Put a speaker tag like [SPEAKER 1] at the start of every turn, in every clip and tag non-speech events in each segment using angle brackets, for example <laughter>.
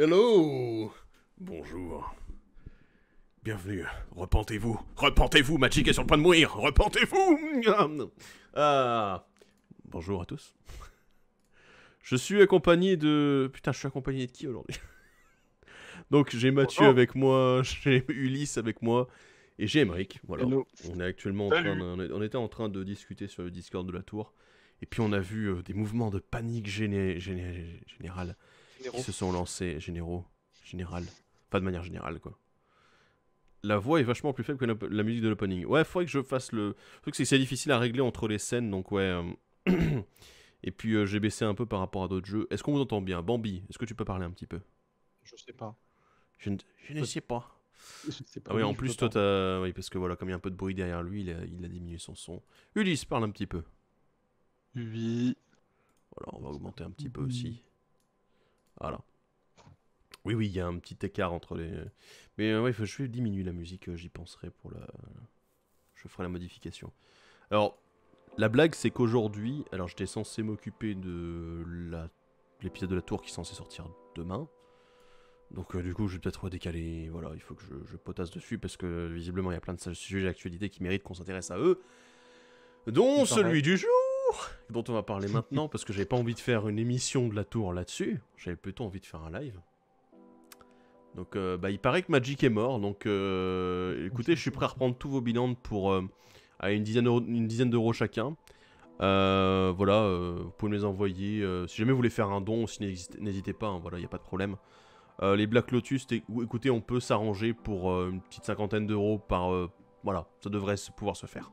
[SPEAKER 1] Hello. Bonjour. Bienvenue. Repentez-vous. Repentez-vous. Magic est sur le point de mourir. Repentez-vous. Ah. Bonjour à tous. Je suis accompagné de... Putain, je suis accompagné de qui aujourd'hui? Donc j'ai Mathieu avec moi, j'ai Ulysse avec moi, et j'ai Emeric. Voilà.
[SPEAKER 2] Hello.
[SPEAKER 1] On est actuellement en train de- on était en train de discuter sur le Discord de la tour, et puis on a vu euh, des mouvements de panique géné... géné... générale qui se sont lancés, généraux, général, pas de manière générale quoi. La voix est vachement plus faible que la, musique de l'opening. Ouais, faudrait que je fasse le. Le truc c'est que c'est difficile à régler entre les scènes, donc ouais. euh, <clears throat> Et puis euh, j'ai baissé un peu par rapport à d'autres jeux. Est-ce qu'on vous entend bien? Bambi, est-ce que tu peux parler un petit peu?
[SPEAKER 2] Je sais pas.
[SPEAKER 1] Je ne, je ne sais pas.
[SPEAKER 2] Je sais pas.
[SPEAKER 1] Ah oui, en plus, toi, t'as. Oui, parce que voilà, comme il y a un peu de bruit derrière lui, il a, il a diminué son son. Ulysse, parle un petit peu.
[SPEAKER 2] Oui.
[SPEAKER 1] Voilà, on va augmenter un petit peu aussi. Voilà. Oui, oui, il y a un petit écart entre les. Mais euh, ouais, faut- je vais diminuer la musique, euh, j'y penserai pour la. Je ferai la modification. Alors, la blague, c'est qu'aujourd'hui, alors j'étais censé m'occuper de la... l'épisode de la tour qui est censé sortir demain. Donc, euh, du coup, je vais peut-être redécaler. Voilà, il faut que je, je potasse dessus parce que visiblement, il y a plein de sujets d'actualité qui méritent qu'on s'intéresse à eux. Dont celui du jour dont on va parler maintenant parce que j'avais pas envie de faire une émission de la tour là-dessus. J'avais plutôt envie de faire un live. Donc, euh, bah, il paraît que Magic est mort. Donc, euh, écoutez, je suis prêt à reprendre tous vos bilans pour euh, une dizaine d'euros- chacun. Voilà, vous pouvez les envoyer. si jamais vous voulez faire un don, n'hésitez pas. hein, voilà, il y a pas de problème. Les Black Lotus, écoutez, on peut s'arranger pour une petite cinquantaine d'euros par. voilà, ça devrait pouvoir se faire.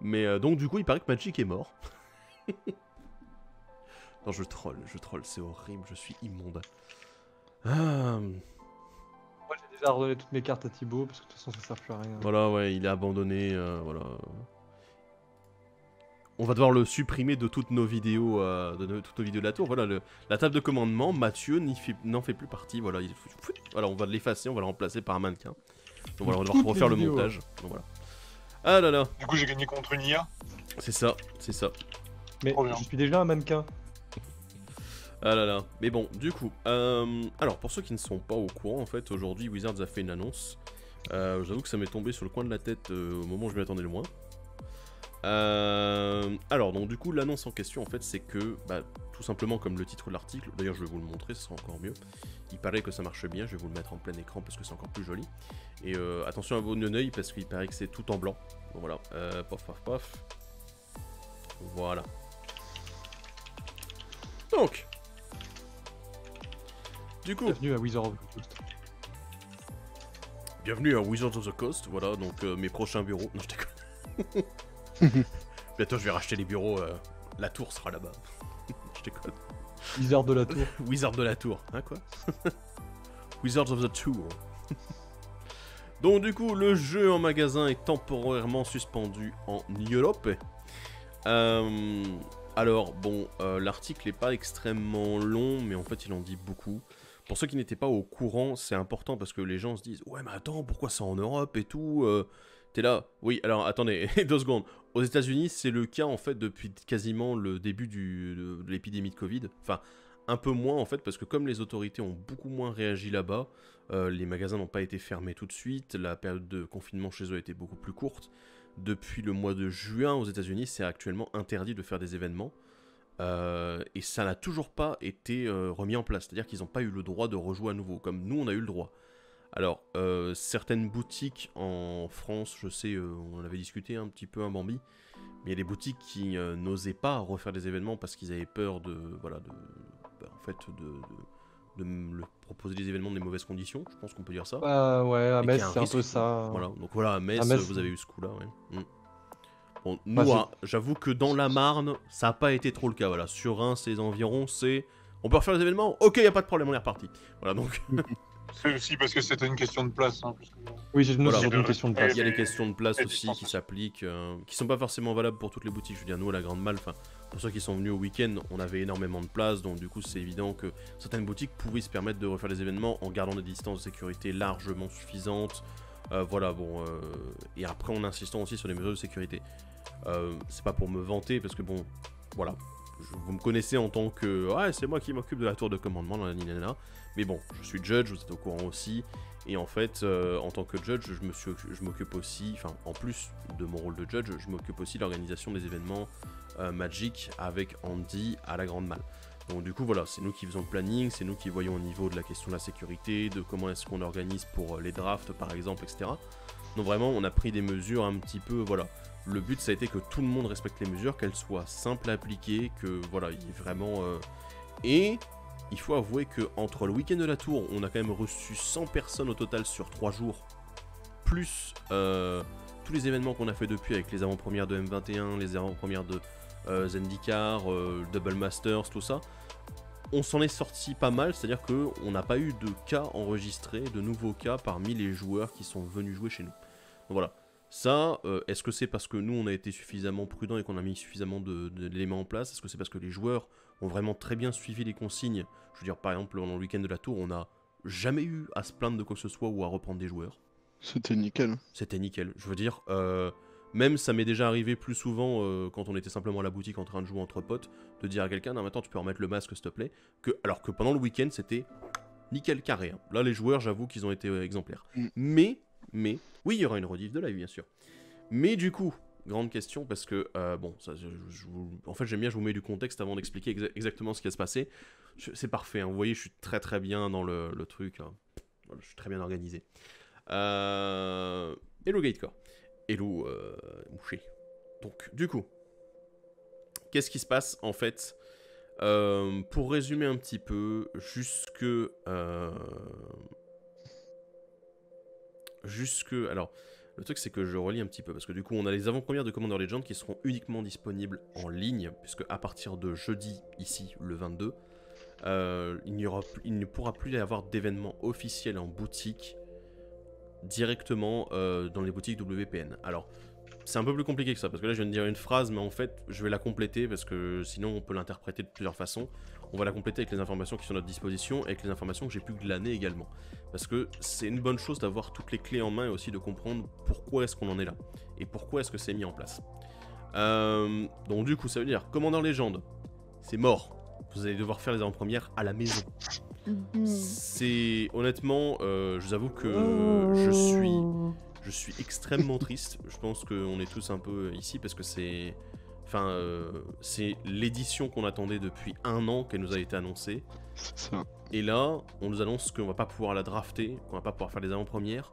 [SPEAKER 1] Mais donc, du coup, il paraît que Magic est mort. <laughs> non, je troll, je troll, c'est horrible, je suis immonde. Ah,
[SPEAKER 2] Moi j'ai déjà redonné toutes mes cartes à Thibaut parce que de toute façon ça sert plus à rien.
[SPEAKER 1] voilà, ouais, il est abandonné, euh, voilà. On va devoir le supprimer de toutes nos vidéos, euh, de nos- toutes nos vidéos de la tour. Voilà, le- la table de commandement, Mathieu fait- n'en fait plus partie. Voilà, il, voilà, on va l'effacer, on va le remplacer par un mannequin. Donc voilà, on va devoir refaire le montage. Donc voilà. Ah là là,
[SPEAKER 3] Du coup, j'ai gagné contre une IA.
[SPEAKER 1] c'est ça, c'est ça.
[SPEAKER 2] Mais
[SPEAKER 3] Trop bien.
[SPEAKER 2] je suis déjà un mannequin.
[SPEAKER 1] Ah là là. Mais bon, du coup, euh, alors pour ceux qui ne sont pas au courant, en fait, aujourd'hui Wizards a fait une annonce. Euh, J'avoue que ça m'est tombé sur le coin de la tête euh, au moment où je m'y attendais le moins. Euh, alors, donc du coup, l'annonce en question, en fait, c'est que, bah, tout simplement comme le titre de l'article, d'ailleurs je vais vous le montrer, ce sera encore mieux. Il paraît que ça marche bien, je vais vous le mettre en plein écran parce que c'est encore plus joli. Et euh, attention à vos œil parce qu'il paraît que c'est tout en blanc. Donc voilà, euh, pof pof pof. Voilà. Donc, du coup,
[SPEAKER 2] Bienvenue à Wizard of the Coast.
[SPEAKER 1] Bienvenue à Wizards of the Coast, voilà, donc euh, mes prochains bureaux. Non, je déconne. <laughs> Bientôt, je vais racheter les bureaux, euh, la tour sera là-bas. <laughs> je déconne.
[SPEAKER 2] Wizard de la tour. <laughs>
[SPEAKER 1] Wizard de la tour, hein, quoi Wizards of the Tour. donc, du coup, le jeu en magasin est temporairement suspendu en Europe. Euh, alors, bon, euh, l'article n'est pas extrêmement long, mais en fait, il en dit beaucoup. Pour ceux qui n'étaient pas au courant, c'est important parce que les gens se disent Ouais, mais attends, pourquoi c'est en Europe et tout euh, T'es là Oui, alors attendez, <laughs> deux secondes. Aux États-Unis, c'est le cas en fait depuis quasiment le début de, l'épidémie de Covid. Enfin, un peu moins en fait, parce que comme les autorités ont beaucoup moins réagi là-bas, euh, les magasins n'ont pas été fermés tout de suite, la période de confinement chez eux a été beaucoup plus courte. Depuis le mois de juin aux États-Unis, c'est actuellement interdit de faire des événements. Euh, et ça n'a toujours pas été euh, remis en place. C'est-à-dire qu'ils n'ont pas eu le droit de rejouer à nouveau, comme nous on a eu le droit. Alors, euh, certaines boutiques en France, je sais, on en avait discuté un petit peu un Bambi, mais il y a des boutiques qui n'osaient pas refaire des événements parce qu'ils avaient peur de, voilà, de, bah, en fait, de, de me le- proposer des événements dans des mauvaises conditions. Je pense qu'on peut dire ça.
[SPEAKER 2] Ah ouais, à
[SPEAKER 1] Et
[SPEAKER 2] Metz
[SPEAKER 1] un
[SPEAKER 2] c'est un peu ça.
[SPEAKER 1] Voilà, donc voilà, à Metz,
[SPEAKER 2] À Metz,
[SPEAKER 1] vous avez eu ce coup-là, ouais. Mm. Bon, nous,
[SPEAKER 2] Bah,
[SPEAKER 1] hein, j'avoue que dans la Marne, ça n'a pas été trop le cas. Voilà, sur Reims et les environs, c'est. On peut refaire les événements Ok, y a pas de problème, on est reparti. Voilà, donc <laughs>
[SPEAKER 3] C'est aussi parce que c'était une question de place. Hein, parce que-
[SPEAKER 2] Oui, j'ai
[SPEAKER 1] Voilà.
[SPEAKER 2] une question de place.
[SPEAKER 1] il y a des questions de place aussi qui s'appliquent, euh, qui sont pas forcément valables pour toutes les boutiques. Je veux dire, nous à la Grande Malle, enfin, pour ceux qui sont venus au week-end, on avait énormément de place, donc du coup, c'est évident que certaines boutiques pouvaient se permettre de refaire les événements en gardant des distances de sécurité largement suffisantes. Euh, voilà, bon, euh, et après en insistant aussi sur les mesures de sécurité. Euh, c'est pas pour me vanter, parce que bon, voilà, vous me connaissez en tant que ouais, c'est moi qui m'occupe de la tour de commandement, nanani, nanana. mais bon, je suis judge, vous êtes au courant aussi. Et en fait, en tant que judge, je me suis, je m'occupe aussi, enfin, en plus de mon rôle de judge, je m'occupe aussi de l'organisation des événements Magic avec Andy à la Grande Malle. Donc du coup, voilà, c'est nous qui faisons le planning, c'est nous qui voyons au niveau de la question de la sécurité, de comment est-ce qu'on organise pour euh, les drafts, par exemple, etc. Donc vraiment, on a pris des mesures un petit peu, voilà. Le but, ça a été que tout le monde respecte les mesures, qu'elles soient simples à appliquer, que voilà, il y ait vraiment... euh, Et il faut avouer que entre le week-end de la tour, on a quand même reçu 100 personnes au total sur 3 jours, plus euh, tous les événements qu'on a fait depuis avec les avant-premières de M21, les avant-premières de euh, Zendikar, euh, Double Masters, tout ça. On s'en est sorti pas mal, c'est-à-dire que on n'a pas eu de cas enregistrés, de nouveaux cas parmi les joueurs qui sont venus jouer chez nous. Donc voilà. Ça, euh, est-ce que c'est parce que nous on a été suffisamment prudents et qu'on a mis suffisamment d'éléments en place? Est-ce que c'est parce que les joueurs ont vraiment très bien suivi les consignes? Je veux dire, par exemple, pendant le week-end de la tour, on n'a jamais eu à se plaindre de quoi que ce soit ou à reprendre des joueurs.
[SPEAKER 4] C'était nickel.
[SPEAKER 1] C'était nickel. Je veux dire, euh, même ça m'est déjà arrivé plus souvent euh, quand on était simplement à la boutique en train de jouer entre potes, de dire à quelqu'un, non, maintenant tu peux remettre le masque, s'il te plaît. Que, alors que pendant le week-end, c'était nickel carré. hein. Là, les joueurs, j'avoue qu'ils ont été euh, exemplaires.
[SPEAKER 4] Mm.
[SPEAKER 1] Mais, mais, oui, il y aura une rediff de live, bien sûr. Mais du coup, grande question, parce que, euh, bon, ça, je- je vous- en fait, j'aime bien, je vous mets du contexte avant d'expliquer exa- exactement ce qui va se passer. C'est parfait, hein. vous voyez, je suis très très bien dans le, le truc. Voilà, je suis très bien organisé. Euh... Hello Gatecore. Hello euh, Mouché. Donc, du coup, qu'est-ce qui se passe en fait? Euh, Pour résumer un petit peu, jusque. euh, Jusque. Alors, le truc c'est que je relis un petit peu parce que du coup, on a les avant-premières de Commander Legend qui seront uniquement disponibles en ligne, puisque à partir de jeudi, ici, le 22, euh, il, il ne pourra plus y avoir d'événements officiels en boutique directement euh, dans les boutiques WPN. Alors, c'est un peu plus compliqué que ça, parce que là, je viens de dire une phrase, mais en fait, je vais la compléter, parce que sinon, on peut l'interpréter de plusieurs façons. On va la compléter avec les informations qui sont à notre disposition, et avec les informations que j'ai pu glaner également. Parce que c'est une bonne chose d'avoir toutes les clés en main, et aussi de comprendre pourquoi est-ce qu'on en est là, et pourquoi est-ce que c'est mis en place. Euh, donc du coup, ça veut dire, Commandant Légende, c'est mort. Vous allez devoir faire les avant-premières à la maison.
[SPEAKER 5] Mhm.
[SPEAKER 1] C'est honnêtement, euh, je vous avoue que je suis, je suis extrêmement <laughs> triste. Je pense qu'on est tous un peu ici parce que c'est, enfin, euh, c'est l'édition qu'on attendait depuis un an qu'elle nous a été annoncée.
[SPEAKER 4] Ça.
[SPEAKER 1] Et là, on nous annonce qu'on va pas pouvoir la drafter, qu'on va pas pouvoir faire les avant-premières,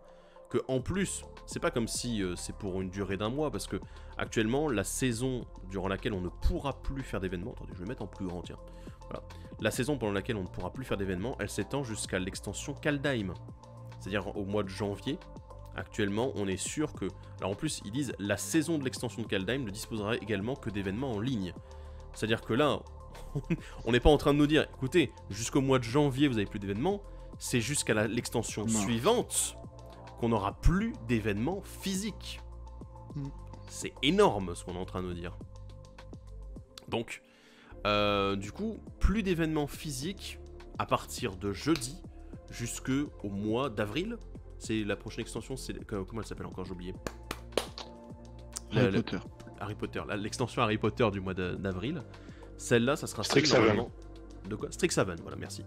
[SPEAKER 1] que en plus, c'est pas comme si euh, c'est pour une durée d'un mois, parce que actuellement, la saison durant laquelle on ne pourra plus faire d'événements, attendez, je vais mettre en plus grand, tiens. Voilà. La saison pendant laquelle on ne pourra plus faire d'événements, elle s'étend jusqu'à l'extension Kaldheim, c'est-à-dire au mois de janvier. Actuellement, on est sûr que. Alors en plus, ils disent la saison de l'extension de Kaldheim ne disposera également que d'événements en ligne. C'est-à-dire que là, <laughs> on n'est pas en train de nous dire, écoutez, jusqu'au mois de janvier, vous n'avez plus d'événements. C'est jusqu'à l'extension suivante qu'on n'aura plus d'événements physiques.
[SPEAKER 4] Mm.
[SPEAKER 1] C'est énorme ce qu'on est en train de nous dire. Donc, euh, du coup, plus d'événements physiques à partir de jeudi jusqu'au mois d'avril. C'est la prochaine extension, c'est comment elle s'appelle encore, j'ai oublié.
[SPEAKER 4] Harry
[SPEAKER 1] la-
[SPEAKER 4] Potter.
[SPEAKER 1] Harry Potter, l'extension Harry Potter du mois d'a- d'avril. Celle-là, ça sera
[SPEAKER 3] Strixhaven.
[SPEAKER 1] De quoi? Strixhaven, voilà, merci.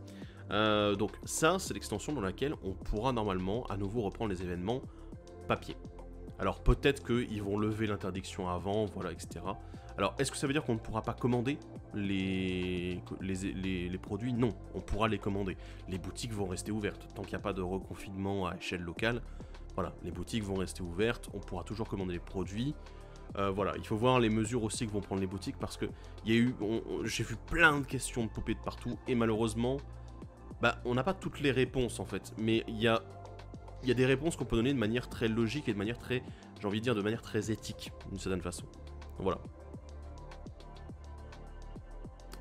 [SPEAKER 1] Euh, donc ça, c'est l'extension dans laquelle on pourra normalement à nouveau reprendre les événements papier. Alors peut-être qu'ils vont lever l'interdiction avant, voilà, etc. Alors est-ce que ça veut dire qu'on ne pourra pas commander les, produits? Non, on pourra les commander. Les boutiques vont rester ouvertes. Tant qu'il n'y a pas de reconfinement à échelle locale, voilà, les boutiques vont rester ouvertes, on pourra toujours commander les produits. Euh, voilà, il faut voir les mesures aussi que vont prendre les boutiques parce que j'ai vu plein de questions de popper de partout et malheureusement, bah, on n'a pas toutes les réponses en fait, mais il y a, il y a des réponses qu'on peut donner de manière très logique et de manière très, j'ai envie de dire, de manière très éthique d'une certaine façon. Voilà.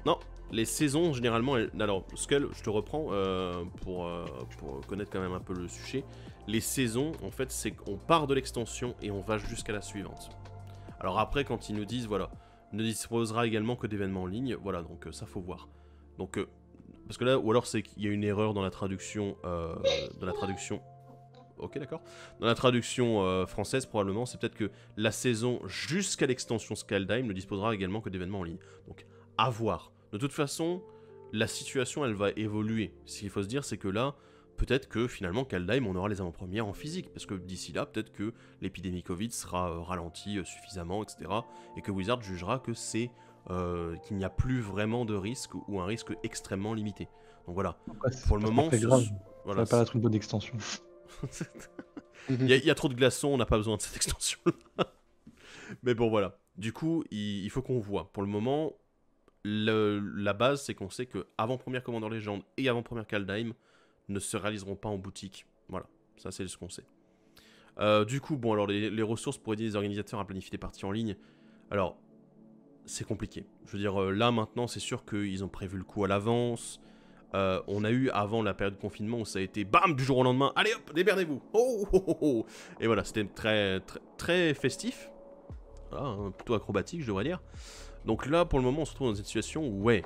[SPEAKER 1] Non, les saisons généralement, alors Skull, je te reprends euh, pour, euh, pour connaître quand même un peu le sujet. Les saisons, en fait, c'est qu'on part de l'extension et on va jusqu'à la suivante. Alors après, quand ils nous disent, voilà, ne disposera également que d'événements en ligne, voilà, donc euh, ça faut voir. Donc, parce que là, ou alors c'est qu'il y a une erreur dans la traduction, dans la traduction. Ok, d'accord. Dans la traduction euh, française, probablement, c'est peut-être que la saison jusqu'à l'extension Skaldheim ne disposera également que d'événements en ligne. Donc, à voir. De toute façon, la situation, elle va évoluer. Ce qu'il faut se dire, c'est que là, peut-être que finalement, Kaldheim, on aura les avant-premières en physique. Parce que d'ici là, peut-être que l'épidémie Covid sera euh, ralentie euh, suffisamment, etc. Et que Wizard jugera que c'est euh, qu'il n'y a plus vraiment de risque ou un risque extrêmement limité. Donc voilà.
[SPEAKER 2] Après,
[SPEAKER 1] Pour le moment,
[SPEAKER 2] grave.
[SPEAKER 1] voilà,
[SPEAKER 2] ça va pas être une bonne extension. <laughs>
[SPEAKER 1] Il y, a- trop de glaçons, on n'a pas besoin de cette extension. <laughs> Mais bon, voilà. Du coup, il, faut qu'on voit. Pour le moment, la base, c'est qu'on sait que avant-première Commander Légende et avant-première Kaldheim ne se réaliseront pas en boutique. Voilà, ça c'est ce qu'on sait. Euh, du coup, bon, alors les, les ressources pour aider les organisateurs à planifier des parties en ligne. Alors, c'est compliqué. Je veux dire, euh, là maintenant, c'est sûr qu'ils ont prévu le coup à l'avance. Euh, on a eu avant la période de confinement où ça a été bam du jour au lendemain, allez hop, démerdez-vous. Oh, oh, oh, oh. Et voilà, c'était très, très, festif. Voilà, hein, plutôt acrobatique, je devrais dire. Donc là, pour le moment, on se retrouve dans une situation où, ouais,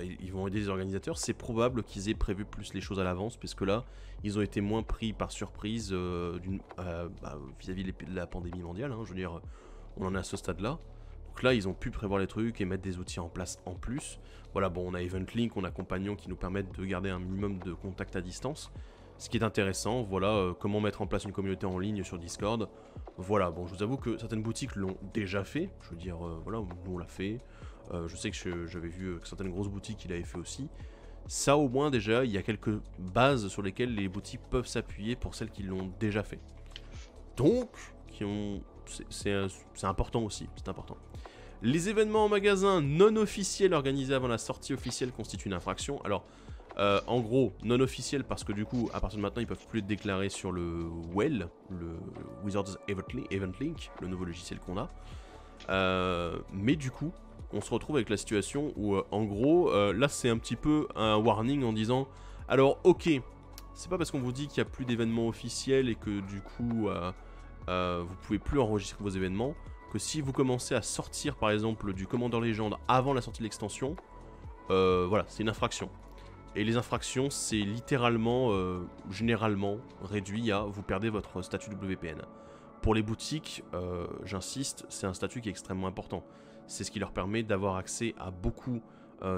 [SPEAKER 1] ils vont aider les organisateurs. C'est probable qu'ils aient prévu plus les choses à l'avance, puisque là, ils ont été moins pris par surprise euh, euh, bah, vis-à-vis de la pandémie mondiale. hein. je veux dire, on en est à ce stade-là. Donc là, ils ont pu prévoir les trucs et mettre des outils en place en plus. Voilà, bon, on a EventLink, on a Compagnon qui nous permettent de garder un minimum de contact à distance. Ce qui est intéressant, voilà, euh, comment mettre en place une communauté en ligne sur Discord. Voilà, bon, je vous avoue que certaines boutiques l'ont déjà fait. Je veux dire, euh, voilà, nous on l'a fait. Euh, je sais que j'avais vu que certaines grosses boutiques, il avait fait aussi. Ça, au moins, déjà, il y a quelques bases sur lesquelles les boutiques peuvent s'appuyer pour celles qui l'ont déjà fait. Donc, c'est important aussi, c'est important. Les événements en magasin non officiels organisés avant la sortie officielle constituent une infraction. Alors, euh, en gros, non officiels parce que du coup, à partir de maintenant, ils peuvent plus être déclarés sur le WELL, le Wizards Event Link, le nouveau logiciel qu'on a. Euh, mais du coup, on se retrouve avec la situation où, euh, en gros, là, c'est un petit peu un warning en disant alors, ok, c'est pas parce qu'on vous dit qu'il n'y a plus d'événements officiels et que du coup, vous pouvez plus enregistrer vos événements que si vous commencez à sortir par exemple du Commander Légende avant la sortie de l'extension, euh, voilà, c'est une infraction. Et les infractions, c'est littéralement, euh, généralement, réduit à vous perdez votre statut WPN. Pour les boutiques, euh, j'insiste, c'est un statut qui est extrêmement important. C'est ce qui leur permet d'avoir accès à beaucoup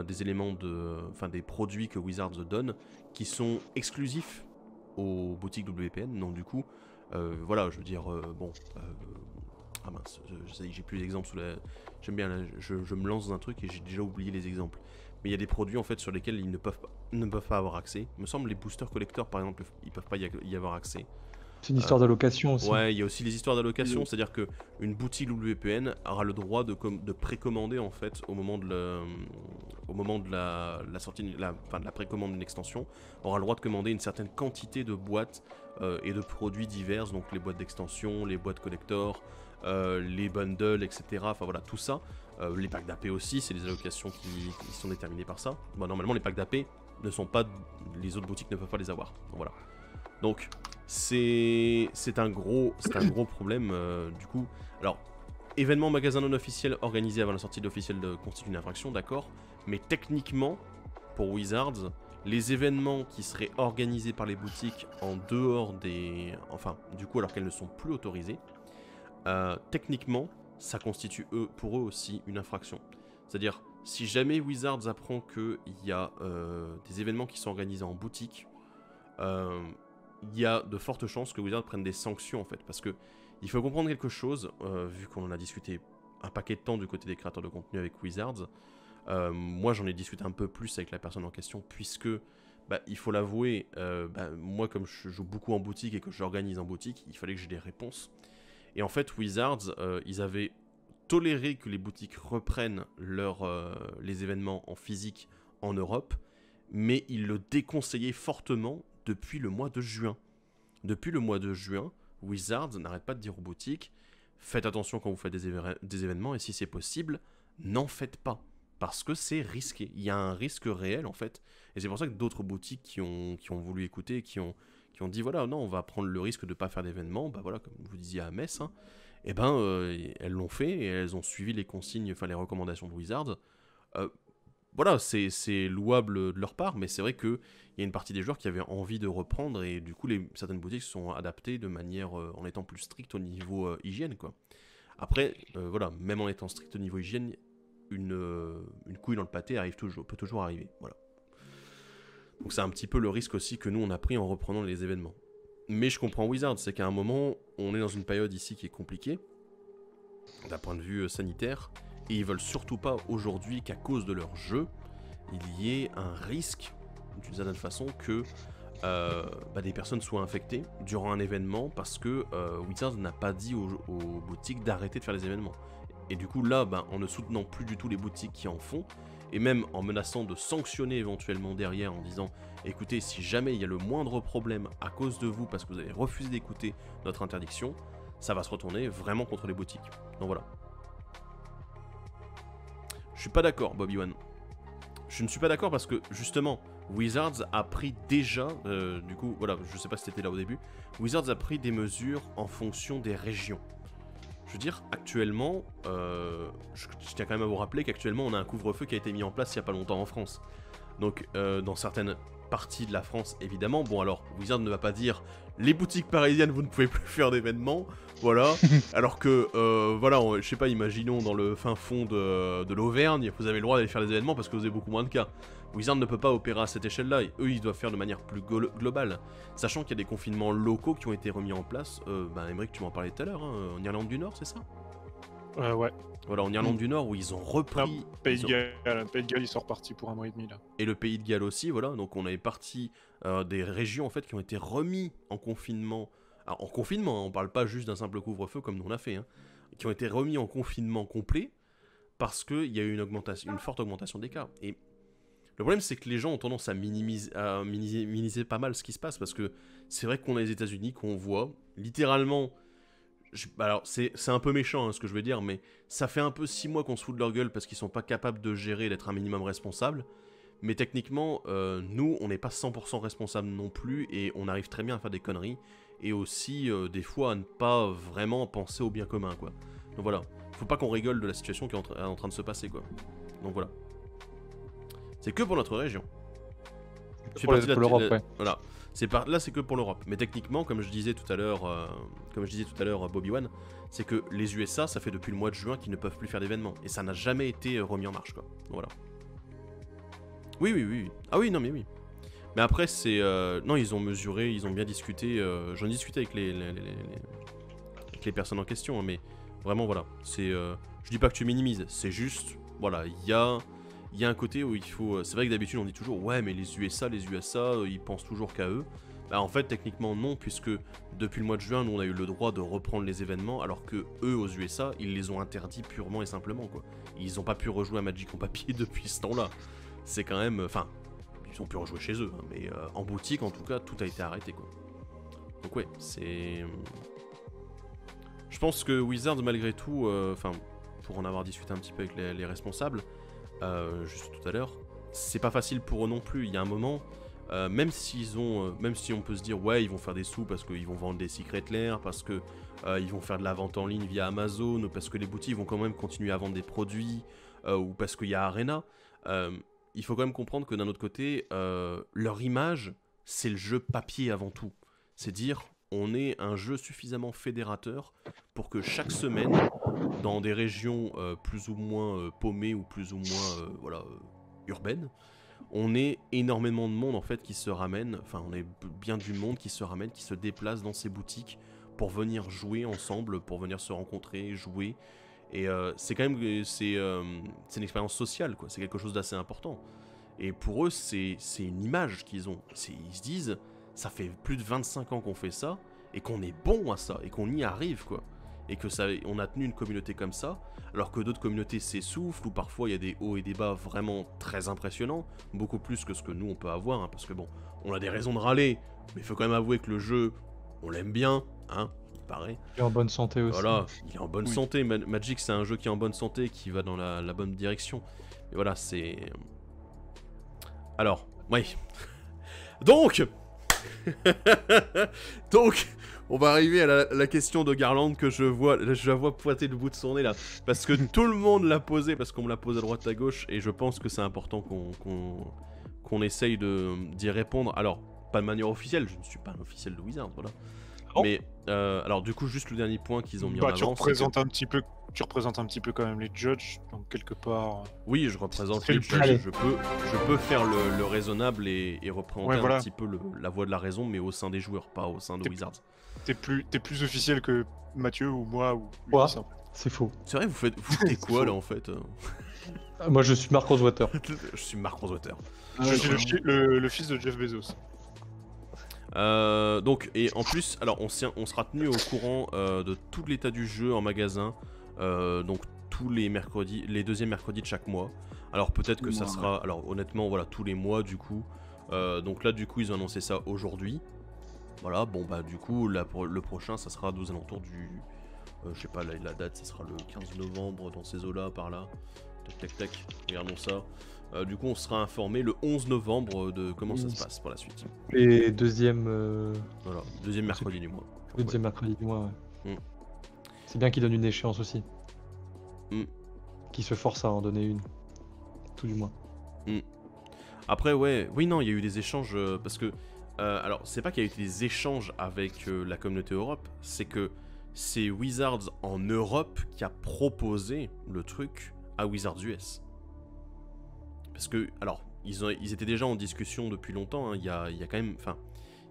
[SPEAKER 1] des éléments de, enfin des produits que Wizards donne, qui sont exclusifs aux boutiques WPN. Donc du coup, voilà, je veux dire, bon, ah mince, j'ai plus d'exemples sous la. J'aime bien, là, je, je me lance dans un truc et j'ai déjà oublié les exemples. Mais il y a des produits en fait sur lesquels ils ne peuvent pas, ne peuvent pas avoir accès. Il me semble les boosters collecteurs par exemple, ils peuvent pas y, avoir accès.
[SPEAKER 2] C'est une histoire d'allocation aussi.
[SPEAKER 1] Ouais, il y a aussi les histoires d'allocation,
[SPEAKER 4] Oui.
[SPEAKER 1] c'est-à-dire que une boutique WPN aura le droit de, de précommander en fait au moment de, le- au moment de la, la sortie, de la, enfin, de la précommande d'une extension, aura le droit de commander une certaine quantité de boîtes euh, et de produits divers, donc les boîtes d'extension, les boîtes collector, euh, les bundles, etc. Enfin voilà, tout ça. Euh, les packs d'AP aussi, c'est des allocations qui, sont déterminées par ça. Bon, normalement, les packs d'AP ne sont pas, les autres boutiques ne peuvent pas les avoir. Voilà. Donc c'est un gros problème euh, du coup. Alors événement magasin non officiel organisé avant la sortie de constitue une infraction, d'accord. Mais techniquement pour Wizards, les événements qui seraient organisés par les boutiques en dehors des enfin du coup alors qu'elles ne sont plus autorisées, euh, techniquement ça constitue pour eux aussi une infraction. C'est-à-dire si jamais Wizards apprend qu'il y a euh, des événements qui sont organisés en boutique, euh, il y a de fortes chances que Wizards prenne des sanctions en fait. Parce que il faut comprendre quelque chose, vu qu'on en a discuté un paquet de temps du côté des créateurs de contenu avec Wizards. moi j'en ai discuté un peu plus avec la personne en question, puisque bah, il faut l'avouer, bah, moi comme je joue beaucoup en boutique et que j'organise en boutique, il fallait que j'ai des réponses. Et en fait, Wizards, euh, ils avaient toléré que les boutiques reprennent euh, les événements en physique en Europe, mais ils le déconseillaient fortement depuis le mois de juin. Depuis le mois de juin, Wizards n'arrête pas de dire aux boutiques faites attention quand vous faites des événements et si c'est possible, n'en faites pas. Parce que c'est risqué. Il y a un risque réel en fait. Et c'est pour ça que d'autres boutiques qui ont, qui ont voulu écouter, qui ont, qui ont dit voilà, non, on va prendre le risque de ne pas faire d'événements, bah voilà, comme vous disiez à Metz, hein, et ben euh, elles l'ont fait et elles ont suivi les consignes, enfin les recommandations de Wizards. Euh, voilà, c'est louable de leur part, mais c'est vrai qu'il y a une partie des joueurs qui avaient envie de reprendre et du coup certaines boutiques sont adaptées de manière euh, en étant plus strictes au niveau hygiène quoi. Après, voilà, même en étant strict au niveau hygiène, une, une couille dans le pâté arrive toujours, peut toujours arriver. Voilà. Donc c'est un petit peu le risque aussi que nous on a pris en reprenant les événements. Mais je comprends Wizard, c'est qu'à un moment, on est dans une période ici qui est compliquée, d'un point de vue euh, sanitaire, et ils veulent surtout pas aujourd'hui qu'à cause de leur jeu, il y ait un risque, d'une certaine façon, que euh, bah, des personnes soient infectées durant un événement parce que euh, Wizard n'a pas dit aux, boutiques d'arrêter de faire les événements. Et du coup là, bah, en ne soutenant plus du tout les boutiques qui en font, et même en menaçant de sanctionner éventuellement derrière en disant écoutez, si jamais il y a le moindre problème à cause de vous parce que vous avez refusé d'écouter notre interdiction, ça va se retourner vraiment contre les boutiques. Donc voilà. Je suis pas d'accord, Bobby One. Je ne suis pas d'accord parce que justement, Wizards a pris déjà, euh, du coup, voilà, je sais pas si c'était là au début, Wizards a pris des mesures en fonction des régions. Je veux dire, actuellement, euh, je, je tiens quand même à vous rappeler qu'actuellement on a un couvre-feu qui a été mis en place il y a pas longtemps en France. Donc, euh, dans certaines parties de la France, évidemment, bon alors, Wizard ne va pas dire les boutiques parisiennes, vous ne pouvez plus faire d'événements, voilà. <laughs> alors que, euh, voilà, on- je sais pas, imaginons dans le fin fond de, de l'Auvergne, vous avez le droit d'aller faire des événements parce que vous avez beaucoup moins de cas. Wizard ne peut pas opérer à cette échelle-là, eux ils doivent faire de manière plus glo- globale. Sachant qu'il y a des confinements locaux qui ont été remis en place, euh, bah Emmerich, tu m'en parlais tout à l'heure, hein, en Irlande du Nord, c'est ça?
[SPEAKER 5] Euh, ouais,
[SPEAKER 1] Voilà, en Irlande du Nord où ils ont repris.
[SPEAKER 5] Pays de
[SPEAKER 1] ont-
[SPEAKER 5] Galles, Pays de Galles, ils sont repartis pour un mois et demi là.
[SPEAKER 1] Et le pays de Galles aussi, voilà. Donc on avait parti euh, des régions en fait qui ont été remis en confinement. Alors, en confinement, hein, on parle pas juste d'un simple couvre-feu comme nous on a fait, hein, qui ont été remis en confinement complet parce qu'il y a eu une, augmentation, une forte augmentation des cas. Et le problème, c'est que les gens ont tendance à minimiser, pas mal ce qui se passe parce que c'est vrai qu'on a les États-Unis qu'on voit littéralement. alors, c'est un peu méchant hein, ce que je veux dire, mais ça fait un peu six mois qu'on se fout de leur gueule parce qu'ils sont pas capables de gérer, d'être un minimum responsable. Mais techniquement, euh, nous, on n'est pas 100% responsable non plus et on arrive très bien à faire des conneries et aussi euh, des fois à ne pas vraiment penser au bien commun, quoi. Donc voilà, faut pas qu'on rigole de la situation qui est en, en train de se passer, quoi. Donc voilà. C'est que pour notre région. Fais
[SPEAKER 2] Pour, l'Europe, ouais.
[SPEAKER 1] Voilà. C'est par... Là, c'est que pour l'Europe. Mais techniquement, comme je disais tout à l'heure, euh, comme je disais tout à l'heure, Bobby One, c'est que les USA, ça fait depuis le mois de juin qu'ils ne peuvent plus faire d'événements. Et ça n'a jamais été euh, remis en marche, quoi. Voilà. Oui, oui, oui, oui. Ah oui, non, mais oui. Mais après, c'est... euh, Non, ils ont mesuré, ils ont bien discuté. euh, J'en ai discuté avec les, les- les- les- avec les personnes en question, hein, mais vraiment, voilà. C'est... euh, Je dis pas que tu minimises, c'est juste... Voilà, il y a... Il y a un côté où il faut... C'est vrai que d'habitude, on dit toujours, ouais, mais les USA, les USA, euh, ils pensent toujours qu'à eux. Bah, en fait, techniquement, non, puisque depuis le mois de juin, nous, on a eu le droit de reprendre les événements, alors que eux, aux USA, ils les ont interdits purement et simplement, quoi. Ils ont pas pu rejouer à Magic en papier <laughs> depuis ce temps-là. C'est quand même... Enfin, ils ont pu rejouer chez eux, hein, mais euh, en boutique, en tout cas, tout a été arrêté, quoi. Donc ouais, c'est... Je pense que Wizards, malgré tout, euh, enfin, pour en avoir discuté un petit peu avec les, les responsables, euh, juste tout à l'heure, c'est pas facile pour eux non plus. Il y a un moment, euh, même s'ils ont, euh, même si on peut se dire ouais, ils vont faire des sous parce qu'ils vont vendre des secret layers, parce que euh, ils vont faire de la vente en ligne via Amazon, parce que les boutiques vont quand même continuer à vendre des produits, euh, ou parce qu'il y a Arena. euh, il faut quand même comprendre que d'un autre côté, euh, leur image, c'est le jeu papier avant tout. C'est dire, on est un jeu suffisamment fédérateur pour que chaque semaine, dans des régions euh, plus ou moins euh, paumées ou plus ou moins euh, urbaines, on ait énormément de monde en fait qui se ramène, enfin on est bien du monde qui se ramène, qui se déplace dans ces boutiques pour venir jouer ensemble, pour venir se rencontrer, jouer. Et c'est quand même une expérience sociale quoi, c'est quelque chose d'assez important. Et pour eux c'est une image qu'ils ont. Ils se disent ça fait plus de 25 ans qu'on fait ça et qu'on est bon à ça et qu'on y arrive quoi. Et que ça on a tenu une communauté comme ça alors que d'autres communautés s'essoufflent ou parfois il y a des hauts et des bas vraiment très impressionnants, beaucoup plus que ce que nous on peut avoir hein, parce que bon, on a des raisons de râler, mais il faut quand même avouer que le jeu on l'aime bien, hein, il paraît.
[SPEAKER 2] Il est en bonne santé aussi.
[SPEAKER 1] Voilà, il est en bonne
[SPEAKER 4] Oui.
[SPEAKER 1] santé. Ma- Magic, c'est un jeu qui est en bonne santé, qui va dans la, la bonne direction. Mais voilà, c'est. Alors, oui. <laughs> Donc <laughs> Donc, on va arriver à la, la question de Garland que je vois, je la vois pointer le bout de son nez là. Parce que <laughs> tout le monde l'a posé, parce qu'on me l'a posé à droite à gauche, et je pense que c'est important qu'on qu'on qu'on essaye d'y répondre. Alors, pas de manière officielle, je ne suis pas un officiel de Wizard, voilà.
[SPEAKER 5] Bon
[SPEAKER 1] Mais, euh, alors du coup, juste le dernier point qu'ils ont mis en
[SPEAKER 5] Bah,
[SPEAKER 1] avant.
[SPEAKER 5] tu
[SPEAKER 1] que-
[SPEAKER 5] représentes un petit peu tu représentes un petit peu quand même les judges, donc quelque part.
[SPEAKER 1] Oui, je représente les
[SPEAKER 5] le
[SPEAKER 1] judges, je peux, je peux faire le, le raisonnable et, et représenter
[SPEAKER 5] Ouais, voilà.
[SPEAKER 1] un petit peu le- la voix de la raison, mais au sein des joueurs, pas au sein de Wizards.
[SPEAKER 5] T'es plus, t'es plus officiel que Mathieu ou moi ou
[SPEAKER 2] Quoi
[SPEAKER 5] en.
[SPEAKER 2] C'est faux.
[SPEAKER 1] C'est vrai, vous faites, vous <laughs> foutez quoi
[SPEAKER 5] faux.
[SPEAKER 1] là en fait euh
[SPEAKER 2] Moi, je suis Mark Rosewater. <laughs>
[SPEAKER 1] Je suis Marc Rosewater.
[SPEAKER 4] Ah,
[SPEAKER 5] Je suis le fils de Jeff Bezos.
[SPEAKER 1] Euh, donc, et en plus, alors on, sera tenu au courant euh, de tout l'état du jeu en magasin, euh, donc tous les mercredis, les deuxièmes mercredis de chaque mois. Alors peut-être que ça sera, alors honnêtement, voilà, tous les mois du coup. Donc là, du coup, ils ont annoncé ça aujourd'hui. Voilà, bon bah du coup, là, pour le prochain, ça sera aux alentours du, je sais pas, la, la date, ça sera le 15 novembre dans ces eaux-là, par là. Tac, tac, tac. Regardons ça. Euh, du coup, on sera informé le 11 novembre de comment ça se passe pour la suite.
[SPEAKER 2] Et deuxième, euh,
[SPEAKER 1] Voilà, deuxième mercredi du mois.
[SPEAKER 2] deuxième mercredi du mois. ouais.
[SPEAKER 1] Mm.
[SPEAKER 2] C'est bien qu'il donne une échéance aussi.
[SPEAKER 1] Mm.
[SPEAKER 2] Qu'il se force à en donner une. Tout du moins.
[SPEAKER 1] Après, ouais, oui, non, il y a eu des échanges euh, parce que. alors, c'est pas qu'il y a eu des échanges avec la communauté Europe, c'est que c'est Wizards en Europe qui a proposé le truc à Wizards US. Parce que, alors, ils, étaient déjà en discussion depuis longtemps, hein, il y, a, quand même. Enfin,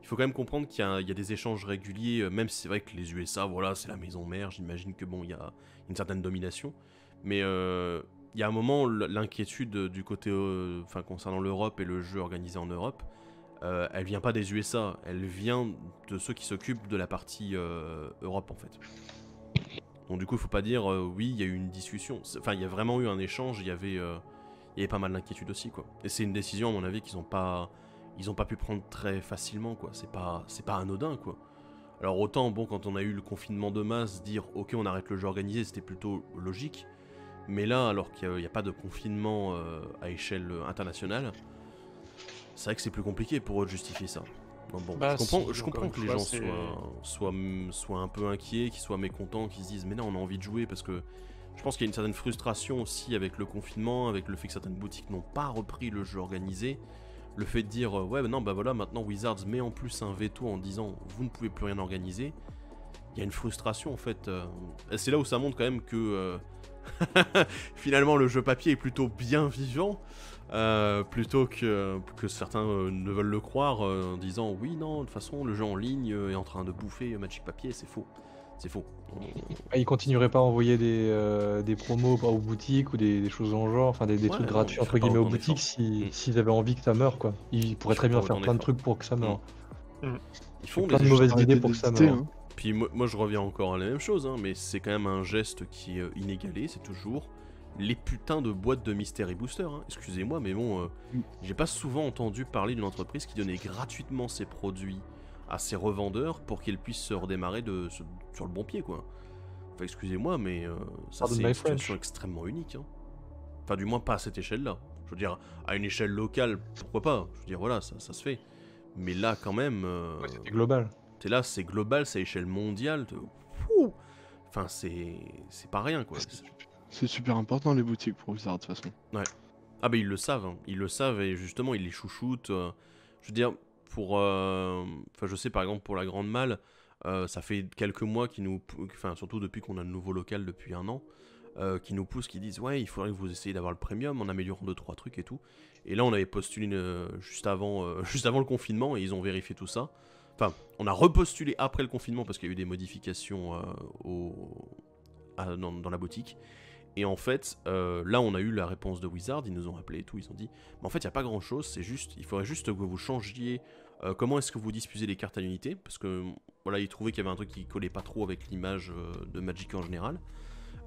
[SPEAKER 1] il faut quand même comprendre qu'il y, a- des échanges réguliers, euh, même si c'est vrai que les USA, voilà, c'est la maison mère, j'imagine que bon, il y a une certaine domination. Mais euh, il y a un moment, l'inquiétude du côté, euh, concernant l'Europe et le jeu organisé en Europe, euh, elle vient pas des USA, elle vient de ceux qui s'occupent de la partie Europe en fait. Donc du coup, il faut pas dire oui, il y a eu une discussion. Enfin, il y a vraiment eu un échange. Il y avait, il y avait pas mal d'inquiétudes aussi quoi. Et c'est une décision à mon avis qu'ils ont pas, ils ont pas pu prendre très facilement quoi. C'est pas, c'est pas anodin quoi. Alors autant bon quand on a eu le confinement de masse, dire ok on arrête le jeu organisé, c'était plutôt logique. Mais là, alors qu'il n'y a, pas de confinement euh, à échelle internationale, c'est vrai que c'est plus compliqué pour eux de justifier ça. Bon,
[SPEAKER 5] Bah,
[SPEAKER 1] je comprends,
[SPEAKER 5] si,
[SPEAKER 1] je
[SPEAKER 5] encore
[SPEAKER 1] comprends
[SPEAKER 5] une
[SPEAKER 1] que les gens soient, soient, soient un peu inquiets, qu'ils soient mécontents, qu'ils se disent mais non, on a envie de jouer parce que je pense qu'il y a une certaine frustration aussi avec le confinement, avec le fait que certaines boutiques n'ont pas repris le jeu organisé. Le fait de dire euh, ouais, bah non, bah voilà, maintenant Wizards met en plus un veto en disant vous ne pouvez plus rien organiser. Il y a une frustration en fait. euh, c'est là où ça montre quand même que euh, <laughs> finalement le jeu papier est plutôt bien vivant. plutôt que, que certains ne veulent le croire en disant oui non de toute façon le jeu en ligne est en train de bouffer Magic Papier c'est faux c'est faux
[SPEAKER 2] Ah, Ils continueraient pas à envoyer des, euh, des promos aux boutiques ou des, des choses dans le genre, enfin des, des
[SPEAKER 1] Ouais,
[SPEAKER 2] trucs gratuits entre guillemets aux boutiques si-
[SPEAKER 1] Mm.
[SPEAKER 2] s'ils avaient envie que ça meure quoi. Ils pourraient
[SPEAKER 1] Ils
[SPEAKER 2] très bien faire plein de trucs pour que ça meure.
[SPEAKER 1] ils font
[SPEAKER 2] plein
[SPEAKER 1] des
[SPEAKER 2] de mauvaises idées pour que ça meure.
[SPEAKER 4] hein.
[SPEAKER 1] Puis moi, moi, je reviens encore à la même chose, hein, mais c'est quand même un geste qui est inégalé, c'est toujours les putains de boîtes de Mystery Booster. hein. Excusez-moi, mais bon, euh,
[SPEAKER 4] Mm.
[SPEAKER 1] j'ai pas souvent entendu parler d'une entreprise qui donnait gratuitement ses produits à ses revendeurs pour qu'ils puissent se redémarrer de, sur, sur le bon pied, quoi. Enfin, excusez-moi, mais euh, ça
[SPEAKER 2] Pardon
[SPEAKER 1] c'est une
[SPEAKER 2] French.
[SPEAKER 1] situation extrêmement unique. hein. Enfin, du moins pas à cette échelle-là. Je veux dire, à une échelle locale, pourquoi pas? Je veux dire, voilà, ça, ça se fait. Mais là, quand même... euh,
[SPEAKER 2] Ouais, C'était global.
[SPEAKER 1] T'es là, c'est global, c'est à échelle mondiale. Fou Enfin, c'est c'est pas rien, quoi.
[SPEAKER 4] C'est super important les boutiques pour Wizard de toute façon.
[SPEAKER 1] Ah, bah, ils le savent. hein. Ils le savent et justement, ils les chouchoutent. euh, Je veux dire, euh, Enfin, je sais par exemple, pour la Grande Malle, euh, ça fait quelques mois qu'ils nous. Enfin, surtout depuis qu'on a le nouveau local depuis un an. euh, qui nous poussent, qui disent ouais il faudrait que vous essayiez d'avoir le premium en améliorant deux trois trucs et tout. Et là on avait postulé juste avant <laughs> juste avant le confinement et ils ont vérifié tout ça. Enfin on a repostulé après le confinement parce qu'il y a eu des modifications dans, dans la boutique. Et en fait là on a eu la réponse de Wizard, ils nous ont appelé et tout, ils ont dit mais en fait il n'y a pas grand chose, c'est juste il faudrait juste que vous changiez euh, comment est-ce que vous diffusez les cartes à l'unité? Parce que voilà ils trouvaient qu'il y avait un truc qui collait pas trop avec l'image euh, de Magic en général.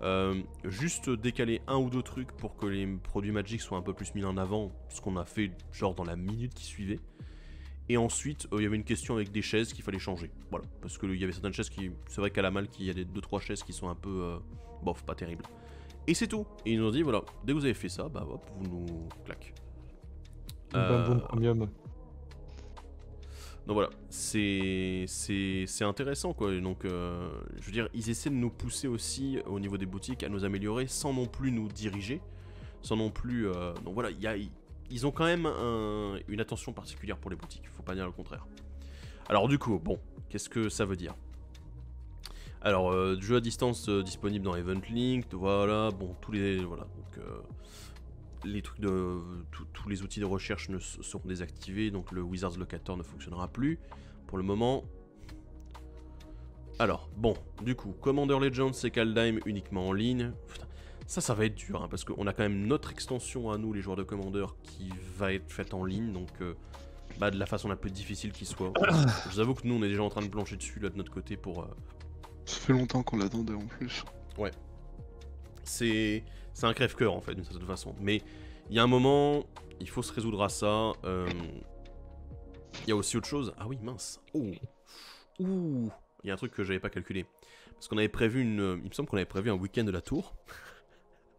[SPEAKER 1] Euh, juste décaler un ou deux trucs pour que les produits Magic soient un peu plus mis en avant, ce qu'on a fait genre dans la minute qui suivait. Et ensuite, euh, il y avait une question avec des chaises qu'il fallait changer. Voilà, parce qu'il y avait certaines chaises qui, c'est vrai qu'à la malle, qu'il y a des deux trois chaises qui sont un peu, bof, pas terribles. Et c'est tout. Et ils nous ont dit voilà, dès que vous avez fait ça, bah hop, vous nous claquez.
[SPEAKER 2] Bam
[SPEAKER 1] Euh,
[SPEAKER 2] premium.
[SPEAKER 1] Donc voilà, c'est intéressant quoi. Donc, euh, je veux dire, ils essaient de nous pousser aussi au niveau des boutiques à nous améliorer sans non plus nous diriger, sans non plus. euh, donc voilà, il ils ont quand même un- une attention particulière pour les boutiques. Faut pas dire le contraire. Alors du coup, bon, qu'est-ce que ça veut dire? Alors, euh, jeu à distance disponible dans Event Link, voilà, bon, tous les. Voilà, donc. Les trucs de. tous- les outils de recherche ne seront désactivés, donc le Wizards Locator ne fonctionnera plus pour le moment. Alors, bon, du coup, Commander Legends et Kaldheim uniquement en ligne. Putain, ça, ça va être dur, hein, parce qu'on a quand même notre extension à nous, les joueurs de Commander, qui va être faite en ligne, donc euh, bah, de la façon la plus difficile qui soit. Je vous avoue que nous, on est déjà en train de plancher dessus, là, de notre côté, pour... euh,
[SPEAKER 4] Ça fait longtemps qu'on l'attendait en plus.
[SPEAKER 1] c'est c'est un crève-cœur, en fait, d'une certaine façon. Mais il y a un moment, il faut se résoudre à ça. euh, Il y a aussi autre chose. Ah oui, mince. Oh. Ouh. Il y a un truc que j'avais pas calculé. Parce qu'on avait prévu une... euh, Il me semble qu'on avait prévu un week-end de la tour. <laughs>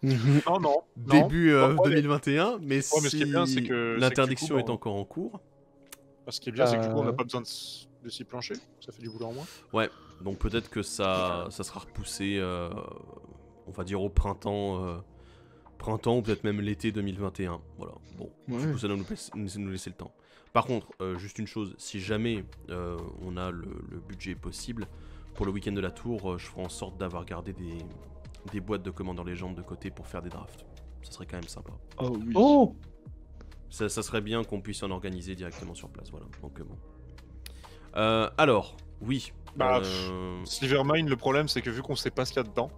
[SPEAKER 5] Non, non. non.
[SPEAKER 1] début euh,
[SPEAKER 5] Ouais, mais-
[SPEAKER 1] 2021, mais,
[SPEAKER 5] mais ce qui est
[SPEAKER 1] si l'interdiction est
[SPEAKER 5] bon,
[SPEAKER 1] encore en cours.
[SPEAKER 5] Ce qui est bien, c'est que du coup, on n'a
[SPEAKER 2] Euh.
[SPEAKER 5] pas besoin de, s'y plancher. Ça fait du boulot en moins.
[SPEAKER 1] Donc peut-être que ça, ça sera repoussé, euh, on va dire au printemps, euh, printemps ou peut-être même l'été 2021. Voilà. Bon, du coup ça doit nous, laisser- nous nous laisser le temps. Par contre, euh, juste une chose, si jamais euh, on a le, le budget possible pour le week-end de la tour, euh, je ferai en sorte d'avoir gardé des, des boîtes de Commander Legend de côté pour faire des drafts. Ça serait quand même sympa.
[SPEAKER 4] Oh oui.
[SPEAKER 2] Oh
[SPEAKER 1] Ça, ça serait bien qu'on puisse en organiser directement sur place, voilà. Donc bon. Euh, alors, oui.
[SPEAKER 5] Bah,
[SPEAKER 1] euh,
[SPEAKER 5] Silvermine, le problème, c'est que vu qu'on sait pas ce qu'il y a dedans,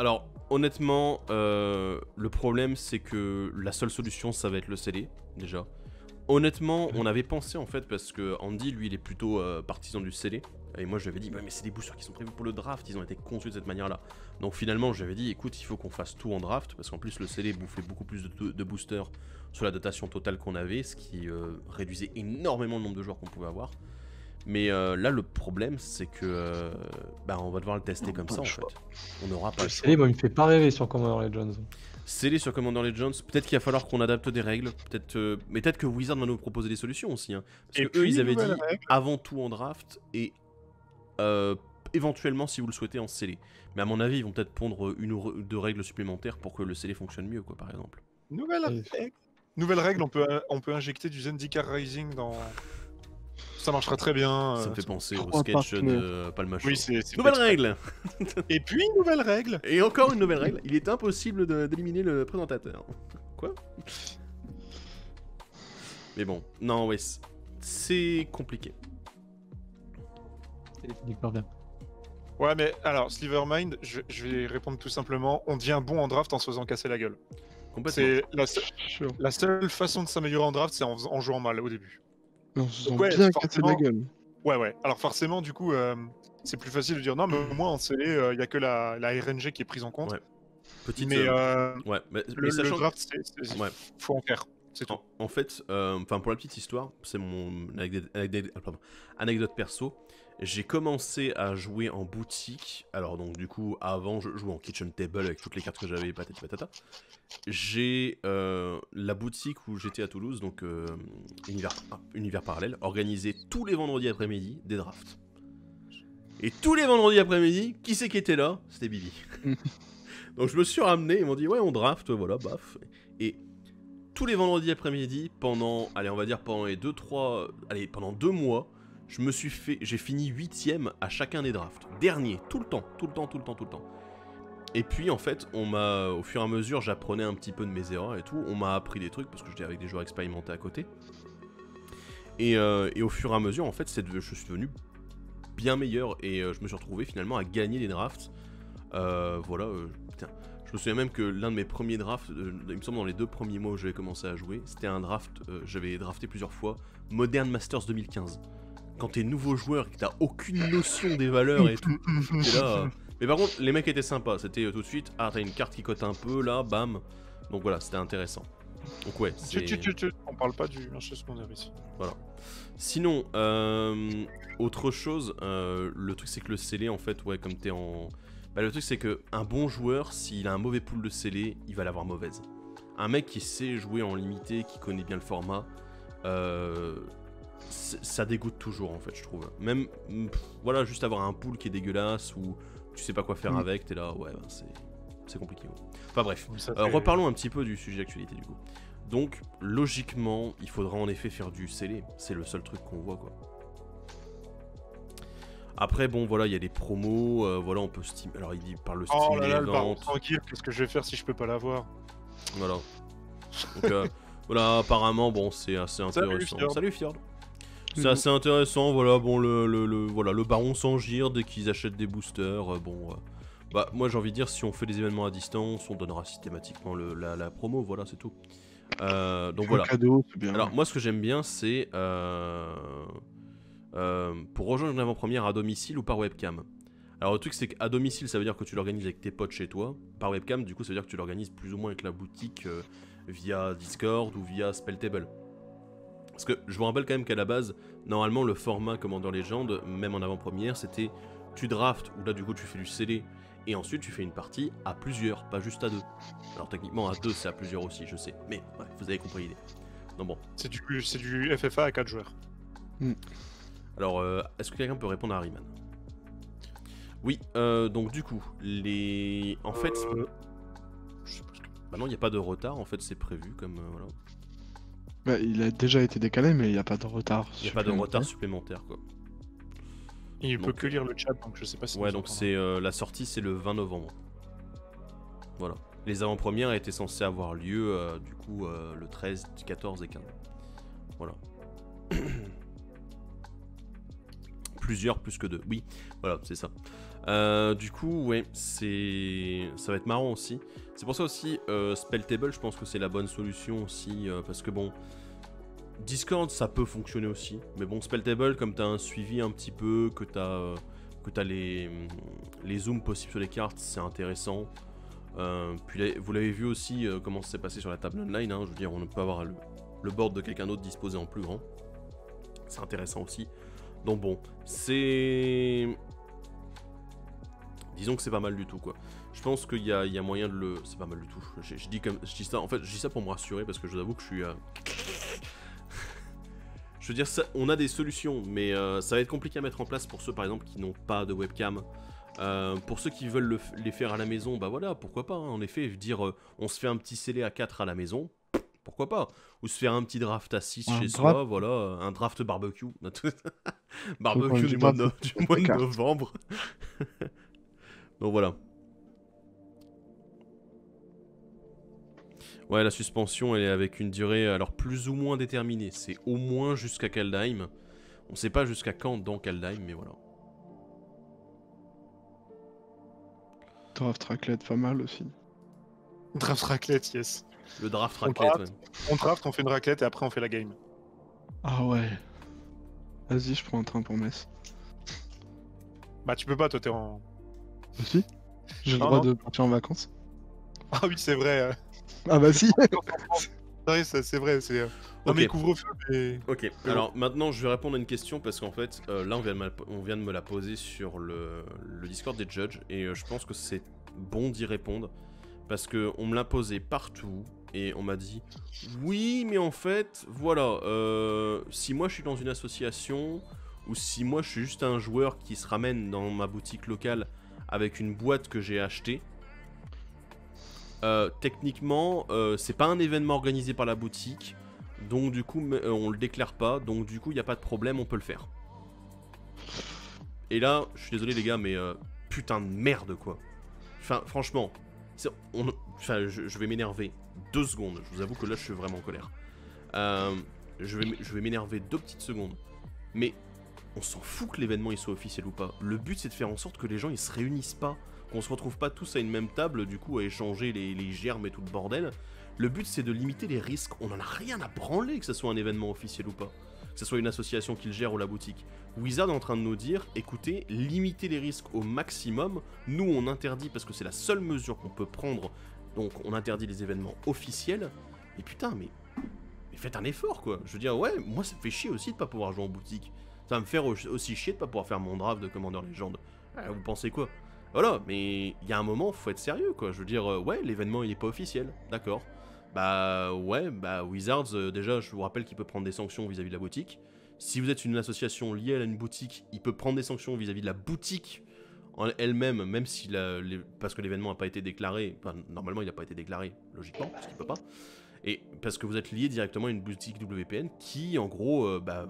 [SPEAKER 1] Alors, honnêtement, euh, le problème c'est que la seule solution ça va être le scellé, déjà. Honnêtement, on avait pensé en fait, parce que Andy lui il est plutôt euh, partisan du scellé. Et moi je lui avais dit, mais c'est des boosters qui sont prévus pour le draft, ils ont été conçus de cette manière-là. Donc finalement, j'avais dit, écoute, il faut qu'on fasse tout en draft, parce qu'en plus le scellé bouffait beaucoup plus de, de boosters sur la dotation totale qu'on avait, ce qui euh, réduisait énormément le nombre de joueurs qu'on pouvait avoir. Mais euh, là, le problème, c'est que euh, bah, on va devoir le tester
[SPEAKER 4] On
[SPEAKER 1] comme ça en fait. On n'aura pas le choix.
[SPEAKER 2] Scellé, moi, il me fait pas rêver sur Commander Legends.
[SPEAKER 1] Scellé sur Commander Legends, peut-être qu'il va falloir qu'on adapte des règles, peut-être, euh, mais peut-être que Wizard va nous proposer des solutions aussi. hein. Parce
[SPEAKER 5] Et
[SPEAKER 1] que eux,
[SPEAKER 5] puis,
[SPEAKER 1] ils avaient dit
[SPEAKER 5] règle.
[SPEAKER 1] avant tout en draft et euh, éventuellement, si vous le souhaitez, en scellé. Mais à mon avis, ils vont peut-être pondre une ou deux règles supplémentaires pour que le scellé fonctionne mieux, quoi, par exemple.
[SPEAKER 5] nouvelle règle. Nouvelle règle, on peut, on peut injecter du Zendikar Rising dans. Ça marchera très bien.
[SPEAKER 1] Ça
[SPEAKER 5] euh,
[SPEAKER 1] me fait penser au sketch de
[SPEAKER 4] partenaires.
[SPEAKER 1] Palmachot.
[SPEAKER 5] Oui, c'est.
[SPEAKER 1] Nouvelle règle.
[SPEAKER 5] Et puis, nouvelle règle.
[SPEAKER 1] Et encore une nouvelle règle, il est impossible d'éliminer le présentateur. Quoi? Mais bon, non, ouais, c'est- c'est compliqué.
[SPEAKER 5] Ouais, mais alors, Silvermind, je, je vais répondre tout simplement on devient bon en draft en se faisant casser la gueule.
[SPEAKER 1] Complètement.
[SPEAKER 5] C'est la, se-
[SPEAKER 4] Sûr.
[SPEAKER 5] la seule façon de s'améliorer en draft, c'est en, en jouant mal au début.
[SPEAKER 4] Mais on se sent
[SPEAKER 5] Ouais,
[SPEAKER 4] bien la gueule.
[SPEAKER 5] Ouais, ouais. Alors, forcément, du coup, euh, c'est plus facile de dire non, mais au moins en scellé, il n'y a que la, la RNG qui est prise en compte.
[SPEAKER 1] Ouais. Petite.
[SPEAKER 5] mais
[SPEAKER 1] euh,
[SPEAKER 5] euh,
[SPEAKER 1] ouais, mais,
[SPEAKER 5] le,
[SPEAKER 1] mais sachant que-
[SPEAKER 5] draft, c'est-
[SPEAKER 1] Ouais.
[SPEAKER 5] faut en faire. C'est tout.
[SPEAKER 1] En, en fait, euh, enfin pour la petite histoire, c'est mon anecdote, anecdote- pardon, anecdote perso. J'ai commencé à jouer en boutique. Alors donc du coup, avant je jouais en kitchen table avec toutes les cartes que j'avais, patati patata. J'ai euh, la boutique où j'étais à Toulouse, donc euh, univers, ah, univers parallèle, organisé tous les vendredis après-midi des drafts. Et tous les vendredis après-midi, qui c'est qui était là? C'était Bibi. <laughs> donc je me suis ramené, ils m'ont dit ouais on draft, voilà, baf. Et tous les vendredis après-midi pendant, allez, on va dire pendant les 2 3 allez, pendant deux mois, je me suis fait j'ai fini huitième à chacun des drafts. Dernier, tout le temps, tout le temps, tout le temps, tout le temps. Et puis en fait, on m'a au fur et à mesure, j'apprenais un petit peu de mes erreurs et tout, on m'a appris des trucs parce que j'étais avec des joueurs expérimentés à côté. Et, euh, au fur et à mesure, en fait, je suis devenu bien meilleur et euh, je me suis retrouvé finalement à gagner des drafts. Euh, voilà. Je me souviens même que l'un de mes premiers drafts, il me semble dans les deux premiers mois où j'avais commencé à jouer, c'était un draft, j'avais drafté plusieurs fois, Modern Masters 2015. Quand t'es nouveau joueur et que t'as aucune notion des valeurs et tout, t'es là. Mais par contre, les mecs étaient sympas, c'était euh, tout de suite, ah t'as une carte qui cote un peu là, bam. Donc voilà, c'était intéressant. Donc ouais,
[SPEAKER 5] Tu,
[SPEAKER 1] c'est...
[SPEAKER 5] tu, tu, tu- On parle pas du marché secondaire ici.
[SPEAKER 1] Sinon, euh, autre chose, euh, le truc c'est que le scellé, en fait, ouais, comme t'es en. Bah, le truc c'est que un bon joueur, s'il a un mauvais pool de scellé, il va l'avoir mauvaise. Un mec qui sait jouer en limité, qui connaît bien le format, euh, ça dégoûte toujours en fait, je trouve. Même, mm, pff, voilà, juste avoir un pool qui est dégueulasse ou tu sais pas quoi faire
[SPEAKER 4] Mm.
[SPEAKER 1] avec, t'es là, ouais, bah, c'est compliqué. ouais. Enfin bref.
[SPEAKER 5] Ça
[SPEAKER 1] Euh, reparlons un petit peu du sujet d'actualité du coup. Donc, logiquement, il faudra en effet faire du scellé. C'est le seul truc qu'on voit quoi. Après, bon, voilà, il y a des promos, euh, voilà, on peut stimuler. Alors, il dit par le
[SPEAKER 5] Oh
[SPEAKER 1] stimuler
[SPEAKER 5] là là, le baron tranquille, qu'est-ce que je vais faire si je peux pas l'avoir?
[SPEAKER 1] Voilà. Donc, euh, <laughs> voilà, apparemment, bon, c'est assez
[SPEAKER 5] Salut,
[SPEAKER 1] intéressant.
[SPEAKER 5] Fjord.
[SPEAKER 1] Salut Fjord. C'est assez intéressant, voilà, bon, le, le, le- voilà, le baron s'en gire dès qu'ils achètent des boosters, euh, bon... euh, bah, moi j'ai envie de dire, si on fait des événements à distance, on donnera systématiquement le, la, la promo, voilà, c'est tout. Euh, donc voilà.
[SPEAKER 4] cadeau, c'est bien.
[SPEAKER 1] Alors moi ce que j'aime bien c'est pour rejoindre une avant-première à domicile ou par webcam. Alors le truc c'est qu'à domicile ça veut dire que tu l'organises avec tes potes chez toi. Par webcam du coup ça veut dire que tu l'organises plus ou moins avec la boutique via Discord ou via Spelltable. Parce que je vous rappelle quand même qu'à la base, normalement le format Commander Legend, même en avant-première, c'était tu drafts, ou là du coup tu fais du scellé, et ensuite tu fais une partie à plusieurs, pas juste à deux. Alors techniquement à deux c'est à plusieurs aussi, je sais, mais ouais, vous avez compris l'idée. Donc bon,
[SPEAKER 5] C'est du, c'est du FFA à 4 joueurs.
[SPEAKER 1] Alors, euh, est-ce que quelqu'un peut répondre à Harryman Oui, euh, donc du coup, les... En fait...
[SPEAKER 5] Euh, Je sais pas ce que-
[SPEAKER 1] Bah non, il n'y a pas de retard, en fait, c'est prévu comme... euh, voilà.
[SPEAKER 4] Bah, il a déjà été décalé, mais il n'y a pas de retard.
[SPEAKER 1] Il n'y a pas de
[SPEAKER 4] supplémentaire.
[SPEAKER 1] retard supplémentaire, quoi.
[SPEAKER 5] Il peut
[SPEAKER 1] Donc,
[SPEAKER 5] que lire le chat, donc je sais pas si.
[SPEAKER 1] Ouais, donc c'est euh, la sortie, c'est le 20 novembre. Voilà. Les avant-premières étaient censées avoir lieu, euh, du coup, euh, le 13, 14 et 15. Voilà. <coughs> Plusieurs plus que deux. Oui, voilà, c'est ça. Euh, du coup, ouais, c'est, ça va être marrant aussi. C'est pour ça aussi, euh, Spelltable, je pense que c'est la bonne solution aussi, euh, parce que bon, Discord, ça peut fonctionner aussi, mais bon, Spelltable, comme t'as un suivi un petit peu, que t'as, euh, que t'as les, les zooms possibles sur les cartes, c'est intéressant. Puis vous l'avez vu aussi comment ça s'est passé sur la table online. hein, je veux dire, on peut avoir le, le board de quelqu'un d'autre disposé en plus grand. C'est intéressant aussi. Donc bon, c'est... Disons que c'est pas mal du tout, quoi. Je pense qu'il y a, il y a moyen de le... C'est pas mal du tout. Je, je dis comme... je dis ça... En fait, je dis ça pour me rassurer, parce que je vous avoue que je suis... euh, <laughs> je veux dire, ça, on a des solutions, mais euh, ça va être compliqué à mettre en place pour ceux, par exemple, qui n'ont pas de webcam. Euh, pour ceux qui veulent le les faire à la maison, bah voilà, pourquoi pas. hein, en effet, dire on se fait un petit scellé à 4 à la maison, pourquoi pas. Ou se faire un petit draft à 6
[SPEAKER 4] Un
[SPEAKER 1] chez soi, voilà, un draft barbecue. <laughs> barbecue
[SPEAKER 4] du
[SPEAKER 1] mois de, du mois novembre. <laughs> Donc voilà. Ouais, la suspension, elle est avec une durée alors plus ou moins déterminée. C'est au moins jusqu'à Kaldheim. On sait pas jusqu'à quand dans Kaldheim, mais voilà.
[SPEAKER 4] Draft raclette, pas mal aussi.
[SPEAKER 5] Draft raclette, yes.
[SPEAKER 1] Le draft
[SPEAKER 5] On
[SPEAKER 1] raclette,
[SPEAKER 5] draft.
[SPEAKER 1] ouais.
[SPEAKER 5] On draft, on fait une raclette et après on fait la game.
[SPEAKER 4] Ah ouais. Vas-y, je prends un train pour Metz.
[SPEAKER 5] Bah tu peux pas, toi t'es en.
[SPEAKER 4] Aussi J'ai le droit
[SPEAKER 5] non.
[SPEAKER 4] de partir en vacances
[SPEAKER 5] Ah oui, c'est vrai. euh.
[SPEAKER 4] Ah bah si <laughs>
[SPEAKER 5] c'est vrai, c'est. euh, Non
[SPEAKER 1] Ok.
[SPEAKER 5] mais couvre-feu, mais.
[SPEAKER 1] Ok, alors maintenant je vais répondre à une question parce qu'en fait euh, là on vient, de me la- on vient de me la poser sur le, le Discord des judges et euh, je pense que c'est bon d'y répondre parce que on me l'a posé partout et on m'a dit oui mais en fait voilà euh, si moi je suis dans une association ou si moi je suis juste un joueur qui se ramène dans ma boutique locale avec une boîte que j'ai achetée euh, techniquement euh, c'est pas un événement organisé par la boutique donc du coup, euh, on le déclare pas, donc du coup, il n'y a pas de problème, on peut le faire. Et là, je suis désolé les gars, mais putain de merde quoi. Enfin, franchement, enfin, je, je vais m'énerver deux secondes. Je vous avoue que là, je suis vraiment en colère. Je vais, je vais m'énerver deux petites secondes. Mais on s'en fout que l'événement soit officiel ou pas. Le but, c'est de faire en sorte que les gens ils se réunissent pas, qu'on se retrouve pas tous à une même table, du coup, à échanger les, les germes et tout le bordel. Le but, c'est de limiter les risques. On en a rien à branler que ce soit un événement officiel ou pas. Que ce soit une association qui le gère ou la boutique. Wizard est en train de nous dire écoutez, limitez les risques au maximum. Nous, on interdit parce que c'est la seule mesure qu'on peut prendre. Donc, on interdit les événements officiels. Mais putain, mais, mais faites un effort quoi. Je veux dire, ouais, moi, ça me fait chier aussi de pas pouvoir jouer en boutique. Ça va me faire au- aussi chier de pas pouvoir faire mon draft de Commander Legend. Ah, vous pensez quoi? Voilà, mais il y a un moment, faut être sérieux quoi. Je veux dire, euh, ouais, l'événement il est pas officiel, d'accord. Bah ouais, bah Wizards, euh, déjà je vous rappelle qu'il peut prendre des sanctions vis-à-vis de la boutique. Si vous êtes une association liée à une boutique, il peut prendre des sanctions vis-à-vis de la boutique elle-même, même si la- parce que l'événement n'a pas été déclaré. Enfin, normalement il n'a pas été déclaré, logiquement, parce qu'il peut pas. Et parce que vous êtes lié directement à une boutique WPN qui, en gros, euh, bah,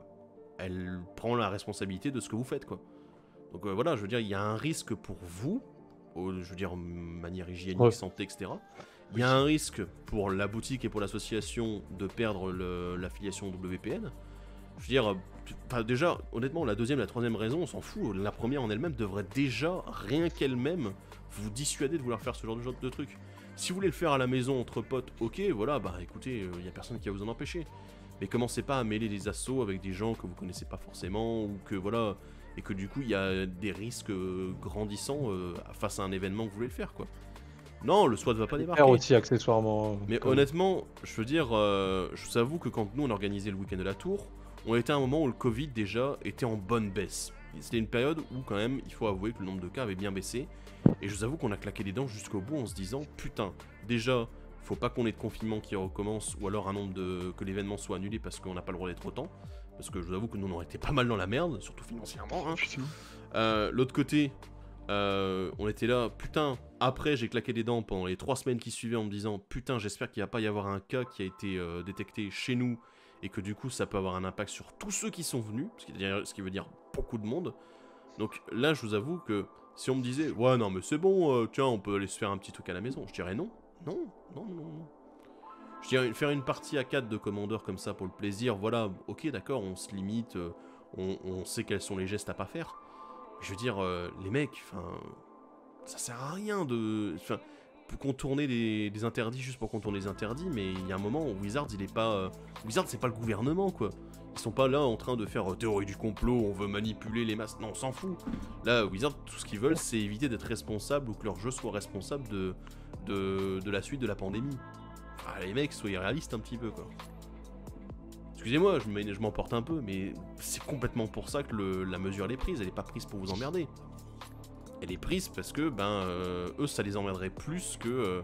[SPEAKER 1] elle prend la responsabilité de ce que vous faites, quoi. Donc euh, voilà, je veux dire, il y a un risque pour vous, je veux dire, en manière hygiénique,
[SPEAKER 2] Ouais.
[SPEAKER 1] santé, etc. Il y a un risque pour la boutique et pour l'association de perdre l'affiliation WPN. Je veux dire, euh, déjà, honnêtement, la deuxième, la troisième raison, on s'en fout. La première en elle-même devrait déjà, rien qu'elle-même, vous dissuader de vouloir faire ce genre de, de truc. Si vous voulez le faire à la maison entre potes, ok, voilà, bah écoutez, il n'y a personne qui va vous en empêcher. Mais commencez pas à mêler des assauts avec des gens que vous connaissez pas forcément, ou que voilà, et que du coup il y a des risques euh, grandissants euh, face à un événement que vous voulez le faire, quoi. Non, le SWAT va pas débarquer.
[SPEAKER 2] Aussi accessoirement.
[SPEAKER 1] Mais
[SPEAKER 2] comme-
[SPEAKER 1] honnêtement, je veux dire, euh, je vous avoue que quand nous on organisait le week-end de la tour, on était à un moment où le Covid déjà était en bonne baisse. C'était une période où quand même, il faut avouer que le nombre de cas avait bien baissé. Et je vous avoue qu'on a claqué les dents jusqu'au bout en se disant, putain, déjà, faut pas qu'on ait de confinement qui recommence ou alors un nombre de que l'événement soit annulé parce qu'on n'a pas le droit d'être autant. Parce que je vous avoue que nous on aurait été pas mal dans la merde, surtout financièrement. hein. Euh, L'autre côté, euh, on était là, putain, après j'ai claqué des dents pendant les trois semaines qui suivaient en me disant, putain, j'espère qu'il va pas y avoir un cas qui a été euh, détecté chez nous et que du coup ça peut avoir un impact sur tous ceux qui sont venus, ce qui, veut dire- ce qui veut dire beaucoup de monde. Donc là, je vous avoue que si on me disait, ouais, non, mais c'est bon, tiens, on peut aller se faire un petit truc à la maison, je dirais non, non, non, non, non. Je dirais faire une partie à 4 de commandeur comme ça pour le plaisir, voilà, ok, d'accord, on se limite, euh, on, sait quels sont les gestes à pas faire. Je veux dire, euh, les mecs, enfin, ça sert à rien de, contourner des, interdits juste pour contourner les interdits, mais il y a un moment où Wizards, il est pas, euh, Wizards, c'est pas le gouvernement, quoi. Ils sont pas là en train de faire euh, théorie du complot, on veut manipuler les masses. Non, on s'en fout. Là, Wizards, tout ce qu'ils veulent, c'est éviter d'être responsable ou que leur jeu soit responsable de, de, la suite de la pandémie. Ah, les mecs, soyez réalistes un petit peu, quoi. Excusez-moi, je m'emporte un peu, mais c'est complètement pour ça que la mesure elle est prise. Elle est pas prise pour vous emmerder. Elle est prise parce que, ben, euh, eux, ça les emmerderait plus que,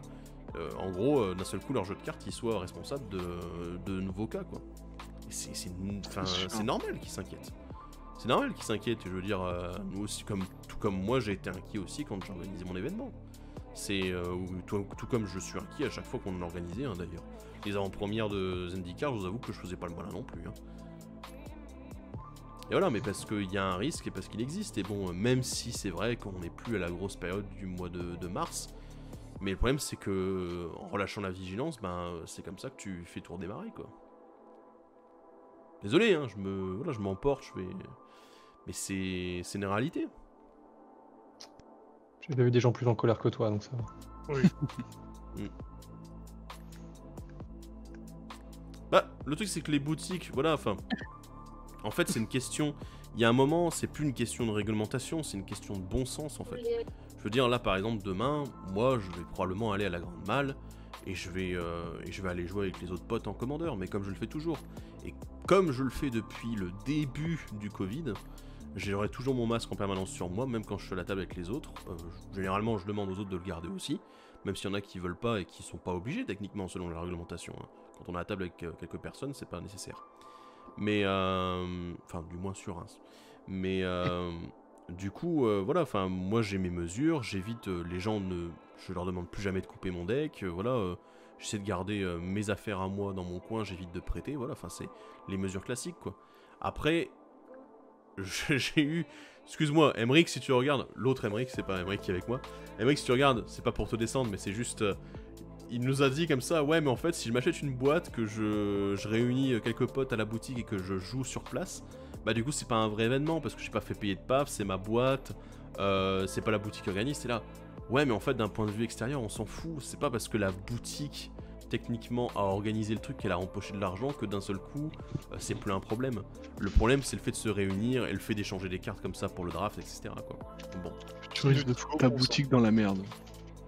[SPEAKER 1] euh, en gros, d'un seul coup, leur jeu de cartes, ils soient responsables de nouveaux cas, quoi. C'est- normal qu'ils s'inquiètent. C'est normal qu'ils s'inquiètent, et je veux dire, euh, nous aussi, comme, tout comme moi, j'ai été inquiet aussi quand j'ai organisé mon événement. C'est euh, ou- tout, tout comme je suis inquiet à chaque fois qu'on en organisait, hein, d'ailleurs. Les avant-premières de Zendikar, je vous avoue que je faisais pas le malin non plus. hein. Et voilà, mais parce qu'il y a un risque et parce qu'il existe. Et bon, même si c'est vrai qu'on n'est plus à la grosse période du mois de, de mars, mais le problème c'est que en relâchant la vigilance, ben c'est comme ça que tu fais tour démarrer quoi. Désolé, hein, je me, voilà, je m'emporte, je fais, mais c'est, c'est une réalité.
[SPEAKER 2] J'ai déjà vu des gens plus en colère que toi, donc ça va. <laughs>
[SPEAKER 1] Bah, le truc c'est que les boutiques, voilà, enfin, en fait c'est une question. Il y a un moment, c'est plus une question de réglementation, c'est une question de bon sens en fait. Je veux dire, là par exemple, demain, moi je vais probablement aller à la Grande Malle et je vais, euh, et je vais aller jouer avec les autres potes en commandeur, mais comme je le fais toujours. Et comme je le fais depuis le début du Covid, j'aurai toujours mon masque en permanence sur moi, même quand je suis à la table avec les autres. Euh, généralement, je demande aux autres de le garder aussi, même s'il y en a qui veulent pas et qui sont pas obligés techniquement selon la réglementation. hein. Quand on est à la table avec euh, quelques personnes, c'est pas nécessaire. Mais, euh, enfin, du moins sur un. Mais <laughs> du coup, euh, voilà, enfin, moi j'ai mes mesures, j'évite euh, les gens ne, je leur demande plus jamais de couper mon deck, euh, voilà, j'essaie de garder mes affaires à moi dans mon coin, j'évite de prêter, voilà, enfin c'est les mesures classiques quoi. Après, <laughs> j'ai eu, excuse-moi, Emric si tu regardes, l'autre Emric, c'est pas Emric qui est avec moi, Emric si tu regardes, c'est pas pour te descendre, mais c'est juste, il nous a dit comme ça, ouais, mais en fait, si je m'achète une boîte, que je, je réunis quelques potes à la boutique et que je joue sur place, bah du coup c'est pas un vrai événement parce que j'ai pas fait payer de paf, c'est ma boîte, euh, c'est pas la boutique organiste, c'est là. Ouais mais en fait d'un point de vue extérieur on s'en fout, c'est pas parce que la boutique techniquement a organisé le truc qu'elle a empoché de l'argent que d'un seul coup euh, c'est plus un problème. Le problème c'est le fait de se réunir et le fait d'échanger des cartes comme ça pour le draft etc quoi. Bon.
[SPEAKER 4] Tu risques de foutre ta boutique dans la merde.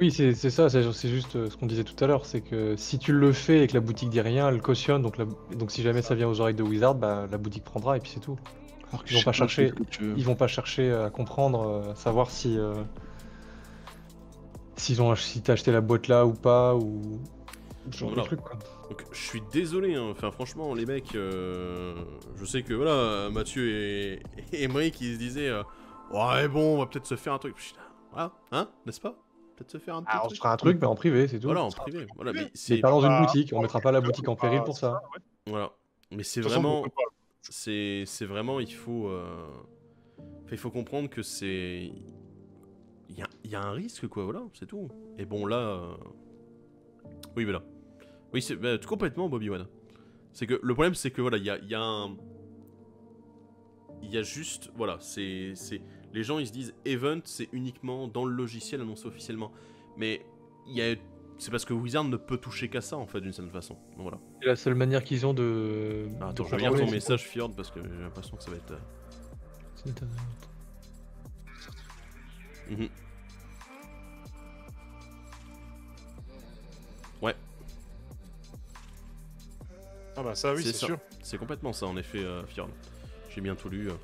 [SPEAKER 2] Oui, c'est c'est ça, c'est c'est juste euh, ce qu'on disait tout à l'heure, c'est que si tu le fais et que la boutique dit rien, elle cautionne, donc, la- donc si jamais ça vient aux oreilles de Wizard, bah, la boutique prendra et puis c'est tout.
[SPEAKER 4] Alors
[SPEAKER 2] Ils vont pas chercher-. Ils vont pas chercher à comprendre, euh, à savoir si euh, s'ils ont ach- si t'as acheté la boîte là ou pas ou ce genre
[SPEAKER 1] Voilà.
[SPEAKER 2] de truc quoi.
[SPEAKER 1] Donc je suis désolé, hein. enfin franchement les mecs, euh, je sais que voilà, Mathieu et, et Emric ils se disaient euh, ouais bon on va peut-être se faire un truc. Putain, Voilà, hein, n'est-ce pas? Peut-être se faire un petit
[SPEAKER 2] Ah, on se
[SPEAKER 1] truc.
[SPEAKER 2] fera un truc mais en privé, c'est tout.
[SPEAKER 1] Voilà, en privé. Voilà, mais c'est
[SPEAKER 2] pas dans une boutique, on mettra pas la boutique en péril pour ça.
[SPEAKER 1] voilà, mais c'est vraiment, c'est c'est vraiment il faut, euh, Enfin, il faut comprendre que c'est. Il y a, il y a un risque, quoi, voilà, c'est tout. Et bon, là. euh, Oui, voilà. Oui, c'est bah, complètement Bobby Wan. C'est que le problème, c'est que voilà, il y a, il y a un. Il y a juste. Voilà, c'est. Les gens, ils se disent Event, c'est uniquement dans le logiciel annoncé officiellement. Mais il y a. C'est parce que Wizard ne peut toucher qu'à ça, en fait, d'une certaine façon. Donc voilà.
[SPEAKER 2] C'est la seule manière qu'ils ont de.
[SPEAKER 1] Ah,
[SPEAKER 2] de
[SPEAKER 1] attends, je vais lire
[SPEAKER 2] contrôler,
[SPEAKER 1] ton message, Fjord, parce que j'ai l'impression que ça va être. euh.
[SPEAKER 2] C'est un-
[SPEAKER 1] mhm. Ouais,
[SPEAKER 5] Ah bah ça oui,
[SPEAKER 1] C'est
[SPEAKER 5] sûr.
[SPEAKER 1] c'est complètement ça, en effet, euh, Fjord. J'ai bien tout lu. euh.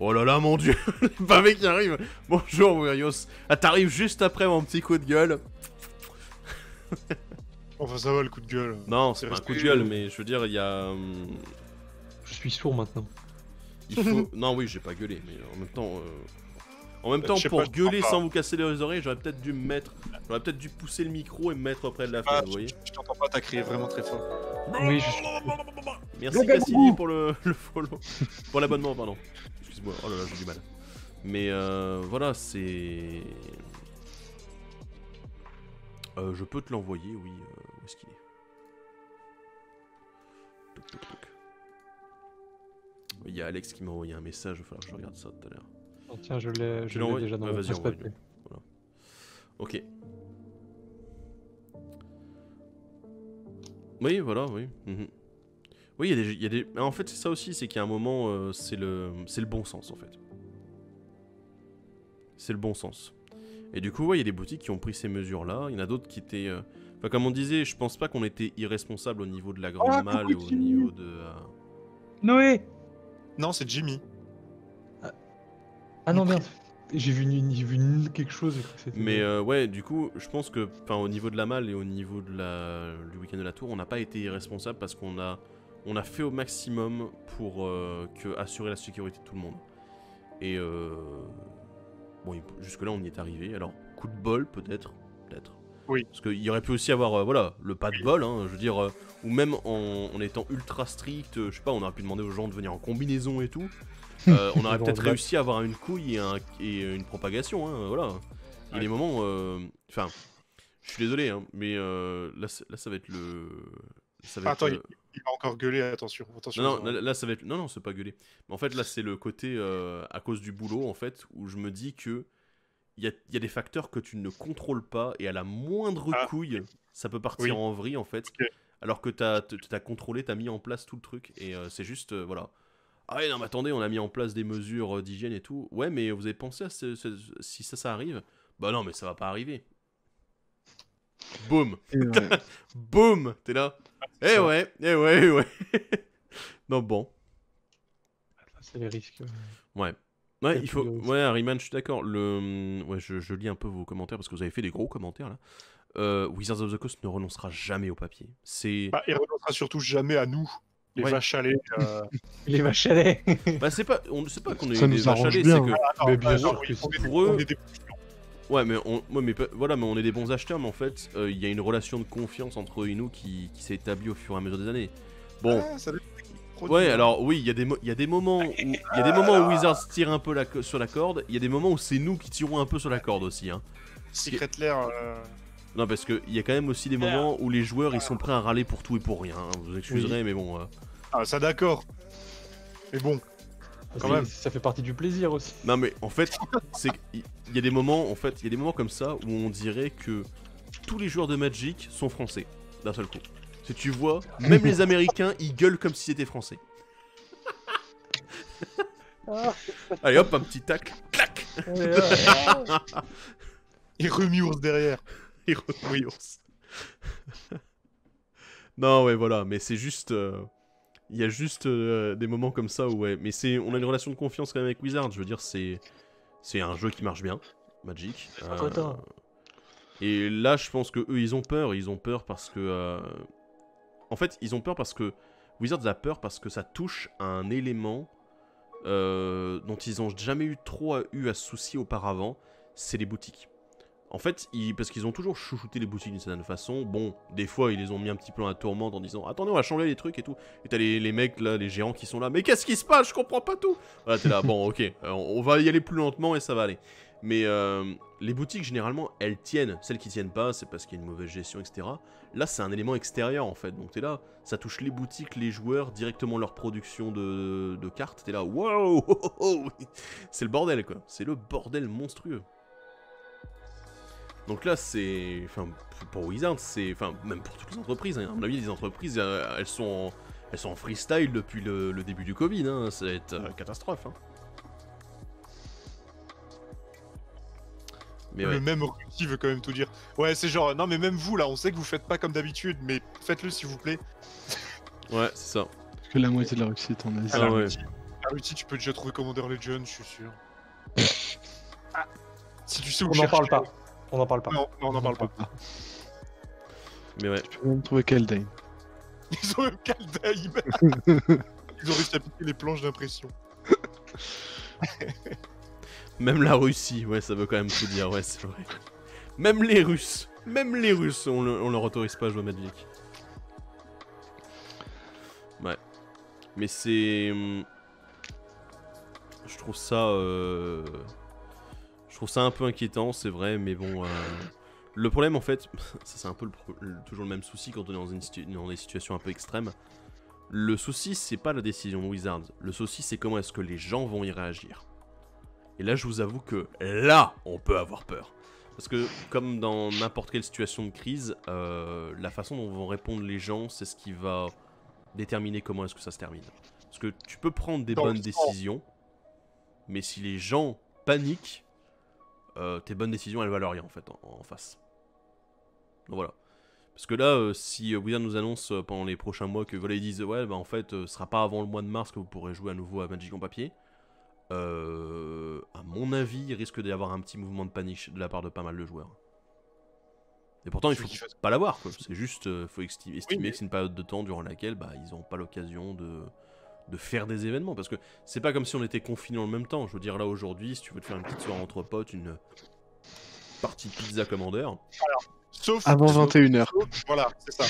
[SPEAKER 1] Oh là là, mon dieu <laughs> Le pavé qui arrive Bonjour, Wirios. Ah, t'arrives juste après mon petit coup de gueule. <laughs>
[SPEAKER 5] Enfin ça va le coup de gueule.
[SPEAKER 1] Non, c'est pas un coup de gueule, mais je veux dire, il y a. hum,
[SPEAKER 2] Je suis sourd maintenant.
[SPEAKER 1] Il faut. <laughs> non, oui, j'ai pas gueulé, mais en même temps. euh, En même
[SPEAKER 5] Euh,
[SPEAKER 1] temps, pour
[SPEAKER 5] pas,
[SPEAKER 1] gueuler sans vous casser les oreilles, j'aurais peut-être dû me mettre. J'aurais peut-être dû pousser le micro et me mettre près de la
[SPEAKER 5] Ah,
[SPEAKER 1] fenêtre, vous
[SPEAKER 5] je,
[SPEAKER 1] voyez
[SPEAKER 5] je t'entends pas, t'as crié vraiment très fort.
[SPEAKER 2] Oui, je suis.
[SPEAKER 1] Merci Cassini pour le, le follow. pour l'abonnement, pardon. Oh là là, j'ai du mal. Mais euh, voilà, c'est. Euh, je peux te l'envoyer, oui. euh, où est-ce qu'il est? Toc, toc, toc. Il y a Alex qui m'a envoyé un message, il va falloir que je regarde ça tout à l'heure.
[SPEAKER 2] Oh, Tiens, je l'ai déjà dans
[SPEAKER 1] Ouais,
[SPEAKER 2] mon papier.
[SPEAKER 1] Ok. Oui, voilà, oui. mhm. Oui, il y a des, il y a des... mais En fait, c'est ça aussi, c'est qu'il y a un moment, euh, c'est le, c'est le bon sens, en fait. C'est le bon sens. Et du coup, ouais, il y a des boutiques qui ont pris ces mesures-là. Il y en a d'autres qui étaient... euh, Enfin, comme on disait, je pense pas qu'on était irresponsable au niveau de la grande
[SPEAKER 2] Ah,
[SPEAKER 1] malle et au niveau de... euh,
[SPEAKER 2] Noé
[SPEAKER 5] Non, c'est Jimmy.
[SPEAKER 2] Ah non, merde. <laughs> J'ai vu, une, j'ai vu une- quelque chose.
[SPEAKER 1] Mais euh, ouais, du coup, je pense que, enfin, au niveau de la malle et au niveau de la, du week-end de la tour, on n'a pas été irresponsable parce qu'on a, on a fait au maximum pour euh, que assurer la sécurité de tout le monde. Et euh, bon, jusque là, on y est arrivé. Alors, coup de bol, peut-être, peut-être.
[SPEAKER 5] Oui.
[SPEAKER 1] Parce qu'il y aurait pu aussi avoir, euh, voilà, le pas de bol, hein, je veux dire, ou même en, en étant ultra strict, je sais pas, on aurait pu demander aux gens de venir en combinaison et tout. <laughs> On aurait peut-être réussi à avoir une couille et, un- et une propagation, hein, voilà. Il y a des moments, enfin, je suis désolé, hein, mais là, ça va être le, ça va
[SPEAKER 5] Attends,
[SPEAKER 1] être,
[SPEAKER 5] Il va encore gueuler, attention. attention
[SPEAKER 1] non, non,
[SPEAKER 5] ça-
[SPEAKER 1] là, ça va être. Non, non, c'est pas gueuler. Mais en fait, là, c'est le côté euh, à cause du boulot, en fait, où je me dis que il y a, il y a des facteurs que tu ne contrôles pas et à la moindre
[SPEAKER 5] Ah.
[SPEAKER 1] couille, ça peut partir
[SPEAKER 5] Oui.
[SPEAKER 1] en vrille, en fait. Alors que t'as as contrôlé, t'as mis en place tout le truc et euh, c'est juste, euh, voilà. Ah ouais, non, mais attendez, on a mis en place des mesures d'hygiène et tout. Ouais, mais vous avez pensé à ce- ce- si ça, ça arrive? Bah non, mais ça va pas arriver. Boum. <laughs> Boum T'es là Eh ouais, eh ouais, eh ouais. <laughs> non, bon.
[SPEAKER 2] C'est les risques.
[SPEAKER 1] Ouais. Ouais, il faut. Ouais, Harryman, je suis d'accord. Le... Ouais, je, je lis un peu vos commentaires parce que vous avez fait des gros commentaires là. Euh, Wizards of the Coast ne renoncera jamais au papier. C'est.
[SPEAKER 5] Bah, il renoncera surtout jamais à nous, les
[SPEAKER 1] Ouais.
[SPEAKER 5] vaches à lait. <laughs> euh,
[SPEAKER 2] Les vaches à lait
[SPEAKER 1] Bah, c'est pas. On ne sait pas qu'on est des vaches à lait,
[SPEAKER 4] bien.
[SPEAKER 1] c'est que.
[SPEAKER 5] ah, non,
[SPEAKER 2] Mais bien
[SPEAKER 5] ah,
[SPEAKER 2] sûr
[SPEAKER 5] non, oui, on est des-
[SPEAKER 1] Ouais, mais on... ouais, mais voilà, mais on est des bons acheteurs, mais en fait, euh, il y a une relation de confiance entre eux et nous qui, qui s'est établie au fur et à mesure des années. Bon.
[SPEAKER 5] Ah, ça
[SPEAKER 1] Ouais,
[SPEAKER 5] hein.
[SPEAKER 1] alors oui, il y, a des y a des moments où il y a des moments où Wizards tire un peu la sur la corde, il y a des moments où c'est nous qui tirons un peu sur la corde aussi. Hein.
[SPEAKER 5] Secret Lair, euh,
[SPEAKER 1] Non, parce qu'il y a quand même aussi des moments où les joueurs ils sont prêts à râler pour tout et pour rien. hein. Vous excuserez, mais bon. euh,
[SPEAKER 5] Ah, ça d'accord. Mais bon, Quand même.
[SPEAKER 2] Ça fait partie du plaisir aussi.
[SPEAKER 1] Non, mais en fait, c'est qu'il y a des moments, en fait, il y a des moments comme ça où on dirait que tous les joueurs de Magic sont français d'un seul coup. Si tu vois, même les Américains, ils gueulent comme si c'était français. Allez hop, un petit tac, clac,
[SPEAKER 5] il <laughs> remue derrière.
[SPEAKER 1] et oui, Non, ouais, voilà, mais c'est juste. euh, Il y a juste euh, des moments comme ça où, ouais. Mais c'est, on a une relation de confiance quand même avec Wizard. Je veux dire, c'est, c'est un jeu qui marche bien, Magic. Euh, et là, je pense que eux, ils ont peur. Ils ont peur parce que, euh, en fait, ils ont peur parce que Wizards a peur parce que ça touche à un élément dont ils ont jamais eu trop à- eu à se soucier auparavant. C'est les boutiques. En fait, ils- parce qu'ils ont toujours chouchouté les boutiques d'une certaine façon. Bon, des fois, ils les ont mis un petit peu la tourmente en disant Attendez, on va changer les trucs et tout. Et t'as les, mecs là, les géants qui sont là. Mais qu'est-ce qui se passe? Je comprends pas tout. Voilà, t'es là. Bon, ok, euh, on va y aller plus lentement et ça va aller. Mais euh, les boutiques, généralement, elles tiennent. Celles qui tiennent pas, c'est parce qu'il y a une mauvaise gestion, etc. Là, c'est un élément extérieur en fait. Donc t'es là, ça touche les boutiques, les joueurs, directement leur production de, de cartes. T'es là, wow. <laughs> C'est le bordel quoi. C'est le bordel monstrueux. Donc là, c'est. Enfin, pour Wizards, c'est. Enfin, même pour toutes les entreprises. hein. À mon avis, les entreprises, euh, elles sont en. Elles sont en freestyle depuis le, le début du Covid, hein. ça va être euh, catastrophe. Hein. Mais ouais.
[SPEAKER 5] Le même Russie veut quand même tout dire. Ouais, c'est genre, non mais même vous là, on sait que vous faites pas comme d'habitude, mais faites-le s'il vous plaît.
[SPEAKER 1] ouais, c'est ça.
[SPEAKER 4] Parce que la moitié de la Russie est en Asie.
[SPEAKER 1] Ah
[SPEAKER 5] la,
[SPEAKER 1] ouais.
[SPEAKER 5] Russie, la Russie, tu peux déjà trouver Commander Legion, je suis sûr. <laughs> Ah, si tu sais où
[SPEAKER 2] On n'en parle pas. On n'en parle pas.
[SPEAKER 5] Non, non, on n'en parle pas.
[SPEAKER 1] Mais ouais.
[SPEAKER 4] Tu peux même trouver Kaldheim.
[SPEAKER 5] Ils ont même Kaldheim. <laughs> <laughs> Ils ont réussi à piquer les planches d'impression. <laughs>
[SPEAKER 1] Même la Russie, ouais, ça veut quand même tout dire, ouais, c'est vrai. Même les Russes, même les Russes, on, le- on leur autorise pas à jouer à Magic. Ouais. Mais c'est. hum, Je trouve ça. euh, Je trouve ça un peu inquiétant, c'est vrai, mais bon. euh, Le problème, en fait, <laughs> ça c'est un peu le toujours le même souci quand on est dans, une dans des situations un peu extrêmes. Le souci, c'est pas la décision de Wizards. Le souci, c'est comment est-ce que les gens vont y réagir. Et là, je vous avoue que là, on peut avoir peur. Parce que, comme dans n'importe quelle situation de crise, euh, la façon dont vont répondre les gens, c'est ce qui va déterminer comment est-ce que ça se termine. Parce que tu peux prendre des
[SPEAKER 5] Dans
[SPEAKER 1] bonnes décisions, mais si les gens paniquent, euh, tes bonnes décisions, elles valent rien en fait en, en face. Donc voilà. Parce que là, euh, si Wizard nous annonce euh, pendant les prochains mois que voilà, ils disent ouais, bah en fait, ce sera pas avant le mois de mars que vous pourrez jouer à nouveau à Magic en papier. À mon avis, il risque d'y avoir un petit mouvement de panique de la part de pas mal de joueurs. Et pourtant, il faut pas l'avoir. C'est juste, faut esti- estimer
[SPEAKER 5] mais-
[SPEAKER 1] que c'est une période de temps durant laquelle bah, ils n'ont pas l'occasion de, de faire des événements. Parce que c'est pas comme si on était confinés en même temps. Je veux dire, là aujourd'hui, si tu veux te faire une petite soirée entre potes, une partie de pizza commander.
[SPEAKER 5] Sauf.
[SPEAKER 4] Avant
[SPEAKER 5] sauf-
[SPEAKER 4] 21h.
[SPEAKER 5] sauf- Voilà, c'est ça.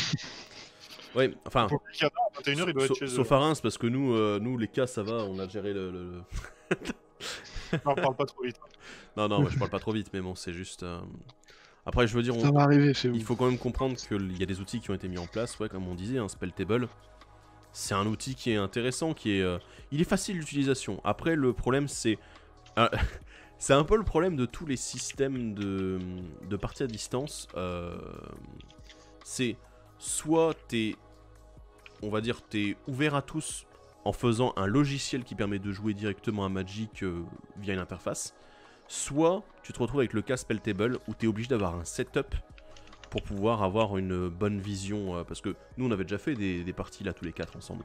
[SPEAKER 1] Ouais, enfin.
[SPEAKER 5] Pour lui qui attend, à 21h, il doit être
[SPEAKER 1] Sauf,
[SPEAKER 5] eux.
[SPEAKER 1] à Reims, parce que nous, euh, nous, les cas, ça va, on a géré le- le- le,
[SPEAKER 5] Non, parle pas trop vite. <laughs>
[SPEAKER 1] Non, non, je parle pas trop vite, mais bon, c'est juste. euh, Après, je veux dire,
[SPEAKER 4] Ça
[SPEAKER 1] on-
[SPEAKER 4] va arriver chez vous.
[SPEAKER 1] il faut quand même comprendre qu'il y a des outils qui ont été mis en place, ouais, comme on disait, un spell table. C'est un outil qui est intéressant, qui est. euh, Il est facile d'utilisation. Après, le problème, c'est. ah, <laughs> c'est un peu le problème de tous les systèmes de, de partie à distance. euh, C'est soit t'es. On va dire, t'es ouvert à tous en faisant un logiciel qui permet de jouer directement à Magic euh, via une interface. Soit tu te retrouves avec le cas Spell Table où tu es obligé d'avoir un setup pour pouvoir avoir une bonne vision. euh, parce que nous, on avait déjà fait des, des parties là tous les quatre ensemble.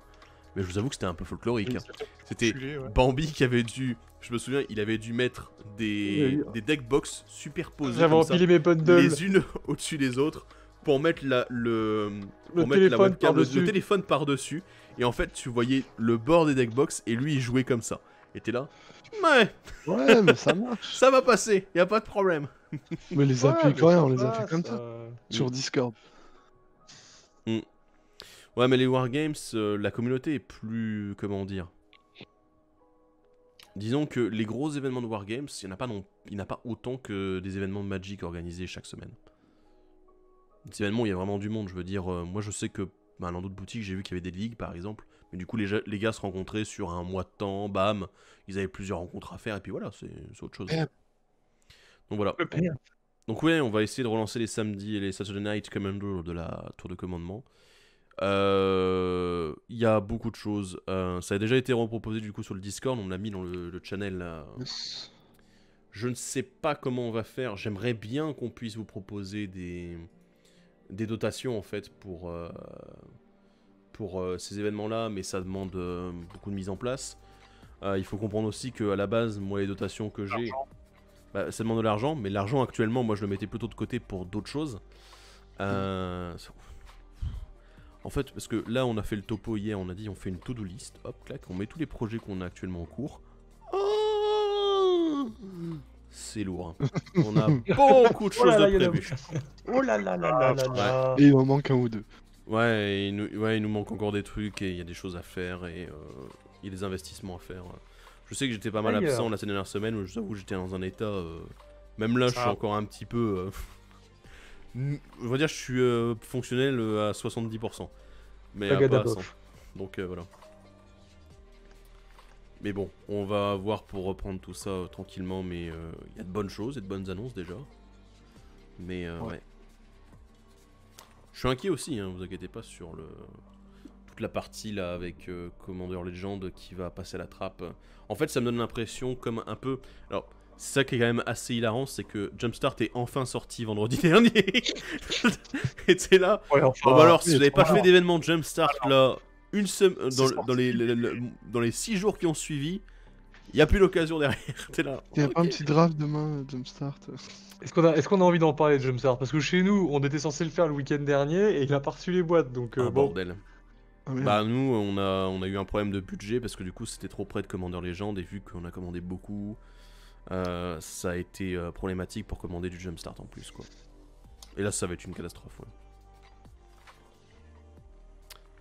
[SPEAKER 1] Mais je vous avoue que c'était un peu folklorique. hein. C'était
[SPEAKER 5] Culé, ouais.
[SPEAKER 1] Bambi qui avait dû. Je me souviens, il avait dû mettre des,
[SPEAKER 2] Oui.
[SPEAKER 1] des deck box superposés
[SPEAKER 2] J'avais
[SPEAKER 1] comme ça,
[SPEAKER 2] empilé mes bundles.
[SPEAKER 1] les unes <laughs> au-dessus des autres pour mettre la, le,
[SPEAKER 2] Le
[SPEAKER 1] pour mettre la
[SPEAKER 2] téléphone
[SPEAKER 1] webcam, le, le
[SPEAKER 2] par-dessus.
[SPEAKER 1] téléphone par-dessus. Et en fait, tu voyais le bord des deck box et lui il jouait comme ça. Et t'es là. Ouais,
[SPEAKER 4] Ouais, mais ça <laughs> marche.
[SPEAKER 1] ça va passer, y a pas de problème. <laughs>
[SPEAKER 4] Mais les
[SPEAKER 2] Ouais,
[SPEAKER 4] coréens,
[SPEAKER 2] ça
[SPEAKER 4] on les a fait comme ça.
[SPEAKER 2] euh,
[SPEAKER 4] Sur Discord.
[SPEAKER 1] Ouais, mais les wargames, euh, la communauté est plus. Comment dire Disons que les gros événements de wargames, il n'y en a pas non, il n'y en a pas autant que des événements de Magic organisés chaque semaine. Des événements où il y a vraiment du monde, je veux dire, euh, moi je sais que bah, dans d'autres boutiques, j'ai vu qu'il y avait des ligues par exemple, mais du coup les, les gars se rencontraient sur un mois de temps, bam, ils avaient plusieurs rencontres à faire, et puis voilà, c'est autre chose. Donc voilà. Donc ouais, on va essayer de relancer les samedis et les Saturday Night Commander de la tour de commandement. Euh, Il y a beaucoup de choses. Euh, ça a déjà été reproposé du coup sur le Discord, on l'a mis dans le, le channel. là. Je ne sais pas comment on va faire. J'aimerais bien qu'on puisse vous proposer des, des dotations en fait pour, euh, pour euh, ces événements-là, mais ça demande euh, beaucoup de mise en place. Euh, il faut comprendre aussi qu'à la base, moi les dotations que j'ai, bah, ça demande de l'argent, mais l'argent actuellement, moi je le mettais plutôt de côté pour d'autres choses. Euh, En fait, parce que là on a fait le topo hier, on a dit on fait une to-do list, hop, clac, on met tous les projets qu'on a actuellement en cours. Oh c'est lourd. hein. On a <laughs> beaucoup de
[SPEAKER 2] Oh là
[SPEAKER 1] choses
[SPEAKER 2] là,
[SPEAKER 1] de prévues.
[SPEAKER 2] Oh là là là là là là.
[SPEAKER 4] Et il en manque un ou deux.
[SPEAKER 1] Ouais, il nous, ouais, il nous manque encore des trucs et il y a des choses à faire et euh, il y a des investissements à faire. Je sais que j'étais pas mal
[SPEAKER 2] Ailleurs.
[SPEAKER 1] absent la dernière semaine où je vous avoue j'étais dans un état. euh, même là, je suis
[SPEAKER 5] Ah.
[SPEAKER 1] encore un petit peu. euh, <laughs> on va dire, je suis euh, fonctionnel à 70%. Mais à pas à
[SPEAKER 2] Pagadabov.
[SPEAKER 1] 100. Donc euh, voilà. Mais bon, on va voir pour reprendre tout ça tranquillement. Mais il y a de bonnes choses et de bonnes annonces déjà. Mais euh, ouais.
[SPEAKER 5] Ouais.
[SPEAKER 1] Je suis inquiet aussi, hein, vous inquiétez pas sur le toute la partie là avec euh, Commander Legend qui va passer à la trappe. En fait, ça me donne l'impression comme un peu. Alors, c'est ça qui est quand même assez hilarant, c'est que Jumpstart est enfin sorti vendredi <laughs> dernier. Et c'est là.
[SPEAKER 2] Ouais, enfin,
[SPEAKER 1] Bon bah alors, si vous n'avez pas fait d'événement Jumpstart là, une semaine dans,
[SPEAKER 5] C'est
[SPEAKER 1] dans les, les- les- dans les six jours qui ont suivi, il n'y a plus d'occasion derrière. <laughs> T'es là.
[SPEAKER 4] Il y a pas un petit draft demain, Jumpstart
[SPEAKER 2] Est-ce qu'on a, est-ce qu'on a envie d'en parler de Jumpstart? Parce que chez nous, on était censé le faire le week-end dernier et il a pas reçu les boîtes. Donc euh,
[SPEAKER 1] Ah,
[SPEAKER 2] bon,
[SPEAKER 1] bordel.
[SPEAKER 4] Ah.
[SPEAKER 1] Bah nous on a, on a eu un problème de budget parce que du coup c'était trop près de Commander Legend et vu qu'on a commandé beaucoup, euh, ça a été euh, problématique pour commander du Jumpstart en plus quoi. Et là ça va être une catastrophe ouais.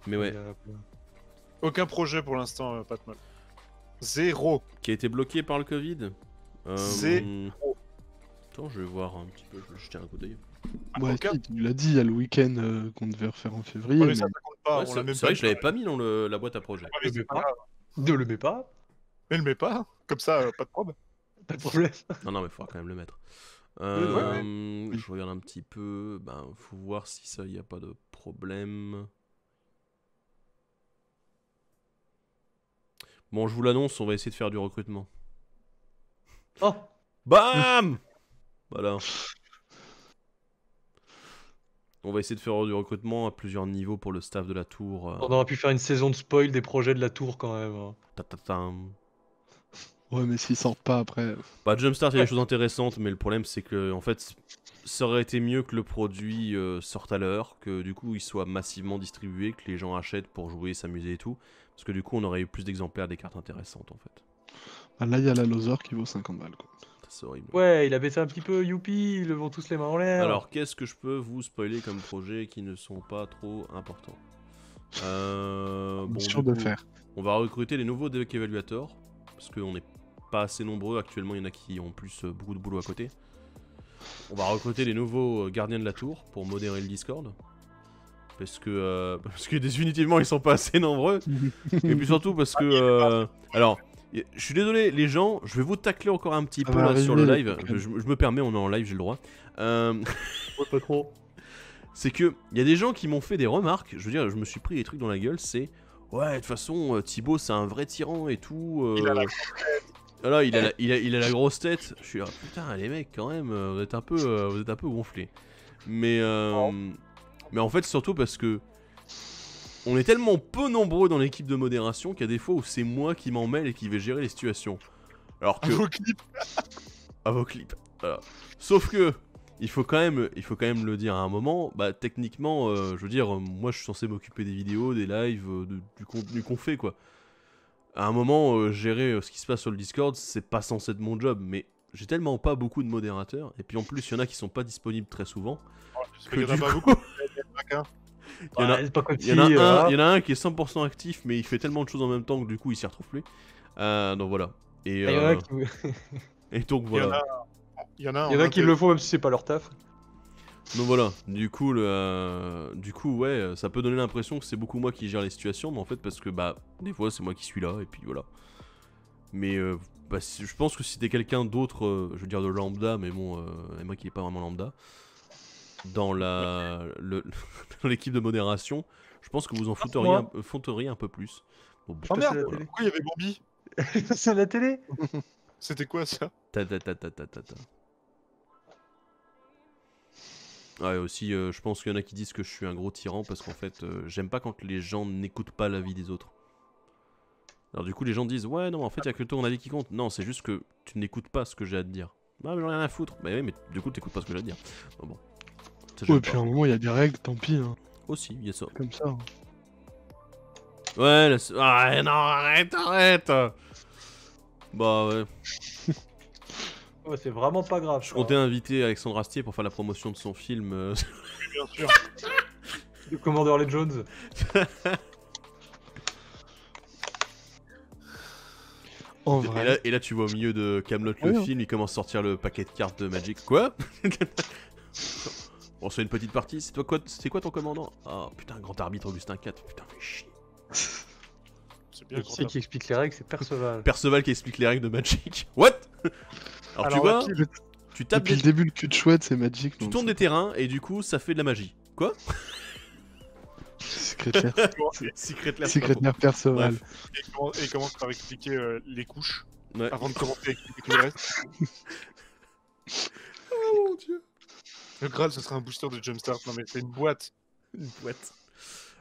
[SPEAKER 1] Mais ouais,
[SPEAKER 2] euh,
[SPEAKER 5] Aucun projet pour l'instant, euh, Patmol. Zéro.
[SPEAKER 1] qui a été bloqué par le Covid euh,
[SPEAKER 5] Zéro.
[SPEAKER 1] Attends je vais voir un petit peu, je vais jeter un coup d'œil.
[SPEAKER 4] Ouais,
[SPEAKER 5] aucun.
[SPEAKER 4] si, tu l'as dit, il y a le week-end euh, qu'on devait refaire en février.
[SPEAKER 5] Ouais, mais
[SPEAKER 4] mais
[SPEAKER 5] ça, ça compte pas.
[SPEAKER 1] Ouais,
[SPEAKER 5] on
[SPEAKER 1] c'est vrai que je l'avais pas mis dans le- la boîte à projet.
[SPEAKER 5] Ouais, grave.
[SPEAKER 2] ne le mets pas,
[SPEAKER 5] Mais le mets pas. Comme ça, euh, pas de problème.
[SPEAKER 2] pas de problème. <laughs>
[SPEAKER 1] Non, non, mais il faudra quand même le mettre.
[SPEAKER 5] ouais,
[SPEAKER 1] Euh, Je regarde un petit peu. Ben, faut voir si ça, il n'y a pas de problème. Bon, je vous l'annonce, on va essayer de faire du recrutement.
[SPEAKER 2] Oh,
[SPEAKER 1] Bam <laughs> Voilà. On va essayer de faire du recrutement à plusieurs niveaux pour le staff de la tour. euh,
[SPEAKER 2] on aurait pu faire une saison de spoil des projets de la tour quand même. hein.
[SPEAKER 1] tatatam.
[SPEAKER 4] Ouais, mais s'ils sortent pas après.
[SPEAKER 1] Bah, Jumpstart, il y a des choses intéressantes, mais le problème, c'est que, en fait, ça aurait été mieux que le produit euh, sorte à l'heure, que du coup, il soit massivement distribué, que les gens achètent pour jouer, s'amuser et tout. Parce que du coup, on aurait eu plus d'exemplaires des cartes intéressantes, en fait.
[SPEAKER 4] Ah, là, il y a la Loser qui vaut 50 balles. Quoi.
[SPEAKER 1] C'est horrible.
[SPEAKER 2] Ouais, il a baissé un petit peu, youpi, ils levons tous les mains en l'air.
[SPEAKER 1] Alors, qu'est-ce que je peux vous spoiler comme projets qui ne sont pas trop importants euh, bon,
[SPEAKER 4] sûr de
[SPEAKER 1] coup,
[SPEAKER 4] faire.
[SPEAKER 1] On va recruter les nouveaux deck evaluators, parce qu'on n'est pas assez nombreux. Actuellement, il y en a qui ont plus euh, beaucoup de boulot à côté. On va recruter les nouveaux euh, gardiens de la tour pour modérer le Discord. Parce que, euh, <laughs> parce que définitivement, ils sont pas assez nombreux. <laughs> Et puis surtout parce que... euh, alors, je suis désolé, les gens, je vais vous tacler encore un petit
[SPEAKER 4] Ça
[SPEAKER 1] peu là sur le live. Je, me permets, on est en live, j'ai le droit. Euh,
[SPEAKER 2] Ouais, pas trop. <laughs>
[SPEAKER 1] c'est que il y a des gens qui m'ont fait des remarques. Je veux dire, je me suis pris des trucs dans la gueule. C'est ouais, de toute façon, euh, Thibaut, c'est un vrai tyran et tout. euh,
[SPEAKER 5] Il a la
[SPEAKER 1] Voilà, il a, la, il, a, il a la grosse tête. Je suis là, putain, les mecs, quand même, vous êtes un peu, vous êtes un peu gonflés. Mais, euh, mais en fait, surtout parce que on est tellement peu nombreux dans l'équipe de modération qu'il y a des fois où c'est moi qui m'en mêle et qui vais gérer les situations. Alors que
[SPEAKER 5] Vos clips. <laughs>
[SPEAKER 1] à vos clips. Voilà. Sauf que il faut quand même, il faut quand même le dire à un moment. Bah techniquement, euh, je veux dire, moi je suis censé m'occuper des vidéos, des lives, euh, de- du contenu qu'on fait quoi. À un moment, euh, gérer ce qui se passe sur le Discord, c'est pas censé être mon job, mais j'ai tellement pas beaucoup de modérateurs, et puis en plus il y en a qui sont pas disponibles très souvent.
[SPEAKER 5] Parce
[SPEAKER 1] Que
[SPEAKER 5] qu'il y en a
[SPEAKER 1] du
[SPEAKER 5] pas
[SPEAKER 1] coup,
[SPEAKER 5] beaucoup. Il y en a qu'un.
[SPEAKER 1] Il y en a-
[SPEAKER 2] Ouais, c'est pas comme
[SPEAKER 1] il y, en a
[SPEAKER 2] si,
[SPEAKER 1] un,
[SPEAKER 2] euh,
[SPEAKER 1] il y en a un qui est 100% actif, mais il fait tellement de choses en même temps que du coup il s'y retrouve plus. Euh, donc voilà. Et,
[SPEAKER 2] Il y en a
[SPEAKER 1] euh,
[SPEAKER 2] qui,
[SPEAKER 1] et donc
[SPEAKER 5] Il y en
[SPEAKER 1] voilà.
[SPEAKER 5] a- Il y en a un
[SPEAKER 2] il y en a
[SPEAKER 5] en
[SPEAKER 2] qui le font même si c'est pas leur taf.
[SPEAKER 1] Donc voilà, du coup, le, euh, du coup, ouais, ça peut donner l'impression que c'est beaucoup moi qui gère les situations, mais en fait, parce que bah, des fois, c'est moi qui suis là, et puis voilà. Mais euh, bah, je pense que si t'es quelqu'un d'autre, euh, je veux dire de lambda, mais bon, euh, et moi qui est pas vraiment lambda, <laughs> dans l'équipe de modération, je pense que vous en fouteriez un, euh, fouteriez un peu plus. Bon, bon,
[SPEAKER 5] Oh
[SPEAKER 2] Putain,
[SPEAKER 5] merde,
[SPEAKER 2] la
[SPEAKER 1] voilà.
[SPEAKER 5] pourquoi il y avait Bambi <laughs>
[SPEAKER 2] c'est à la télé <laughs>
[SPEAKER 5] C'était quoi ça?
[SPEAKER 1] Ta ta ta ta ta ta ta. Ouais, aussi, euh, je pense qu'il y en a qui disent que je suis un gros tyran parce qu'en fait, euh, j'aime pas quand les gens n'écoutent pas l'avis des autres. Alors, du coup, les gens disent Ouais, non, en fait, il y a que ton avis qui compte. Non, c'est juste que tu n'écoutes pas ce que j'ai à te dire. Ah, mais j'en ai rien à foutre. Bah oui, mais du coup, t'écoutes pas ce que j'ai à te dire. Bon, bon.
[SPEAKER 4] Ouais, puis à un moment, il y a des règles, tant pis. Hein.
[SPEAKER 1] Aussi, il y a ça.
[SPEAKER 4] Comme ça. hein.
[SPEAKER 1] Ouais, laisse... Ah, non, arrête, arrête Bah, ouais. <laughs>
[SPEAKER 2] Ouais, c'est vraiment pas grave.
[SPEAKER 1] Je comptais inviter Alexandre Astier pour faire la promotion de son film. euh, <laughs>
[SPEAKER 3] Bien sûr.
[SPEAKER 2] Le Commandeur Les Jones.
[SPEAKER 4] En
[SPEAKER 1] Et
[SPEAKER 4] vrai.
[SPEAKER 1] là, et là, tu vois au milieu de Camelot le
[SPEAKER 4] Ouais, hein.
[SPEAKER 1] film, il commence à sortir le paquet de cartes de Magic. Quoi? <laughs> Bon, c'est une petite partie. C'est toi quoi C'est quoi ton commandant? Ah putain, grand arbitre Augustin 4. Putain, fais chier. <laughs>
[SPEAKER 5] C'est bien
[SPEAKER 2] qui qui explique les règles, c'est Perceval.
[SPEAKER 1] Perceval qui explique les règles de Magic. <laughs> What? Alors, tu vois, tu tapes
[SPEAKER 4] Depuis
[SPEAKER 1] des-
[SPEAKER 4] le début, le cul de chouette, c'est Magic.
[SPEAKER 1] tu tournes des terrains et du coup, ça fait de la magie. Quoi?
[SPEAKER 4] Secret <laughs>
[SPEAKER 1] Secret Lair,
[SPEAKER 4] Secret Lair Perceval.
[SPEAKER 5] Et comment- et commence par expliquer euh, les couches?
[SPEAKER 1] Ouais.
[SPEAKER 5] avant de commencer avec tout le reste.
[SPEAKER 1] Oh mon dieu.
[SPEAKER 5] Le Graal, ce serait un booster de Jumpstart. Non, mais c'est une boîte.
[SPEAKER 1] Une boîte.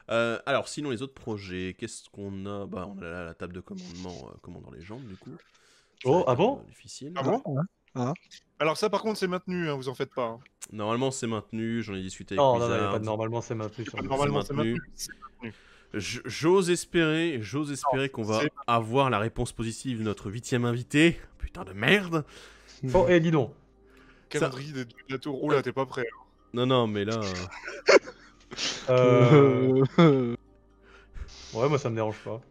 [SPEAKER 1] Euh, alors, sinon, les autres projets, qu'est-ce qu'on a? Bah, on a la, la table de commandement, euh, commandant légende, du coup. Ça
[SPEAKER 2] Oh, ah bon?
[SPEAKER 1] Difficile.
[SPEAKER 5] Ah bon? Alors, ça, par contre, c'est maintenu, hein, vous en faites pas. hein.
[SPEAKER 1] Normalement, c'est maintenu, j'en ai discuté avec
[SPEAKER 2] Non, non, non, pas de normalement, c'est maintenu. sur le-
[SPEAKER 5] Normalement, c'est
[SPEAKER 1] maintenu.
[SPEAKER 5] maintenu.
[SPEAKER 1] J'ose espérer, j'ose espérer qu'on va avoir la réponse positive de notre huitième invité. Putain de merde.
[SPEAKER 2] Bon, et dis donc.
[SPEAKER 5] Calendrier des- de la tour. Oh là, t'es pas prêt. hein.
[SPEAKER 1] Non, non, mais là... euh, <laughs>
[SPEAKER 2] Euh...
[SPEAKER 4] Euh,
[SPEAKER 2] Ouais, moi ça me dérange pas.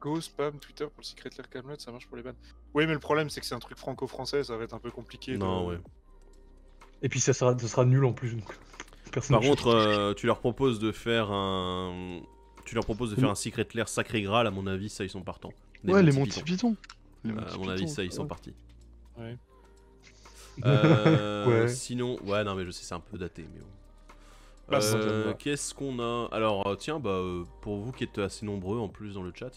[SPEAKER 5] Go spam Twitter pour le Secret Lair Camelot, ça marche pour les bannes. Oui, mais le problème, c'est que c'est un truc franco-français, ça va être un peu compliqué. de-
[SPEAKER 1] Non, ouais.
[SPEAKER 2] Et puis ça sera, ça sera nul en plus. Donc... <laughs> Personne
[SPEAKER 1] Par contre, euh, tu leur proposes de faire un... Tu leur proposes de faire un Secret Lair Sacré Graal, à mon avis, ça, ils sont partants.
[SPEAKER 4] Ouais, les
[SPEAKER 1] Monty Python.
[SPEAKER 4] Python. Les
[SPEAKER 1] Euh,
[SPEAKER 4] Monty
[SPEAKER 1] à mon avis,
[SPEAKER 4] Python,
[SPEAKER 1] ça, ils sont
[SPEAKER 4] ouais.
[SPEAKER 1] partis.
[SPEAKER 5] Ouais.
[SPEAKER 1] Euh, <laughs>
[SPEAKER 2] Ouais.
[SPEAKER 1] Sinon, ouais, non, mais je sais, c'est un peu daté, mais bon.
[SPEAKER 5] Bah, ça, ça
[SPEAKER 1] Euh. Qu'est-ce qu'on a? Alors, euh, tiens, bah, pour vous qui êtes assez nombreux en plus dans le chat,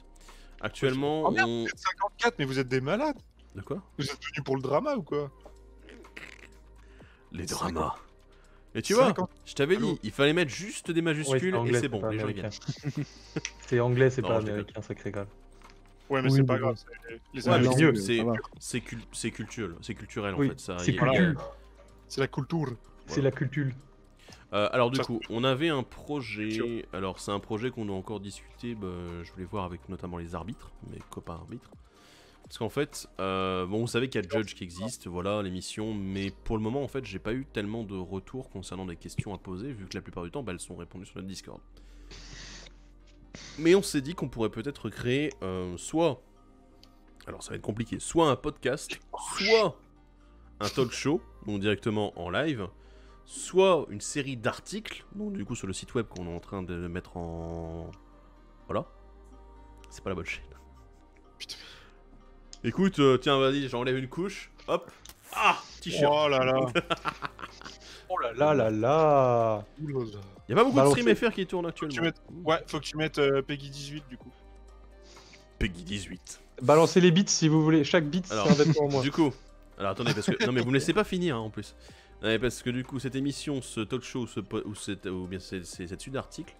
[SPEAKER 1] actuellement,
[SPEAKER 5] Oh merde,
[SPEAKER 1] on.
[SPEAKER 5] vous êtes 54, mais vous êtes des malades
[SPEAKER 1] De quoi?
[SPEAKER 5] Vous êtes venus pour le drama ou quoi?
[SPEAKER 1] Les dramas. Et tu vois,
[SPEAKER 5] 50
[SPEAKER 1] je t'avais dit, il fallait mettre juste des
[SPEAKER 2] Ouais,
[SPEAKER 1] majuscules et c'est bon,
[SPEAKER 2] pas
[SPEAKER 1] les gens viennent. <laughs>
[SPEAKER 2] C'est anglais, c'est pas américain, sacré grave.
[SPEAKER 5] Ouais, mais
[SPEAKER 4] Oui,
[SPEAKER 5] c'est pas grave. Les
[SPEAKER 1] Ouais,
[SPEAKER 5] Américains,
[SPEAKER 1] c'est cul- culturel, c'est culturel en fait. Ça,
[SPEAKER 2] c'est culture.
[SPEAKER 5] la culture.
[SPEAKER 2] C'est la culture.
[SPEAKER 1] Euh, alors du
[SPEAKER 5] Ça-
[SPEAKER 1] coup, on avait un projet. Alors c'est un projet qu'on doit encore discuter. bah, je voulais voir avec notamment les arbitres, mes copains arbitres. Parce qu'en fait, euh, bon, vous savez qu'il y a Judge qui existe, voilà l'émission, mais pour le moment, en fait, j'ai pas eu tellement de retours concernant des questions à poser, vu que la plupart du temps, bah, elles sont répondues sur notre Discord. Mais on s'est dit qu'on pourrait peut-être créer euh, soit, alors ça va être compliqué, soit un podcast, soit un talk show, donc directement en live, soit une série d'articles, donc du coup sur le site web qu'on est en train de mettre en... Voilà. C'est pas la bonne chaîne.
[SPEAKER 5] Putain.
[SPEAKER 1] Écoute, euh, tiens, vas-y, j'enlève une couche. Hop. Ah T-shirt.
[SPEAKER 5] Oh là là. <laughs>
[SPEAKER 2] Oh là là là là
[SPEAKER 1] Y a pas beaucoup
[SPEAKER 2] Bah,
[SPEAKER 1] de
[SPEAKER 2] alors,
[SPEAKER 1] stream FR qui tournent
[SPEAKER 5] tu
[SPEAKER 1] actuellement.
[SPEAKER 5] mettes- Ouais, faut que tu mettes euh, Peggy 18 du coup.
[SPEAKER 1] Peggy 18.
[SPEAKER 2] Balancez les bits si vous voulez. Chaque bit, c'est
[SPEAKER 1] Alors,
[SPEAKER 2] un vêtement en moins.
[SPEAKER 1] Du coup, alors attendez, parce que. Non, mais vous me laissez pas finir hein, en plus. Ouais, parce que du coup, cette émission, ce talk show, ce po- ou, cette, ou bien c'est- cette suite d'articles,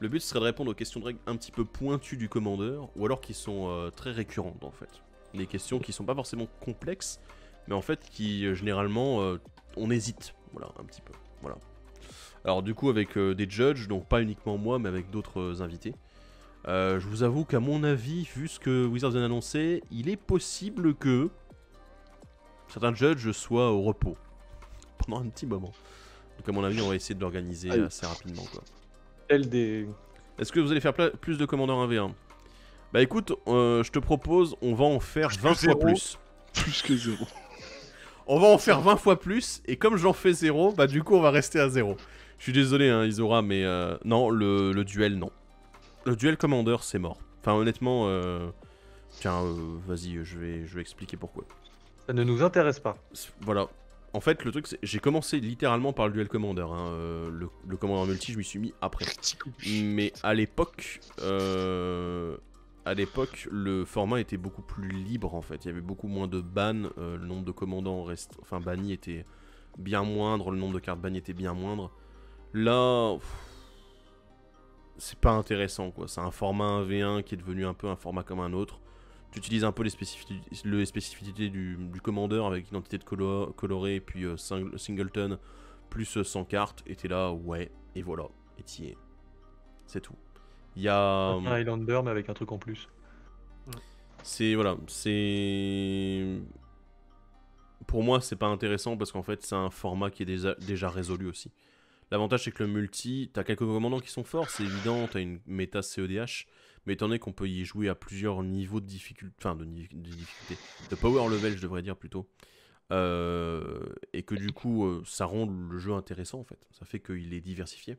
[SPEAKER 1] le but serait de répondre aux questions de règles un petit peu pointues du commandeur, ou alors qui sont euh, très récurrentes en fait. Des questions qui sont pas forcément complexes, mais en fait qui euh, généralement euh, on hésite, voilà, un petit peu. Voilà. Alors du coup, avec euh, des judges, donc pas uniquement moi, mais avec d'autres invités. Je vous avoue qu'à mon avis, vu ce que Wizards vient d'annoncer, il est possible que certains judges soient au repos <laughs> pendant un petit moment. Donc à mon avis, on va essayer de l'organiser assez rapidement. Quoi.
[SPEAKER 2] Des.
[SPEAKER 1] Est-ce que vous allez faire plus de commandeurs 1v1 Bah écoute, euh, je te propose, on va en faire
[SPEAKER 5] Plus que
[SPEAKER 1] 20 fois
[SPEAKER 5] zéro.
[SPEAKER 1] plus.
[SPEAKER 4] Plus que zéro.
[SPEAKER 1] On va en faire 20 fois plus, et comme j'en fais 0, bah du coup on va rester à 0. Je suis désolé hein, Isora, mais euh, non, le, le duel non. Le duel commandeur c'est mort. Enfin honnêtement, euh, tiens, euh, vas-y, je vais, je vais expliquer pourquoi.
[SPEAKER 2] Ça ne nous intéresse pas.
[SPEAKER 1] Voilà. En fait, le truc, c'est j'ai commencé littéralement par le duel commandeur. hein, euh, le, le commandeur multi, je m'y suis mis après. Mais à l'époque, euh, à l'époque, le format était beaucoup plus libre en fait. Il y avait beaucoup moins de bans. euh, le nombre de commandants reste, enfin bannis était bien moindre. Le nombre de cartes bannies était bien moindre. Là, c'est pas intéressant quoi. C'est un format 1v1 qui est devenu un peu un format comme un autre. Tu utilises un peu les spécificités, du, commandeur avec identité de colo- colorée et puis euh, sing- singleton plus euh, 100 cartes. Et t'es là, ouais, et voilà, et t'y es. C'est tout. Il y a.
[SPEAKER 2] Un Highlander, mais avec un truc en plus.
[SPEAKER 1] C'est. Voilà, c'est. pour moi, c'est pas intéressant parce qu'en fait, c'est un format qui est déjà, déjà résolu aussi. L'avantage, c'est que le multi, t'as quelques commandants qui sont forts, c'est évident, t'as une méta CEDH, mais étant donné qu'on peut y jouer à plusieurs niveaux de difficulté, enfin de, de difficulté, de power level, je devrais dire plutôt, euh, et que du coup, euh, ça rend le jeu intéressant en fait. Ça fait qu'il est diversifié.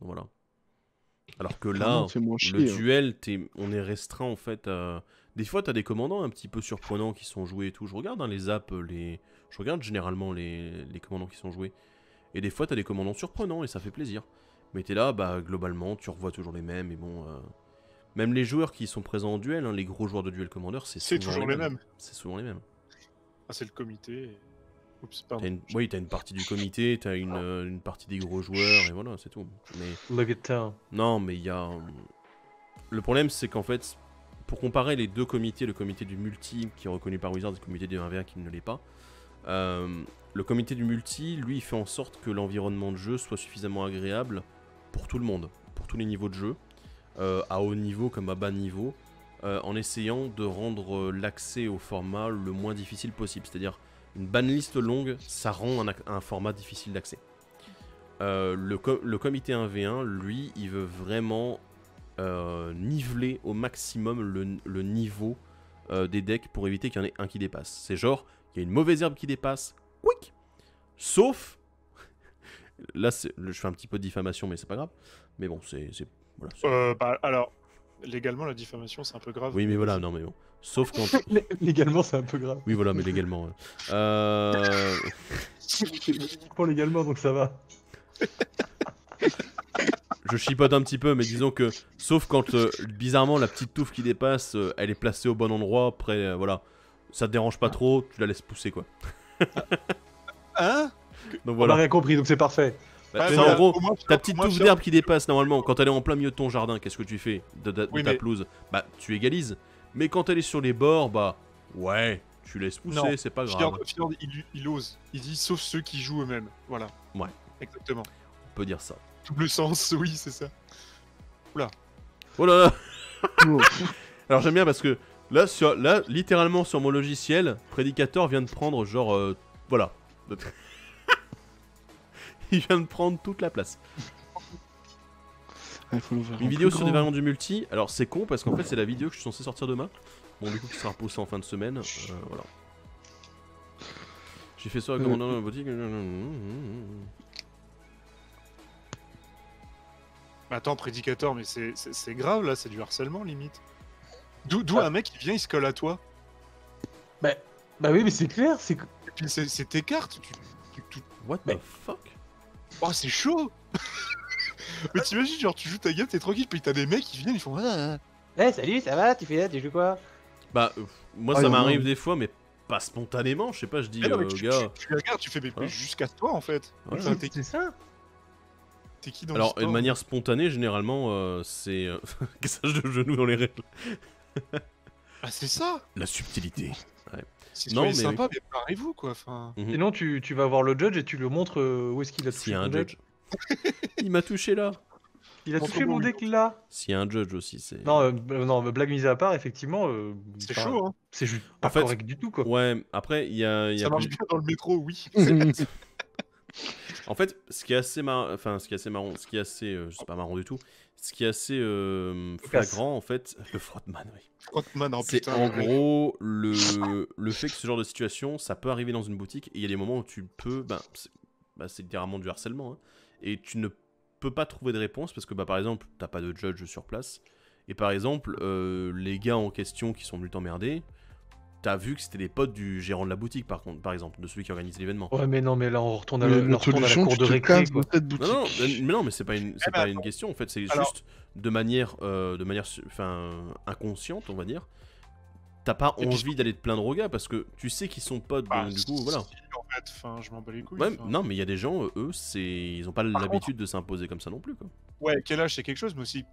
[SPEAKER 1] Voilà. Alors que là, le
[SPEAKER 4] hein.
[SPEAKER 1] duel, t'es- on est restreint en fait à. Des fois, t'as des commandants un petit peu surprenants qui sont joués et tout. Je regarde hein, les apps, les. Je regarde généralement les, les commandants qui sont joués. Et des fois, t'as des commandants surprenants et ça fait plaisir. Mais t'es là, bah globalement, tu revois toujours les mêmes et bon. euh, Même les joueurs qui sont présents en duel, hein, les gros joueurs de duel commander, c'est
[SPEAKER 5] toujours les mêmes.
[SPEAKER 1] C'est souvent les mêmes.
[SPEAKER 5] Ah, c'est le comité. et- Oups,
[SPEAKER 1] une... Oui, t'as une partie du comité, t'as une, euh, une partie des gros joueurs et voilà, c'est tout. Mais
[SPEAKER 2] Look at town.
[SPEAKER 1] non, mais il y a. euh, Le problème, c'est qu'en fait, pour comparer les deux comités, le comité du multi qui est reconnu par Wizard et le comité du 1v1 qui ne l'est pas, euh, le comité du multi, lui, il fait en sorte que l'environnement de jeu soit suffisamment agréable pour tout le monde, pour tous les niveaux de jeu, euh, à haut niveau comme à bas niveau, euh, en essayant de rendre l'accès au format le moins difficile possible. C'est-à-dire, une banlist longue, ça rend un, format difficile d'accès. Euh, le, co- le comité 1v1, lui, il veut vraiment euh, niveler au maximum le, le niveau euh, des decks pour éviter qu'il y en ait un qui dépasse. C'est genre, il y a une mauvaise herbe qui dépasse, quick Sauf. <laughs> Là, je fais un petit peu de diffamation, mais c'est pas grave. Mais bon, c'est. Voilà,
[SPEAKER 5] bah, alors, légalement, la diffamation, c'est un peu grave.
[SPEAKER 1] oui, mais voilà, non, mais bon. Sauf quand. <laughs>
[SPEAKER 2] Légalement, c'est un peu grave.
[SPEAKER 1] Oui, voilà, mais légalement. ouais. Euh. <laughs>
[SPEAKER 2] Pour légalement, donc ça va.
[SPEAKER 1] je chipote un petit peu, mais disons que, sauf quand euh, bizarrement la petite touffe qui dépasse, euh, elle est placée au bon endroit, après, euh, voilà, ça te dérange pas trop, tu la laisses pousser quoi.
[SPEAKER 5] Hein <laughs>
[SPEAKER 1] Donc
[SPEAKER 2] On a
[SPEAKER 1] voilà.
[SPEAKER 2] rien compris, donc c'est parfait.
[SPEAKER 1] Bah,
[SPEAKER 5] Ah,
[SPEAKER 1] en gros,
[SPEAKER 5] moins,
[SPEAKER 1] ta petite touffe d'herbe qui dépasse normalement, quand elle est en plein milieu de ton jardin, qu'est-ce que tu fais de, de- de
[SPEAKER 5] Oui,
[SPEAKER 1] ta
[SPEAKER 5] mais-
[SPEAKER 1] pelouse? Bah, tu égalises. Mais quand elle est sur les bords, bah, ouais, tu laisses pousser, c'est pas grave.
[SPEAKER 5] Fjord, Fjord, il, il ose. Il dit sauf ceux qui jouent eux-mêmes. Voilà.
[SPEAKER 1] Ouais.
[SPEAKER 5] Exactement.
[SPEAKER 1] On peut dire ça.
[SPEAKER 5] Double sens, <laughs> oui, c'est ça.
[SPEAKER 1] Oh là là <laughs> Alors j'aime bien parce que là, sur, là, littéralement sur mon logiciel, Prédicateur vient de prendre genre, euh, voilà. <laughs> Il vient de prendre toute la place.
[SPEAKER 4] Il faut l'ouvrir
[SPEAKER 1] Une vidéo sur des variantes du multi. Alors c'est con parce qu'en fait c'est la vidéo que je suis censé sortir demain. Bon du coup qui sera repoussée en fin de semaine. Euh, voilà. J'ai fait ça avec
[SPEAKER 4] Euh.
[SPEAKER 1] commandant dans la boutique.
[SPEAKER 5] Attends, prédicateur, mais c'est- grave là, c'est du harcèlement limite. D'où d'où
[SPEAKER 2] Ah.
[SPEAKER 5] un mec qui vient, il se colle à toi.
[SPEAKER 2] Bah oui, mais c'est clair, c'est que-
[SPEAKER 5] Et puis c'est tes cartes. Tu, tu- tu-
[SPEAKER 1] What the fuck?
[SPEAKER 5] Oh, c'est chaud <laughs> Mais t'imagines, genre, tu joues ta game, t'es tranquille, puis t'as des mecs qui viennent, ils font. Ah, ah.
[SPEAKER 2] Eh salut, ça va Tu fais tu joues quoi?
[SPEAKER 1] Bah euh, moi
[SPEAKER 4] Ah,
[SPEAKER 1] ça m'arrive des fois mais pas spontanément. Je sais pas, je dis
[SPEAKER 5] Eh non, mais
[SPEAKER 1] euh,
[SPEAKER 5] tu,
[SPEAKER 1] gars.
[SPEAKER 5] tu- tu regardes, tu fais, mais, mais
[SPEAKER 1] Hein
[SPEAKER 5] jusqu'à toi en fait.
[SPEAKER 1] Ouais.
[SPEAKER 5] Enfin, t'es
[SPEAKER 2] C'est ça
[SPEAKER 5] t'es qui dans
[SPEAKER 1] Alors, de manière spontanée, généralement, euh, c'est. Cassage de genoux dans les règles.
[SPEAKER 5] Ah, c'est ça?
[SPEAKER 1] La subtilité.
[SPEAKER 5] C'est
[SPEAKER 1] Non,
[SPEAKER 5] soyez
[SPEAKER 1] mais
[SPEAKER 5] sympa, mais parlez-vous quoi. Enfin,
[SPEAKER 1] Mhm.
[SPEAKER 2] Sinon, tu, tu vas voir le judge et tu lui montres euh, où est-ce qu'il a touché
[SPEAKER 1] S'il y a un judge. Il m'a touché là.
[SPEAKER 2] Il a touché mon deck là
[SPEAKER 1] S'il y a un judge aussi, c'est.
[SPEAKER 2] Non, euh, b- non, mais blague mise à part, effectivement, euh,
[SPEAKER 5] c'est chaud, hein.
[SPEAKER 2] C'est juste pas
[SPEAKER 1] En fait,
[SPEAKER 2] correct du tout, quoi.
[SPEAKER 1] Ouais, après, il y a. il y a
[SPEAKER 5] Ça marche
[SPEAKER 1] plus-
[SPEAKER 5] bien dans le métro, oui. <laughs>
[SPEAKER 1] En fait, ce qui est assez marrant, enfin, ce qui est assez marrant, ce qui est assez, euh, c'est pas marrant du tout, ce qui est assez euh, flagrant, en fait, le frottman, oui.
[SPEAKER 5] Frontman, oh
[SPEAKER 1] c'est en gros le, le fait que ce genre de situation, ça peut arriver dans une boutique et il y a des moments où tu peux, ben, c'est bah, c'est littéralement du harcèlement, hein, et tu ne peux pas trouver de réponse parce que, bah, par exemple, t'as pas de judge sur place, et par exemple, euh, les gars en question qui sont venus t'emmerder, t'as vu que c'était les potes du gérant de la boutique, par contre, par exemple, de celui qui organise l'événement.
[SPEAKER 2] Ouais, mais non, mais là, on retourne à,
[SPEAKER 4] Mais
[SPEAKER 2] la-
[SPEAKER 4] la
[SPEAKER 2] on retourne à la
[SPEAKER 4] solution,
[SPEAKER 2] cour de récré, quoi.
[SPEAKER 1] Non, non, mais non, mais c'est pas une, c'est
[SPEAKER 5] Eh ben,
[SPEAKER 1] pas une question en fait, c'est
[SPEAKER 5] alors-
[SPEAKER 1] juste de manière, euh, de manière, su- enfin, inconsciente, on va dire. T'as pas
[SPEAKER 5] Et
[SPEAKER 1] envie d'aller te plaindre aux gars parce que tu sais qu'ils sont potes,
[SPEAKER 5] Bah,
[SPEAKER 1] donc du coup, voilà.
[SPEAKER 5] En fait, je m'en bats les couilles.
[SPEAKER 1] Ouais, non, mais il y a des gens, euh, eux, c'est, ils ont pas l'habitude de s'imposer comme ça non plus, quoi.
[SPEAKER 5] Ouais, quel âge c'est quelque chose, mais aussi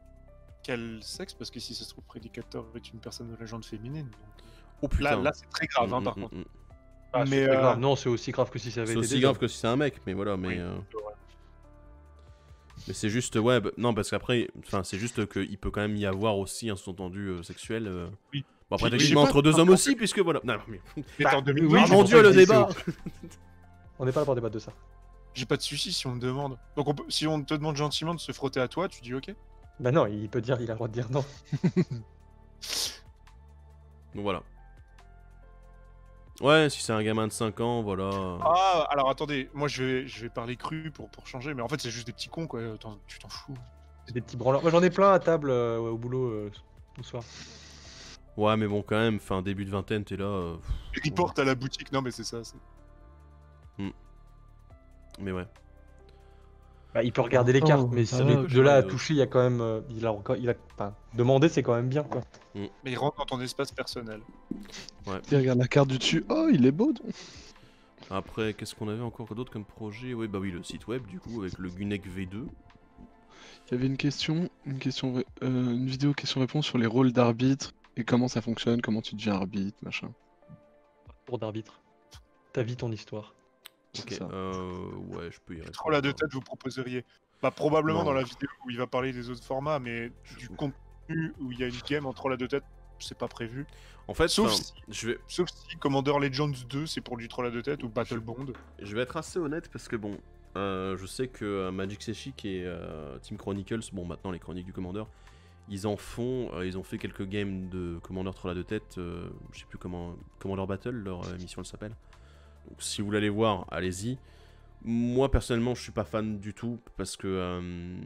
[SPEAKER 5] quel sexe, parce que si ça se trouve, prédicateur est une personne de la gente féminine. donc,
[SPEAKER 1] Oh
[SPEAKER 5] Là,
[SPEAKER 1] putain.
[SPEAKER 5] là c'est très grave, hein,
[SPEAKER 1] Mm,
[SPEAKER 5] par
[SPEAKER 1] mm,
[SPEAKER 5] contre.
[SPEAKER 1] mm.
[SPEAKER 2] Ah,
[SPEAKER 5] Mais,
[SPEAKER 2] c'est
[SPEAKER 5] euh,
[SPEAKER 2] grave. Non, c'est aussi grave que si ça avait
[SPEAKER 1] C'est
[SPEAKER 2] été
[SPEAKER 1] aussi
[SPEAKER 2] des
[SPEAKER 1] grave que si c'est un mec, mais voilà, mais.
[SPEAKER 5] Oui.
[SPEAKER 1] euh,
[SPEAKER 5] Ouais.
[SPEAKER 1] Mais c'est juste, ouais, bah, non, parce qu'après, enfin, c'est juste qu'il peut quand même y avoir aussi un sous-entendu euh, sexuel. euh,
[SPEAKER 5] Oui.
[SPEAKER 1] Bon, après, techniquement, entre deux
[SPEAKER 5] de-
[SPEAKER 1] hommes aussi, puisque voilà. Non, mais...
[SPEAKER 5] Mais en 2020,
[SPEAKER 2] oui,
[SPEAKER 1] Ah,
[SPEAKER 2] c'est
[SPEAKER 1] mon
[SPEAKER 2] pour
[SPEAKER 1] dieu,
[SPEAKER 2] ça
[SPEAKER 1] le débat <laughs>
[SPEAKER 2] On n'est pas là pour débattre de ça.
[SPEAKER 5] j'ai pas de soucis si on me demande. Donc on peut- si on te demande gentiment de se frotter à toi, tu dis ok.
[SPEAKER 2] Bah non, il peut dire, il a le droit de dire non. <laughs>
[SPEAKER 1] Donc voilà. Ouais, si c'est un gamin de 5 ans, voilà.
[SPEAKER 5] Ah, alors attendez, moi je vais, je vais parler cru pour, pour changer, mais en fait c'est juste des petits cons quoi, tu t'en fous.
[SPEAKER 2] C'est des petits branleurs. Moi j'en ai plein à table euh, au boulot euh, ce soir.
[SPEAKER 1] Ouais, mais bon, quand même, fin début de vingtaine, t'es là. euh, pff,
[SPEAKER 5] Ils portent à la boutique, non mais c'est ça. c'est-
[SPEAKER 1] Mais ouais.
[SPEAKER 2] Bah, il peut regarder les
[SPEAKER 4] Oh,
[SPEAKER 2] cartes, mais
[SPEAKER 4] va,
[SPEAKER 2] de
[SPEAKER 1] je
[SPEAKER 2] là à toucher, il y a quand même. euh, il a encore. Il a, enfin, demander, c'est quand même bien quoi.
[SPEAKER 5] Mais ils rentrent dans ton espace personnel.
[SPEAKER 4] Il regarde la carte du dessus. Oh, il est beau. donc.
[SPEAKER 1] Après, qu'est-ce qu'on avait encore d'autre comme projet? Oui, bah oui, le site web, du coup, avec le Gunek V2.
[SPEAKER 4] Il y avait une question, une question, euh, une vidéo question-réponse sur les rôles d'arbitre et comment ça fonctionne, comment tu deviens arbitre, machin?
[SPEAKER 2] Pour d'arbitre. Ta vie, ton histoire.
[SPEAKER 4] C'est
[SPEAKER 1] Ok,
[SPEAKER 4] ça.
[SPEAKER 1] euh, ouais, je peux y répondre.
[SPEAKER 5] Trop la de tête vous proposeriez. Bah probablement
[SPEAKER 1] Non.
[SPEAKER 5] dans la vidéo où il va parler des autres formats, mais du contenu où il y a une game en troll à deux têtes, c'est pas prévu.
[SPEAKER 1] En fait,
[SPEAKER 5] Sauf si-
[SPEAKER 1] je, vais,
[SPEAKER 5] Sauf si Commander Legends 2 c'est pour du troll à deux têtes ou Battle Bond.
[SPEAKER 1] je vais être assez honnête parce que bon, euh, je sais que euh, Magic Seshik et euh, Team Chronicles, bon, maintenant les chroniques du Commander, ils en font, euh, ils ont fait quelques games de Commander Troll à deux têtes, euh, je sais plus comment, Commander Battle, leur euh, émission elle s'appelle. Donc si vous voulez voir, allez-y. Moi personnellement, je suis pas fan du tout parce que. euh,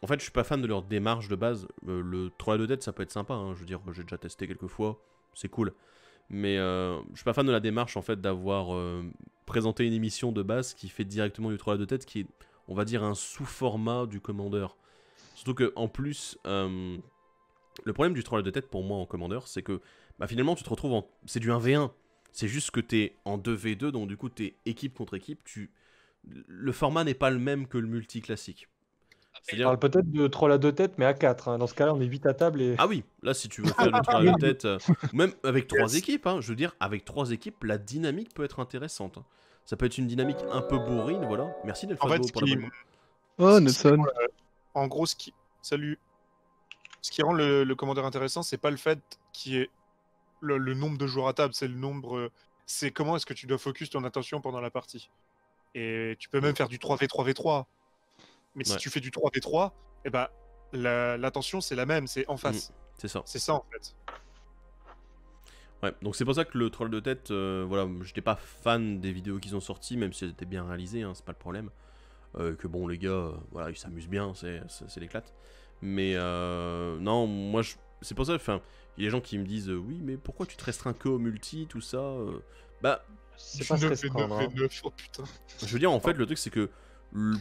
[SPEAKER 1] en fait, je suis pas fan de leur démarche de base. Euh, le troll à deux têtes, ça peut être sympa. hein, Je veux dire, j'ai déjà testé quelques fois, c'est cool. Mais euh, je suis pas fan de la démarche en fait d'avoir euh, présenté une émission de base qui fait directement du troll à deux têtes, qui est, on va dire, un sous-format du commandeur. Surtout que en plus, euh, le problème du troll à deux têtes pour moi en commandeur, c'est que bah, finalement tu te retrouves en, c'est du 1v1. C'est juste que t'es en 2v2, donc du coup t'es équipe contre équipe. Tu, le format n'est pas le même que le multi classique.
[SPEAKER 2] On
[SPEAKER 1] C'est-à-dire
[SPEAKER 2] parle peut-être de troll à deux têtes, mais à 4. Dans ce cas-là, on est 8 à table et.
[SPEAKER 1] Ah oui, là si tu veux faire du 3 de tête, euh, même avec trois équipes, hein, je veux dire, avec trois équipes, la dynamique peut être intéressante. hein. Ça peut être une dynamique un peu bourrine, voilà. Merci
[SPEAKER 5] En
[SPEAKER 1] Delphado
[SPEAKER 5] fait,
[SPEAKER 1] pour
[SPEAKER 5] qui-
[SPEAKER 1] l'abonnement.
[SPEAKER 4] Oh, Nelson.
[SPEAKER 5] En gros, ce qui. Salut. Ce qui rend le, le commandeur intéressant, c'est pas le fait qu'il y ait le, le nombre de joueurs à table, c'est le nombre. euh, C'est comment est-ce que tu dois focus ton attention pendant la partie. Et tu peux même faire du 3v3v3. Mais si tu fais du 3v3, eh ben, la- l'attention, c'est la même, c'est en face.
[SPEAKER 1] C'est ça.
[SPEAKER 5] C'est ça, en fait.
[SPEAKER 1] Ouais, donc c'est pour ça que le troll de tête, euh, voilà, j'étais pas fan des vidéos qu'ils ont sorties, même si elles étaient bien réalisées, hein, c'est pas le problème. Euh, que bon, les gars, euh, voilà, ils s'amusent bien, c'est l'éclate. Mais euh, non, moi, je- c'est pour ça, enfin, il y a des gens qui me disent, euh, oui, mais pourquoi tu te restreins que au multi, tout ça euh Bah,
[SPEAKER 2] C'est pas se
[SPEAKER 5] 9
[SPEAKER 2] restreindre. hein.
[SPEAKER 5] 9 oh putain.
[SPEAKER 1] Je veux dire, en fait, le truc, c'est que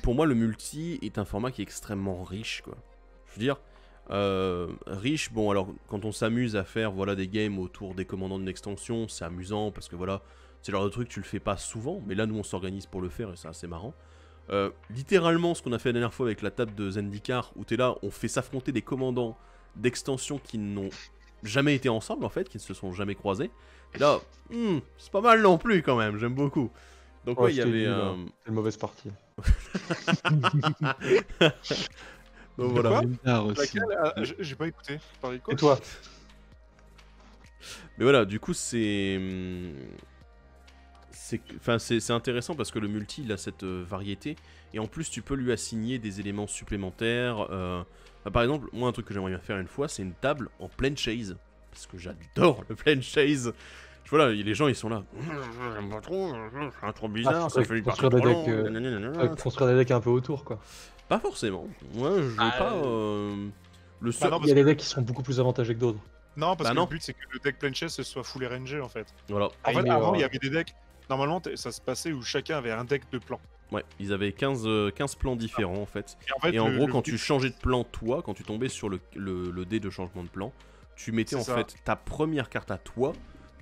[SPEAKER 1] pour moi, le multi est un format qui est extrêmement riche, quoi. Je veux dire, euh, riche, bon, alors, quand on s'amuse à faire, voilà, des games autour des commandants d'une extension, c'est amusant, parce que voilà, c'est le genre de truc, tu le fais pas souvent, mais là, nous, on s'organise pour le faire, et c'est assez marrant. Euh, littéralement, ce qu'on a fait la dernière fois avec la table de Zendikar, où t'es là, on fait s'affronter des commandants d'extension qui n'ont jamais été ensemble, en fait, qui ne se sont jamais croisés. Et là, hmm, c'est pas mal non plus, quand même, j'aime beaucoup. Donc,
[SPEAKER 2] Ouais,
[SPEAKER 1] ouais, il y avait... euh.
[SPEAKER 2] C'est une mauvaise partie. <laughs>
[SPEAKER 1] Donc voilà.
[SPEAKER 5] Ah, J'ai pas écouté. De quoi
[SPEAKER 2] Et toi
[SPEAKER 1] Mais voilà, du coup, c'est. C'est enfin, c'est- c'est intéressant parce que le multi, il a cette euh, variété. Et en plus, tu peux lui assigner des éléments supplémentaires. euh, bah, par exemple, moi, un truc que j'aimerais bien faire une fois, c'est une table en pleine chase. Parce que j'adore le pleine chase. Voilà, les gens, ils sont là. J'aime pas trop, c'est trop bizarre,
[SPEAKER 2] Ah,
[SPEAKER 1] ça fait
[SPEAKER 2] construire des decks, euh, Construire des decks un peu autour quoi.
[SPEAKER 1] Pas forcément. Moi, je veux
[SPEAKER 2] Ah,
[SPEAKER 1] pas. euh, Le seul.
[SPEAKER 5] non,
[SPEAKER 2] Il y a des decks qui sont beaucoup plus avantageux que d'autres.
[SPEAKER 5] Non, parce
[SPEAKER 1] Bah
[SPEAKER 5] que
[SPEAKER 1] non.
[SPEAKER 5] le but, c'est que le deck plein chess ce soit full RNG en fait.
[SPEAKER 1] Voilà.
[SPEAKER 5] En
[SPEAKER 2] Ah,
[SPEAKER 5] fait,
[SPEAKER 2] mais,
[SPEAKER 5] avant, il y avait des decks. Normalement, ça se passait où chacun avait un deck de plans.
[SPEAKER 1] Ouais, ils avaient 15, euh, 15 plans différents en fait.
[SPEAKER 5] Et en, fait,
[SPEAKER 1] Et en
[SPEAKER 5] le-
[SPEAKER 1] gros,
[SPEAKER 5] le
[SPEAKER 1] quand tu changeais de plan, toi, quand tu tombais sur le, le, le dé de changement de plan, tu mettais en
[SPEAKER 5] ça.
[SPEAKER 1] fait ta première carte à toi,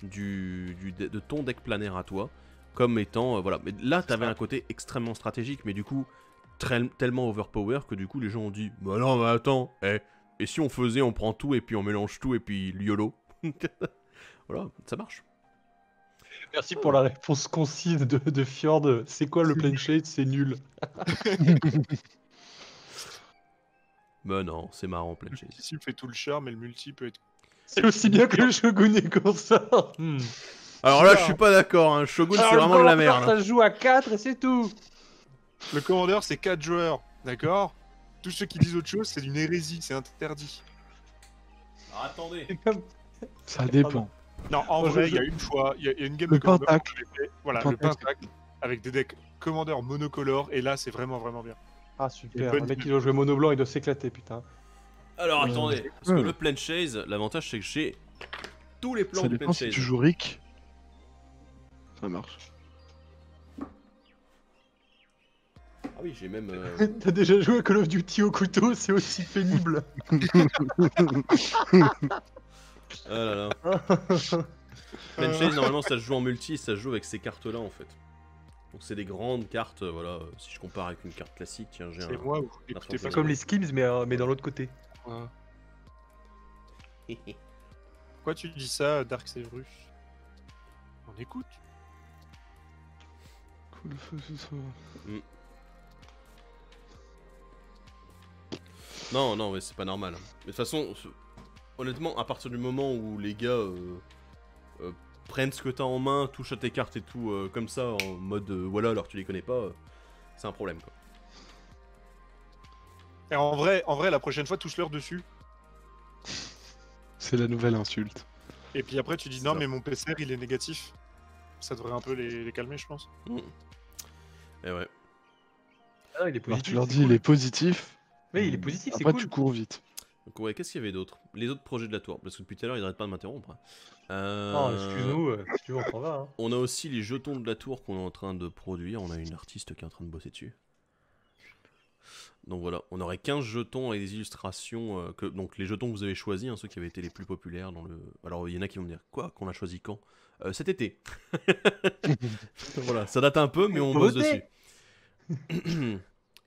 [SPEAKER 1] du, du de ton deck planaire à toi, comme étant. euh, voilà. Mais là, t'avais un côté extrêmement stratégique, mais du coup, très- tellement overpower que du coup, les gens ont dit Bah non, mais attends, eh, et si on faisait, on prend tout et puis on mélange tout et puis YOLO <laughs> Voilà, ça marche.
[SPEAKER 2] Merci pour la réponse concise de, de Fjord. C'est quoi le plane shade? C'est nul.
[SPEAKER 1] Mais <laughs> non, c'est marrant, plein de choses.
[SPEAKER 5] Ici, fait tout le charme et le multi peut être
[SPEAKER 2] C'est aussi bien que le Shogun et consort. Hmm.
[SPEAKER 1] Alors là, je suis pas d'accord, hein. Shogun, c'est vraiment de la merde.
[SPEAKER 2] Ça se joue à 4 et c'est tout.
[SPEAKER 5] Le commandeur, c'est 4 joueurs, d'accord? Tous ceux qui disent autre chose, c'est une hérésie, c'est interdit.
[SPEAKER 1] Alors, attendez.
[SPEAKER 4] Ça dépend.
[SPEAKER 5] Non, en
[SPEAKER 2] Moi,
[SPEAKER 5] vrai, il
[SPEAKER 2] je-
[SPEAKER 5] y a une fois, il y, a il y a une game
[SPEAKER 4] Le
[SPEAKER 5] de avait fait, Voilà,
[SPEAKER 4] Le
[SPEAKER 5] le
[SPEAKER 4] pentacle,
[SPEAKER 5] avec des decks commandeur monocolore, et là, c'est vraiment, vraiment bien.
[SPEAKER 2] Ah super, le mec qui doit jouer mono blanc, il doit s'éclater putain.
[SPEAKER 1] Alors,
[SPEAKER 4] Ouais.
[SPEAKER 1] attendez. Parce que
[SPEAKER 4] Ouais.
[SPEAKER 1] le plan chase, l'avantage, c'est que j'ai tous les plans
[SPEAKER 4] Ça
[SPEAKER 1] du plan
[SPEAKER 4] si
[SPEAKER 1] chase.
[SPEAKER 4] tu joues Rick. Ça marche.
[SPEAKER 1] Ah oui, j'ai même. euh, <laughs>
[SPEAKER 2] T'as déjà joué à Call of Duty au couteau, c'est aussi pénible. <laughs> <laughs>
[SPEAKER 1] Ah là là. <laughs> Normalement, ça se joue en multi et ça se joue avec ces cartes-là, en fait. Donc, c'est des grandes cartes, euh, voilà. Si je compare avec une carte classique, tiens, j'ai
[SPEAKER 5] C'est
[SPEAKER 1] un.
[SPEAKER 5] moi, vous écoutez pas
[SPEAKER 1] Comme
[SPEAKER 2] les skims mais, euh, mais dans l'autre côté.
[SPEAKER 5] quoi. Pourquoi tu dis ça, Dark Severus? On écoute.
[SPEAKER 4] Cool, feu ce soir.
[SPEAKER 1] Non, non, mais c'est pas normal. Mais de toute façon, honnêtement, à partir du moment où les gars euh, euh, prennent ce que t'as en main, touchent à tes cartes et tout, euh, comme ça, en mode euh, voilà, alors tu les connais pas, euh, c'est un problème quoi.
[SPEAKER 5] Et en vrai, en vrai, la prochaine fois, touche-leur dessus.
[SPEAKER 4] C'est la nouvelle insulte.
[SPEAKER 5] Et puis après, tu dis non,
[SPEAKER 1] ça.
[SPEAKER 5] mais mon PCR, il est négatif. Ça devrait un peu les, les calmer, je pense.
[SPEAKER 1] Mm. Et ouais.
[SPEAKER 2] Ah, il est
[SPEAKER 4] Alors
[SPEAKER 2] positif.
[SPEAKER 4] tu leur dis
[SPEAKER 2] cool.
[SPEAKER 4] il est positif.
[SPEAKER 2] Oui, il est positif, c'est
[SPEAKER 4] Après
[SPEAKER 2] cool.
[SPEAKER 4] tu cours vite.
[SPEAKER 1] Donc ouais, qu'est-ce qu'il y avait d'autre? Les autres projets de la tour, parce que depuis tout à l'heure, ils arrêtent pas de m'interrompre. Euh,
[SPEAKER 2] Oh, excuse-nous, euh, si tu veux, on s'en va. Hein.
[SPEAKER 1] On a aussi les jetons de la tour qu'on est en train de produire. On a une artiste qui est en train de bosser dessus. Donc voilà, on aurait 15 jetons avec des illustrations. euh, que, donc les jetons que vous avez choisis, hein, ceux qui avaient été les plus populaires dans le. Alors il y en a qui vont me dire Quoi Qu'on a choisi quand? Euh, Cet été. <laughs> <laughs> voilà, ça date un peu, mais on bosse dessus. <clears throat>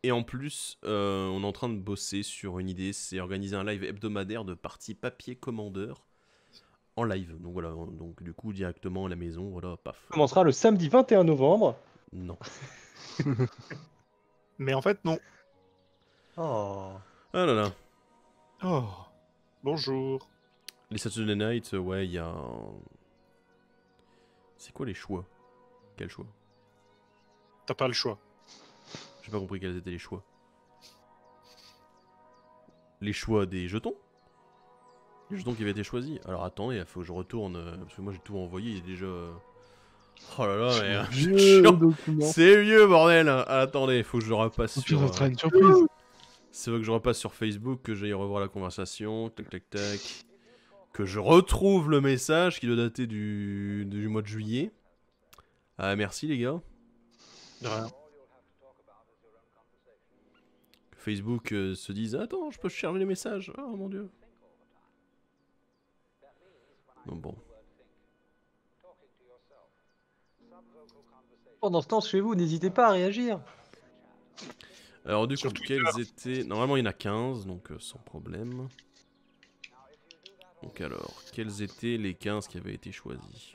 [SPEAKER 1] Et en plus, euh, on est en train de bosser sur une idée c'est organiser un live hebdomadaire de partie papier commandeur en live. Donc voilà, donc du coup, directement à la maison, voilà, paf.
[SPEAKER 2] On commencera le samedi 21 novembre.
[SPEAKER 1] Non. <laughs>
[SPEAKER 5] Mais en fait, non.
[SPEAKER 2] Oh.
[SPEAKER 1] Ah là là.
[SPEAKER 5] Oh. Bonjour.
[SPEAKER 1] Les Saturday Night, ouais, il y a. un- C'est quoi les choix? Quel choix?
[SPEAKER 5] T'as pas le choix.
[SPEAKER 1] J'ai pas compris quels étaient les choix. Les choix des jetons Les jetons qui avaient été choisis Alors attends, il faut que je retourne. euh, Parce que moi j'ai tout envoyé, il y a déjà. euh, Oh là là, mais. euh,
[SPEAKER 4] Vieux <laughs>
[SPEAKER 1] chiant. C'est vieux, bordel Attendez, faut que je repasse sur. euh,
[SPEAKER 4] une surprise.
[SPEAKER 1] C'est vrai que je repasse sur Facebook, que j'aille revoir la conversation, tac tac tac. Que je retrouve le message qui doit dater du, du mois de juillet. Ah, merci les gars.
[SPEAKER 5] De rien.
[SPEAKER 1] Que Facebook euh, se dise Attends, je peux charger les messages. Oh mon dieu. Donc bon.
[SPEAKER 2] Pendant ce temps, chez vous, n'hésitez pas à réagir.
[SPEAKER 1] Alors du coup, quels étaient... Normalement, il y en a 15, donc euh, sans problème. Donc alors, quels étaient les 15 qui avaient été choisis?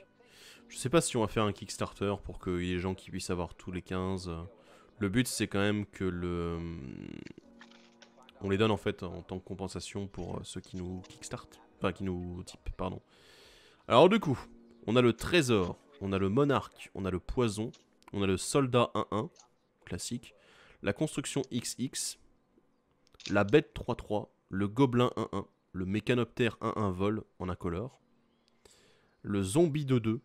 [SPEAKER 1] Je sais pas si on va faire un Kickstarter pour qu'il y ait des gens qui puissent avoir tous les 15. Le but, c'est quand même que le... On les donne en fait en tant que compensation pour euh, ceux qui nous kickstart. Enfin, qui nous typent, pardon. Alors du coup, on a le trésor, on a le monarque, on a le poison, on a le soldat 1-1, classique la construction XX, la bête 3-3, le gobelin 1-1, le mécanoptère 1-1 vol en incolore, le zombie 2-2,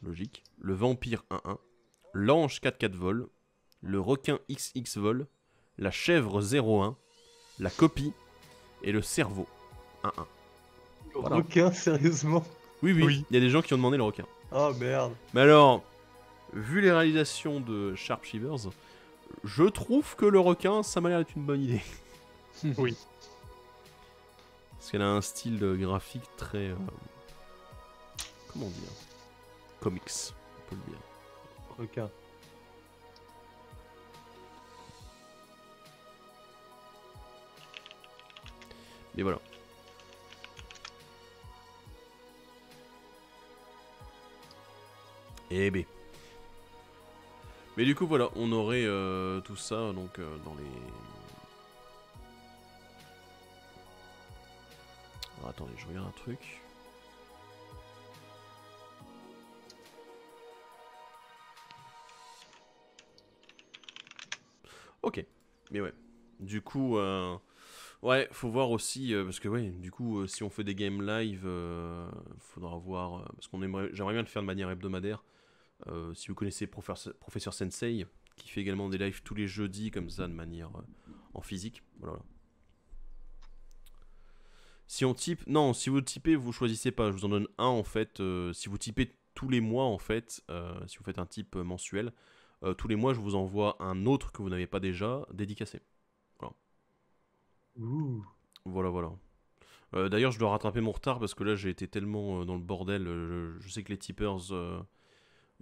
[SPEAKER 1] logique, le vampire 1-1, l'ange 4-4 vol, le requin XX vol, la chèvre 0-1, la copie et le cerveau 1-1. Voilà.
[SPEAKER 2] Aucun, sérieusement.
[SPEAKER 1] Oui, oui,
[SPEAKER 5] Oui.
[SPEAKER 1] il y a des gens qui ont demandé le requin.
[SPEAKER 2] Oh merde.
[SPEAKER 1] Mais alors, vu les réalisations de Sharp Shivers, je trouve que le requin, ça m'a l'air d'être une bonne idée. <laughs>
[SPEAKER 5] Oui.
[SPEAKER 1] Parce qu'elle a un style de graphique très. euh, comment dire Comics, on peut le dire.
[SPEAKER 2] Requin.
[SPEAKER 1] Mais voilà. Eh ben. Mais du coup, voilà, on aurait euh, tout ça donc euh, dans les. Alors, attendez, je regarde un truc. Ok, mais ouais. Du coup, euh, ouais, faut voir aussi, euh, parce que ouais, du coup, euh, si on fait des games live, euh, faudra voir, parce qu'on aimerait, j'aimerais bien le faire de manière hebdomadaire. Si vous connaissez Professeur, Sensei, qui fait également des lives tous les jeudis, comme ça, de manière en physique, voilà. Si on type, non, si vous typez, vous choisissez pas. Je vous en donne un en fait. si vous typez tous les mois en fait, si vous faites un type mensuel, tous les mois je vous envoie un autre que vous n'avez pas déjà dédicacé.
[SPEAKER 2] Ouh.
[SPEAKER 1] Voilà, voilà. Euh, D'ailleurs, je dois rattraper mon retard parce que là j'ai été tellement euh, dans le bordel. euh, je, je sais que les tipeurs, euh,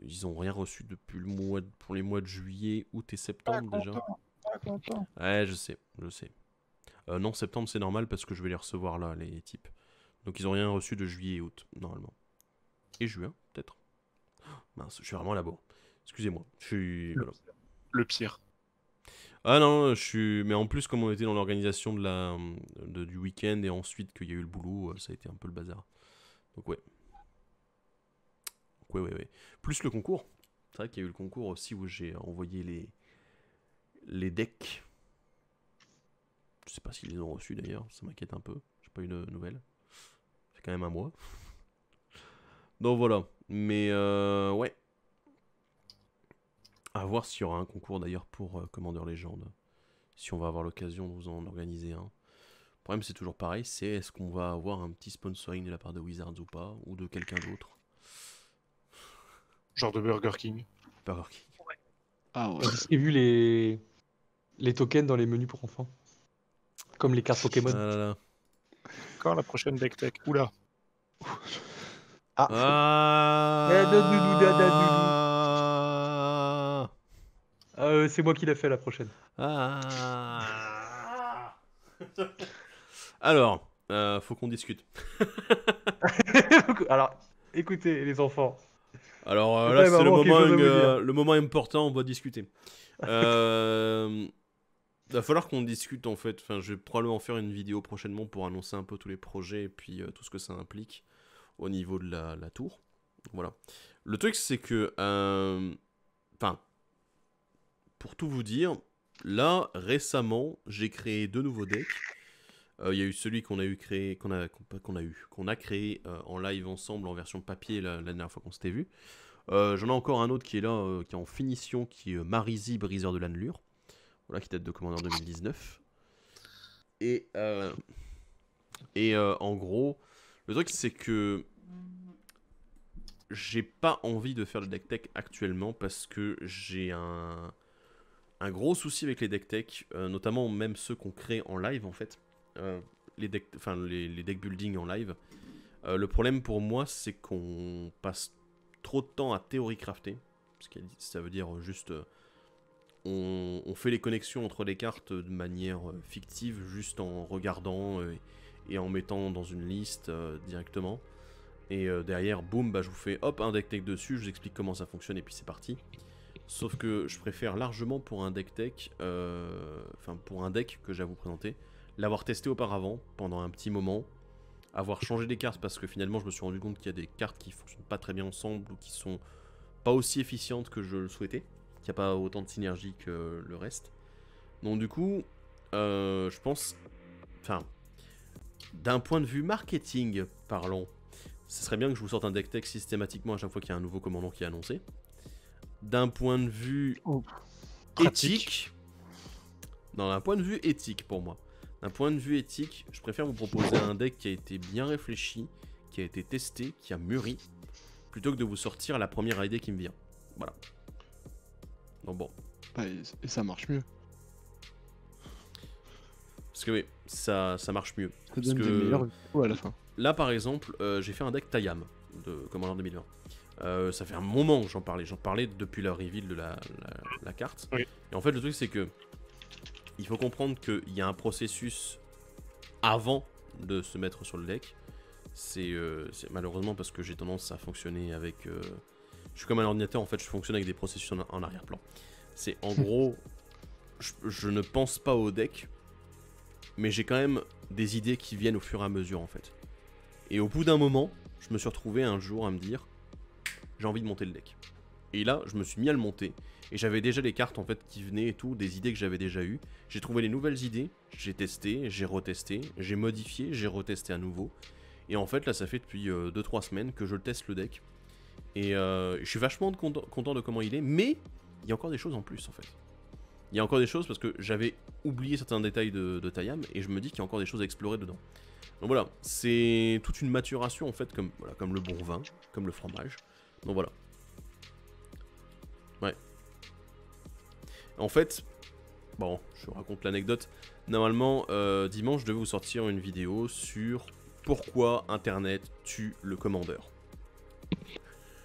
[SPEAKER 1] ils ont rien reçu depuis le mois de- pour les mois de juillet, août et septembre déjà. Ouais, je sais, je sais. Euh, non, septembre c'est normal parce que je vais les recevoir là, les types. Donc ils ont rien reçu de juillet et août, normalement. Et juin, peut-être. Mince, je suis vraiment là-bas. Excusez-moi. Je suis. voilà.
[SPEAKER 5] Le pire.
[SPEAKER 1] Ah non, je suis. Mais en plus, comme on était dans l'organisation de la de- du week-end et ensuite qu'il y a eu le boulot, euh, ça a été un peu le bazar. Donc ouais. Ouais, ouais. Plus le concours. C'est vrai qu'il y a eu le concours aussi où j'ai envoyé les les decks. Je sais pas s'ils les ont reçus d'ailleurs, ça m'inquiète un peu. J'ai pas eu de nouvelles. Fait quand même un mois. Donc voilà. Mais euh, ouais. À voir s'il y aura un concours d'ailleurs pour euh, Commander Légende. Si on va avoir l'occasion de vous en organiser un. Le problème c'est toujours pareil, c'est est-ce qu'on va avoir un petit sponsoring de la part de Wizards ou pas, ou de quelqu'un d'autre?
[SPEAKER 5] Genre de Burger King.
[SPEAKER 1] Burger King.
[SPEAKER 4] Ah ouais.
[SPEAKER 2] Distribue les... les tokens dans les menus pour enfants. Comme les cartes Pokémon.
[SPEAKER 1] Ah là là.
[SPEAKER 5] Quand la prochaine deck tech Oula.
[SPEAKER 2] Ah,
[SPEAKER 1] Ah.
[SPEAKER 2] Euh, c'est moi qui l'ai fait la prochaine.
[SPEAKER 1] Ah. Alors, euh, faut qu'on discute. <laughs>
[SPEAKER 2] Alors, écoutez les enfants.
[SPEAKER 1] Alors euh, là, c'est le moment, euh, le moment important, on va discuter. Euh, <laughs> va falloir qu'on discute en fait. Enfin, je vais probablement faire une vidéo prochainement pour annoncer un peu tous les projets et puis tout ce que ça implique au niveau de la, la tour. Voilà. Le truc, c'est que, pour tout vous dire, là récemment, j'ai créé deux nouveaux decks. Euh, Il y a eu celui qu'on a eu créé, qu'on a, qu'on- a eu, qu'on a créé euh, en live ensemble en version papier la, dernière fois qu'on s'était vu. Euh, J'en ai encore un autre qui est là, qui est en finition, qui est Marizy, briseur de l'annelure. Voilà, qui date de Commander 2019. Et, et en gros, le truc c'est que j'ai pas envie de faire le deck tech actuellement parce que j'ai un, un gros souci avec les deck tech, euh, notamment même ceux qu'on crée en live en fait. Euh, les, deck, enfin, les, deck building en live. Euh, le problème pour moi, c'est qu'on passe trop de temps à théorie crafter. Ce qui, ça veut dire juste. on, fait les connexions entre les cartes de manière fictive, juste en regardant euh, et en mettant dans une liste directement. Et derrière, boum, bah, je vous fais hop un deck tech dessus, je vous explique comment ça fonctionne et puis c'est parti. Sauf que je préfère largement pour un deck tech, euh, enfin pour un deck que j'ai à vous présenter, l'avoir testé auparavant pendant un petit moment, avoir changé des cartes parce que finalement je me suis rendu compte qu'il y a des cartes qui fonctionnent pas très bien ensemble ou qui sont pas aussi efficientes que je le souhaitais, qu'il n'y a pas autant de synergie que le reste. Donc du coup, euh, je pense, enfin, d'un point de vue marketing parlant, ce serait bien que je vous sorte un deck tech systématiquement à chaque fois qu'il y a un nouveau commandant qui est annoncé. D'un point de vue
[SPEAKER 5] Oh.
[SPEAKER 1] éthique, non, d'un point de vue éthique pour moi. D'un point de vue éthique, je préfère vous proposer un deck qui a été bien réfléchi, qui a été testé, qui a mûri, plutôt que de vous sortir la première idée qui me vient. Voilà. Donc bon.
[SPEAKER 4] Bah, et, et ça marche mieux.
[SPEAKER 1] Parce que oui, ça, ça marche mieux.
[SPEAKER 4] Ça
[SPEAKER 1] Parce
[SPEAKER 4] donne
[SPEAKER 1] que-
[SPEAKER 4] des meilleures vidéos à la fin.
[SPEAKER 1] Là, par exemple, euh, j'ai fait un deck Tayam de Commander 2020. Euh, ça fait un moment que j'en parlais. J'en parlais depuis la reveal de la, la- la carte.
[SPEAKER 5] Oui.
[SPEAKER 1] Et en fait, le truc, c'est que il faut comprendre qu'il y a un processus avant de se mettre sur le deck. C'est euh, malheureusement parce que j'ai tendance à fonctionner avec. euh, je suis comme un ordinateur, en fait, je fonctionne avec des processus en, en arrière-plan. C'est en <laughs> gros, je, je ne pense pas au deck, mais j'ai quand même des idées qui viennent au fur et à mesure, en fait. Et au bout d'un moment, je me suis retrouvé un jour à me dire j'ai envie de monter le deck. Et là, je me suis mis à le monter. Et j'avais déjà les cartes en fait qui venaient et tout, des idées que j'avais déjà eues. J'ai trouvé les nouvelles idées, j'ai testé, j'ai retesté, j'ai modifié, j'ai retesté à nouveau. Et en fait, là, ça fait depuis 2-3 semaines que je teste le deck. Et euh, je suis vachement content, content de comment il est, mais il y a encore des choses en plus en fait. Il y a encore des choses parce que j'avais oublié certains détails de, de Tayam et je me dis qu'il y a encore des choses à explorer dedans. Donc voilà, c'est toute une maturation en fait, comme, voilà, comme le bon vin, comme le fromage. Donc voilà. Ouais. En fait, bon, je vous raconte l'anecdote. Normalement, euh, dimanche, je devais vous sortir une vidéo sur pourquoi Internet tue le commandeur.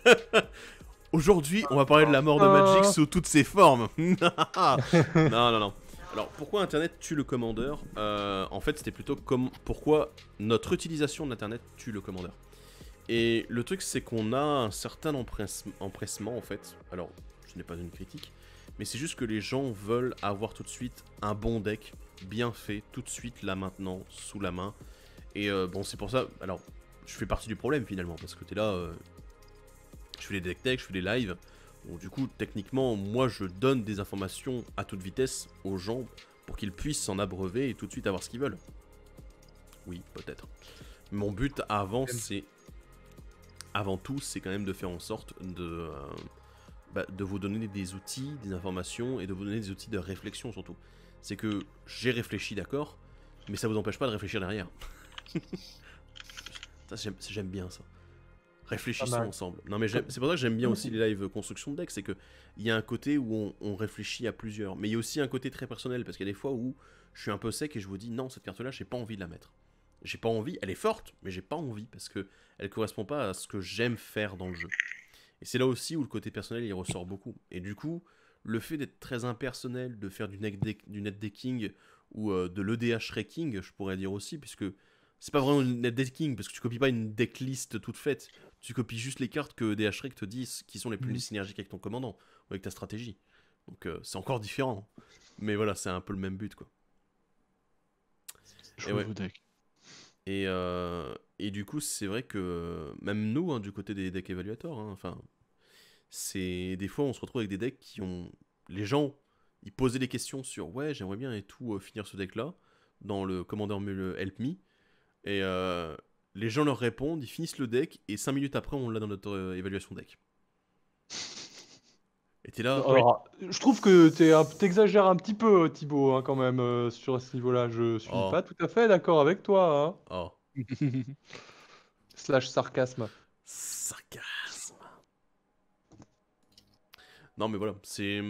[SPEAKER 1] <laughs> Aujourd'hui, on va parler de la mort de Magic sous toutes ses formes. <laughs> non, non, non. Alors, pourquoi Internet tue le commandeur? Euh, En fait, c'était plutôt comme pourquoi notre utilisation d'Internet tue le commandeur? Et le truc, c'est qu'on a un certain empresse- empressement, en fait. Alors, ce n'est pas une critique, mais c'est juste que les gens veulent avoir tout de suite un bon deck, bien fait, tout de suite, là maintenant, sous la main. Et euh, bon, c'est pour ça. Alors, je fais partie du problème finalement, parce que t'es là. euh, je fais les deck tech, je fais les lives. Du coup, techniquement, moi je donne des informations à toute vitesse aux gens pour qu'ils puissent s'en abreuver et tout de suite avoir ce qu'ils veulent. Oui, peut-être. Mon but avant, c'est. Avant tout, c'est quand même de faire en sorte de. euh, bah, de vous donner des outils, des informations et de vous donner des outils de réflexion surtout. C'est que j'ai réfléchi, d'accord, mais ça vous empêche pas de réfléchir derrière. <laughs> ça, j'aime bien ça. Réfléchissons ensemble. Non mais c'est pour ça que j'aime bien aussi les lives construction de deck, c'est que il y a un côté où on, on réfléchit à plusieurs, mais il y a aussi un côté très personnel parce qu'il y a des fois où je suis un peu sec et je vous dis non cette carte là j'ai pas envie de la mettre. J'ai pas envie, elle est forte, mais j'ai pas envie parce que elle correspond pas à ce que j'aime faire dans le jeu. Et c'est là aussi où le côté personnel il ressort beaucoup. Et du coup, le fait d'être très impersonnel, de faire du net, deck- du net decking ou euh, de l'EDH wrecking, je pourrais dire aussi, puisque c'est pas vraiment une net decking parce que tu copies pas une decklist toute faite, tu copies juste les cartes que EDH Rec te disent qui sont les plus
[SPEAKER 4] Mhm.
[SPEAKER 1] synergiques avec ton commandant ou avec ta stratégie. Donc euh, c'est encore différent. Mais voilà, c'est un peu le même but quoi.
[SPEAKER 4] Jouez
[SPEAKER 1] ouais.
[SPEAKER 4] vos decks.
[SPEAKER 1] Et, euh, et du coup, c'est vrai que même nous, hein, du côté des decks évaluateurs, hein, enfin, c'est des fois on se retrouve avec des decks qui ont. Les gens, ils posaient des questions sur ouais, j'aimerais bien et tout euh, finir ce deck là dans le Commander le Help Me. Et euh, les gens leur répondent, ils finissent le deck et 5 minutes après, on l'a dans notre euh, évaluation deck. Et t'es là.
[SPEAKER 2] Alors, je trouve que t'es un- t'exagères un petit peu, Thibaut, hein, quand même, euh, sur ce niveau-là. Je suis
[SPEAKER 1] Oh.
[SPEAKER 2] pas tout à fait d'accord avec toi. hein.
[SPEAKER 1] Oh, <laughs>
[SPEAKER 2] Slash sarcasme.
[SPEAKER 1] sarcasme. Non, mais voilà, c'est.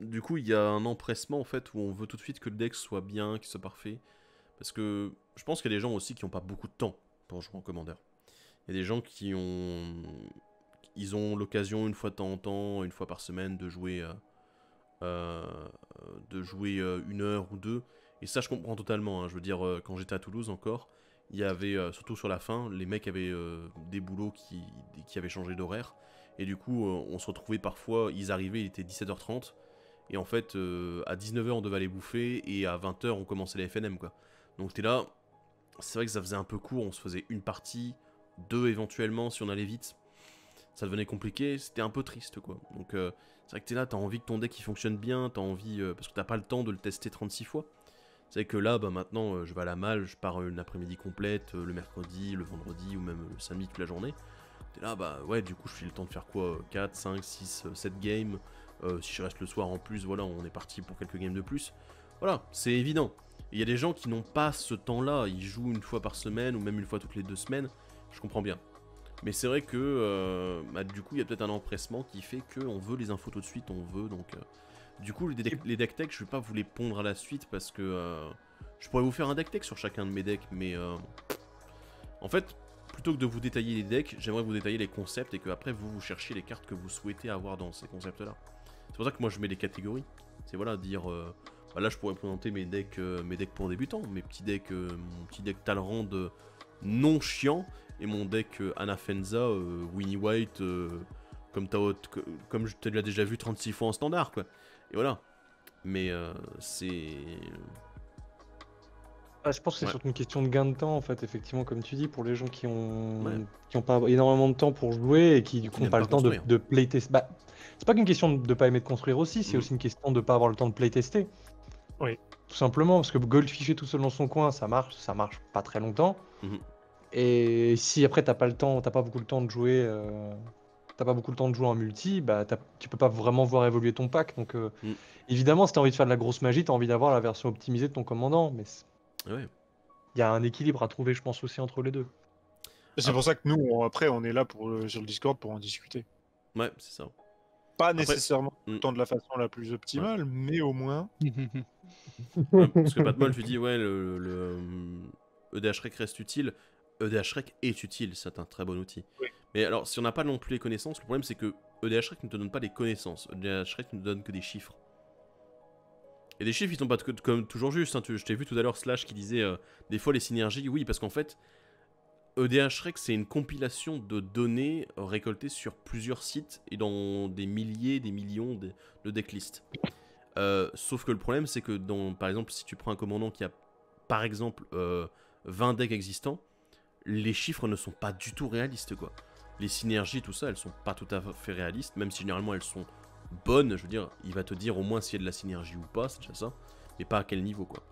[SPEAKER 1] Du coup, il y a un empressement en fait où on veut tout de suite que le deck soit bien, qu'il soit parfait. Parce que je pense qu'il y a des gens aussi qui n'ont pas beaucoup de temps pour jouer en commandeur. Il y a des gens qui ont. Ils ont l'occasion une fois de temps en temps, une fois par semaine, de jouer. euh, euh, de jouer euh, une heure ou deux. Et ça, je comprends totalement. hein. Je veux dire, quand j'étais à Toulouse encore, il y avait, surtout sur la fin, les mecs avaient des boulots qui, qui avaient changé d'horaire. Et du coup, on se retrouvait parfois, ils arrivaient, il était 17h30. Et en fait, à 19h, on devait aller bouffer. Et à 20h, on commençait les FNM, quoi. Donc t'es là. C'est vrai que ça faisait un peu court. On se faisait une partie, deux éventuellement, si on allait vite. Ça devenait compliqué. C'était un peu triste, quoi. Donc euh, c'est vrai que t'es là, t'as envie que ton deck il fonctionne bien. T'as envie. euh, parce que t'as pas le temps de le tester 36 fois. C'est que là, bah, maintenant, euh, je vais à la malle, je pars une après-midi complète, le mercredi, le vendredi ou même le samedi toute la journée. T'es là, bah ouais, du coup, je fais le temps de faire quoi 4, 5, 6, 7 games. Si je reste le soir en plus, voilà, on est parti pour quelques games de plus. Voilà, c'est évident. Il y a des gens qui n'ont pas ce temps-là, ils jouent une fois par semaine ou même une fois toutes les deux semaines, je comprends bien. Mais c'est vrai que euh, bah, du coup, il y a peut-être un empressement qui fait qu'on veut les infos tout de suite, on veut donc. euh, du coup, les, deck- les deck tech, je vais pas vous les pondre à la suite parce que euh, je pourrais vous faire un deck tech sur chacun de mes decks, mais en fait, plutôt que de vous détailler les decks, j'aimerais vous détailler les concepts et que après vous vous cherchiez les cartes que vous souhaitez avoir dans ces concepts-là. C'est pour ça que moi je mets des catégories. C'est voilà dire, bah là je pourrais présenter mes decks, mes decks pour débutants, mes petits decks, mon petit deck Talrand non chiant et mon deck euh, Anafenza, euh, Winnie White, euh, comme comme je te l'ai déjà vu 36 fois en standard quoi. Et voilà. Mais euh, c'est
[SPEAKER 2] Bah, je pense que c'est
[SPEAKER 1] Ouais.
[SPEAKER 2] surtout une question de gain de temps, en fait, effectivement, comme tu dis, pour les gens qui ont,
[SPEAKER 1] Ouais.
[SPEAKER 2] qui ont pas énormément de temps pour jouer et qui, du coup, n'ont pas
[SPEAKER 1] pas
[SPEAKER 2] le temps de, de playtester. Bah, c'est pas qu'une question de pas aimer de construire aussi, c'est
[SPEAKER 1] Mhm.
[SPEAKER 2] aussi une question de pas avoir le temps de playtester.
[SPEAKER 5] Oui.
[SPEAKER 2] Tout simplement, parce que goldficher tout seul dans son coin, ça marche, ça marche pas très longtemps.
[SPEAKER 1] Mhm.
[SPEAKER 2] Et si après t'as pas le temps, t'as pas beaucoup le temps de jouer, euh, t'as pas beaucoup le temps de jouer en multi, bah tu peux pas vraiment voir évoluer ton pack. Donc euh,
[SPEAKER 1] Mm.
[SPEAKER 2] évidemment, si t'as envie de faire de la grosse magie, t'as envie d'avoir la version optimisée de ton commandant, mais
[SPEAKER 1] Ouais.
[SPEAKER 2] il y a un équilibre à trouver, je pense aussi entre les deux.
[SPEAKER 5] C'est
[SPEAKER 1] Ah.
[SPEAKER 5] pour ça que nous, on- après, on est là pour, euh, sur le Discord pour en discuter.
[SPEAKER 1] Ouais, c'est ça.
[SPEAKER 5] Pas
[SPEAKER 1] Après-
[SPEAKER 5] nécessairement
[SPEAKER 1] Mm.
[SPEAKER 5] de la façon la plus optimale, mais au moins. <laughs>
[SPEAKER 1] Ouais, parce que Patmol, tu dis, ouais, le, le, euh, EDH Rec reste utile. EDH Rec est utile, c'est un très bon outil.
[SPEAKER 5] Oui.
[SPEAKER 1] Mais alors, si on n'a pas non plus les connaissances, le problème c'est que EDH Rec ne te donne pas les connaissances. EDH Rec ne te donne que des chiffres. Et des chiffres, ils sont pas comme toujours justes. hein. Je t'ai vu tout à l'heure, Slash, qui disait euh, des fois les synergies. Oui, parce qu'en fait, EDH Rec, c'est une compilation de données récoltées sur plusieurs sites et dans des milliers, des millions de, de decklists. Euh, sauf que le problème, c'est que, dans, par exemple, si tu prends un commandant qui a, par exemple, euh, 20 decks existants, les chiffres ne sont pas du tout réalistes, quoi. Les synergies, tout ça, elles sont pas tout à fait réalistes, même si généralement elles sont bonnes. Je veux dire, il va te dire au moins s'il y a de la synergie ou pas, c'est déjà ça, mais pas à quel niveau, quoi.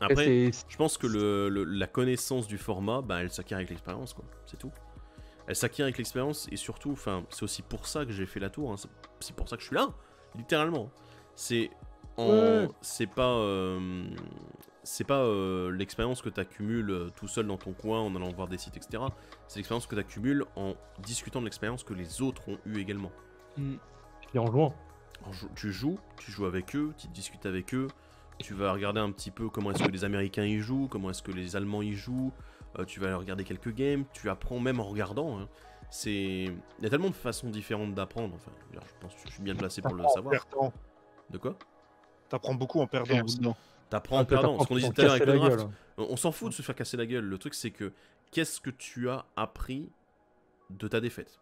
[SPEAKER 1] Après, je pense que le- le- la connaissance du format, bah, elle s'acquiert avec l'expérience, quoi. C'est tout. Elle s'acquiert avec l'expérience et surtout, enfin, c'est aussi pour ça que j'ai fait la tour. hein. C'est- C'est pour ça que je suis là, littéralement. C'est en,
[SPEAKER 2] Ouais.
[SPEAKER 1] c'est pas, euh, c'est pas euh, l'expérience que tu accumules tout seul dans ton coin en allant voir des sites, etc. C'est l'expérience que tu accumules en discutant de l'expérience que les autres ont eu également.
[SPEAKER 2] et en jouant.
[SPEAKER 1] Jou- tu joues, tu joues avec eux, tu discutes avec eux, tu vas regarder un petit peu comment est-ce que les Américains y jouent, comment est-ce que les Allemands y jouent, euh, tu vas regarder quelques games, tu apprends même en regardant. hein. C'est, il y a tellement de façons différentes d'apprendre. Enfin, je pense que je suis bien placé pour le
[SPEAKER 5] en
[SPEAKER 1] savoir.
[SPEAKER 5] perdant.
[SPEAKER 1] De quoi?
[SPEAKER 5] T'apprends beaucoup en perdant.
[SPEAKER 1] T'apprends
[SPEAKER 2] Ah,
[SPEAKER 1] en perdant. Ce qu'on disait tout à l'heure avec le draft.
[SPEAKER 2] gueule.
[SPEAKER 1] On, s'en fout de se faire casser la gueule. Le truc, c'est que qu'est-ce que tu as appris de ta défaite?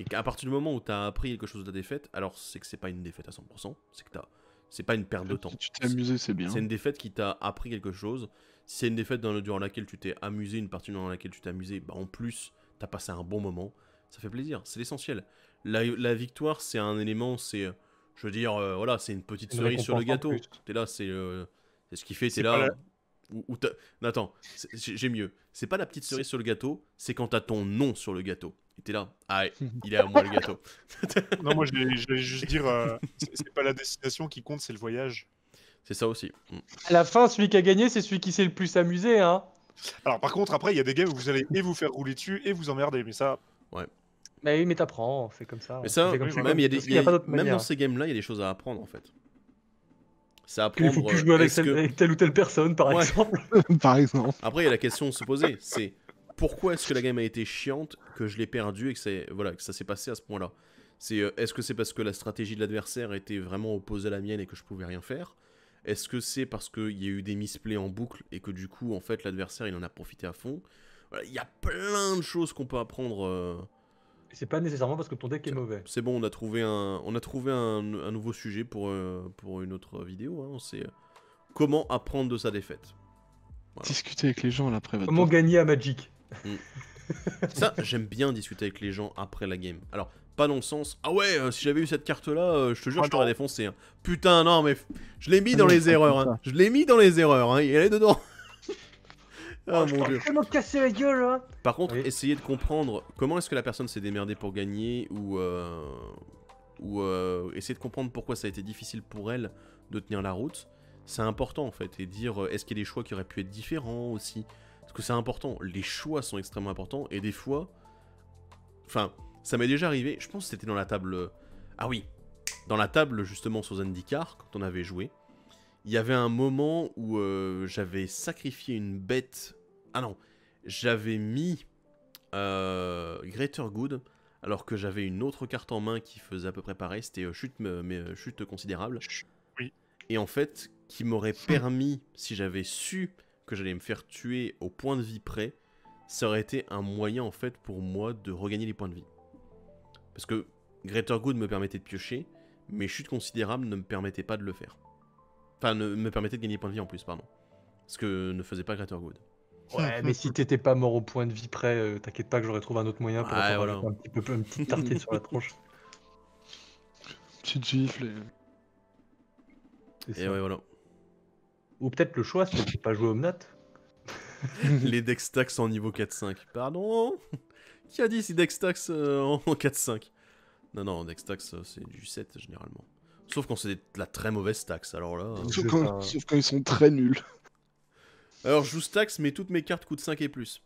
[SPEAKER 1] Et qu'à partir du moment où tu as appris quelque chose de ta défaite, alors c'est que c'est pas une défaite à 100%, c'est que t'as- c'est pas une perte de temps.
[SPEAKER 4] Si tu t'es amusé, c'est bien.
[SPEAKER 1] C'est une défaite qui t'a appris quelque chose. Si c'est une défaite dans le- durant laquelle tu t'es amusé, une partie dans laquelle tu t'es amusé, bah en plus, t'as passé un bon moment. Ça fait plaisir, c'est l'essentiel. La, la victoire, c'est un élément, c'est, euh, je veux dire, euh, voilà, c'est une petite
[SPEAKER 2] Une
[SPEAKER 1] cerise sur le gâteau. T'es là, c'est euh, c'est ce qui fait,
[SPEAKER 5] C'est
[SPEAKER 1] t'es là.
[SPEAKER 5] la-
[SPEAKER 1] Ou, attends, j'ai mieux. C'est pas la petite cerise sur le gâteau, c'est quand t'as ton nom sur le gâteau. Et t'es là, ah, ouais, <laughs> il est à moi le gâteau. <laughs>
[SPEAKER 5] Non, moi, je vais, juste dire, euh, c'est pas la destination qui compte, c'est le voyage.
[SPEAKER 1] C'est ça aussi. Mm.
[SPEAKER 2] À la fin, celui qui a gagné, c'est celui qui s'est le plus amusé, hein.
[SPEAKER 5] Alors, par contre, après, il y a des games où vous allez et vous faire rouler dessus et vous emmerder, mais ça,
[SPEAKER 2] Mais oui, mais t'apprends, c'est comme ça.
[SPEAKER 1] Mais ça,
[SPEAKER 2] C'est comme
[SPEAKER 5] oui,
[SPEAKER 2] ça.
[SPEAKER 1] même, il y a des, il y
[SPEAKER 2] y
[SPEAKER 1] a-
[SPEAKER 2] a pas d'autre
[SPEAKER 1] même dans ces games-là, il y a des choses à apprendre en fait. C'est
[SPEAKER 2] Il
[SPEAKER 1] apprendre.
[SPEAKER 2] faut plus jouer avec,
[SPEAKER 1] que-
[SPEAKER 2] avec telle ou telle personne, par
[SPEAKER 1] Ouais.
[SPEAKER 2] exemple. <laughs>
[SPEAKER 4] Par exemple.
[SPEAKER 1] Après, il y a la question de se poser c'est pourquoi est-ce que la game a été chiante, que je l'ai perdue et que, c'est- voilà, que ça s'est passé à ce point-là? C'est euh, Est-ce que c'est parce que la stratégie de l'adversaire était vraiment opposée à la mienne et que je pouvais rien faire? Est-ce que c'est parce qu'il y a eu des misplays en boucle et que du coup, en fait, l'adversaire il en a profité à fond? Voilà, Il y a plein de choses qu'on peut apprendre. euh,
[SPEAKER 2] C'est pas nécessairement parce que ton deck est mauvais.
[SPEAKER 1] C'est bon, on a trouvé un, on a trouvé un, un nouveau sujet pour, euh, pour une autre vidéo. hein, C'est euh, comment apprendre de sa défaite. Voilà.
[SPEAKER 4] Discuter avec les gens là après
[SPEAKER 2] Comment gagner à Magic
[SPEAKER 1] Ça, j'aime bien discuter avec les gens après la game. Alors, pas dans le sens, ah ouais, euh, si j'avais eu cette carte-là, euh, je te jure,
[SPEAKER 5] Ah
[SPEAKER 1] je t'aurais défoncé. hein. Putain, non, mais je l'ai mis
[SPEAKER 4] Ah
[SPEAKER 1] dans les erreurs. hein. Je l'ai mis dans les erreurs. Hein. Il est dedans. Ah mon dieu.
[SPEAKER 2] tellement casser la gueule, hein
[SPEAKER 1] Par contre,
[SPEAKER 2] Oui.
[SPEAKER 1] essayez de comprendre comment est-ce que la personne s'est démerdée pour gagner ou, euh, ou euh, essayer de comprendre pourquoi ça a été difficile pour elle de tenir la route. C'est important en fait et dire euh, est-ce qu'il y a des choix qui auraient pu être différents aussi? Parce que c'est important. Les choix sont extrêmement importants et des fois, enfin, ça m'est déjà arrivé. Je pense que c'était dans la table. Ah oui, dans la table justement sur Zendikar quand on avait joué. Il y avait un moment où euh, j'avais sacrifié une bête. Ah non, j'avais mis euh, Greater Good alors que j'avais une autre carte en main qui faisait à peu près pareil. C'était euh, chute, me- mais euh, chute considérable.
[SPEAKER 5] Oui.
[SPEAKER 1] Et en fait, qui m'aurait permis, si j'avais su que j'allais me faire tuer au point de vie près, ça aurait été un moyen en fait pour moi de regagner les points de vie. Parce que Greater Good me permettait de piocher, mais chute considérable ne me permettait pas de le faire. Enfin, ne me permettait de gagner des points de vie en plus, pardon. Ce que ne faisait pas Greater Good.
[SPEAKER 2] Ouais, mais si t'étais pas mort au point de vie près, euh, t'inquiète pas que j'aurais trouvé un autre moyen pour
[SPEAKER 1] Ouais, voilà.
[SPEAKER 2] un petit peu, une petite tartine sur la tronche. <laughs>
[SPEAKER 4] Petite gifle et...
[SPEAKER 2] C'est
[SPEAKER 1] Et
[SPEAKER 2] ça.
[SPEAKER 1] ouais, voilà.
[SPEAKER 2] Ou peut-être le choix, c'est de pas jouer Omnat. <laughs>
[SPEAKER 1] Les Dextax en niveau 4-5. Pardon? Qui a dit si Dextax euh, en 4-5 Non, non, Dextax euh, c'est du 7 généralement. Sauf quand c'est de la très mauvaise taxe, alors là. euh.
[SPEAKER 4] Sauf
[SPEAKER 2] je-
[SPEAKER 4] quand,
[SPEAKER 2] enfin-
[SPEAKER 4] sauf quand ils sont très nuls.
[SPEAKER 1] Alors je joue Stax, mais toutes mes cartes coûtent 5 et plus.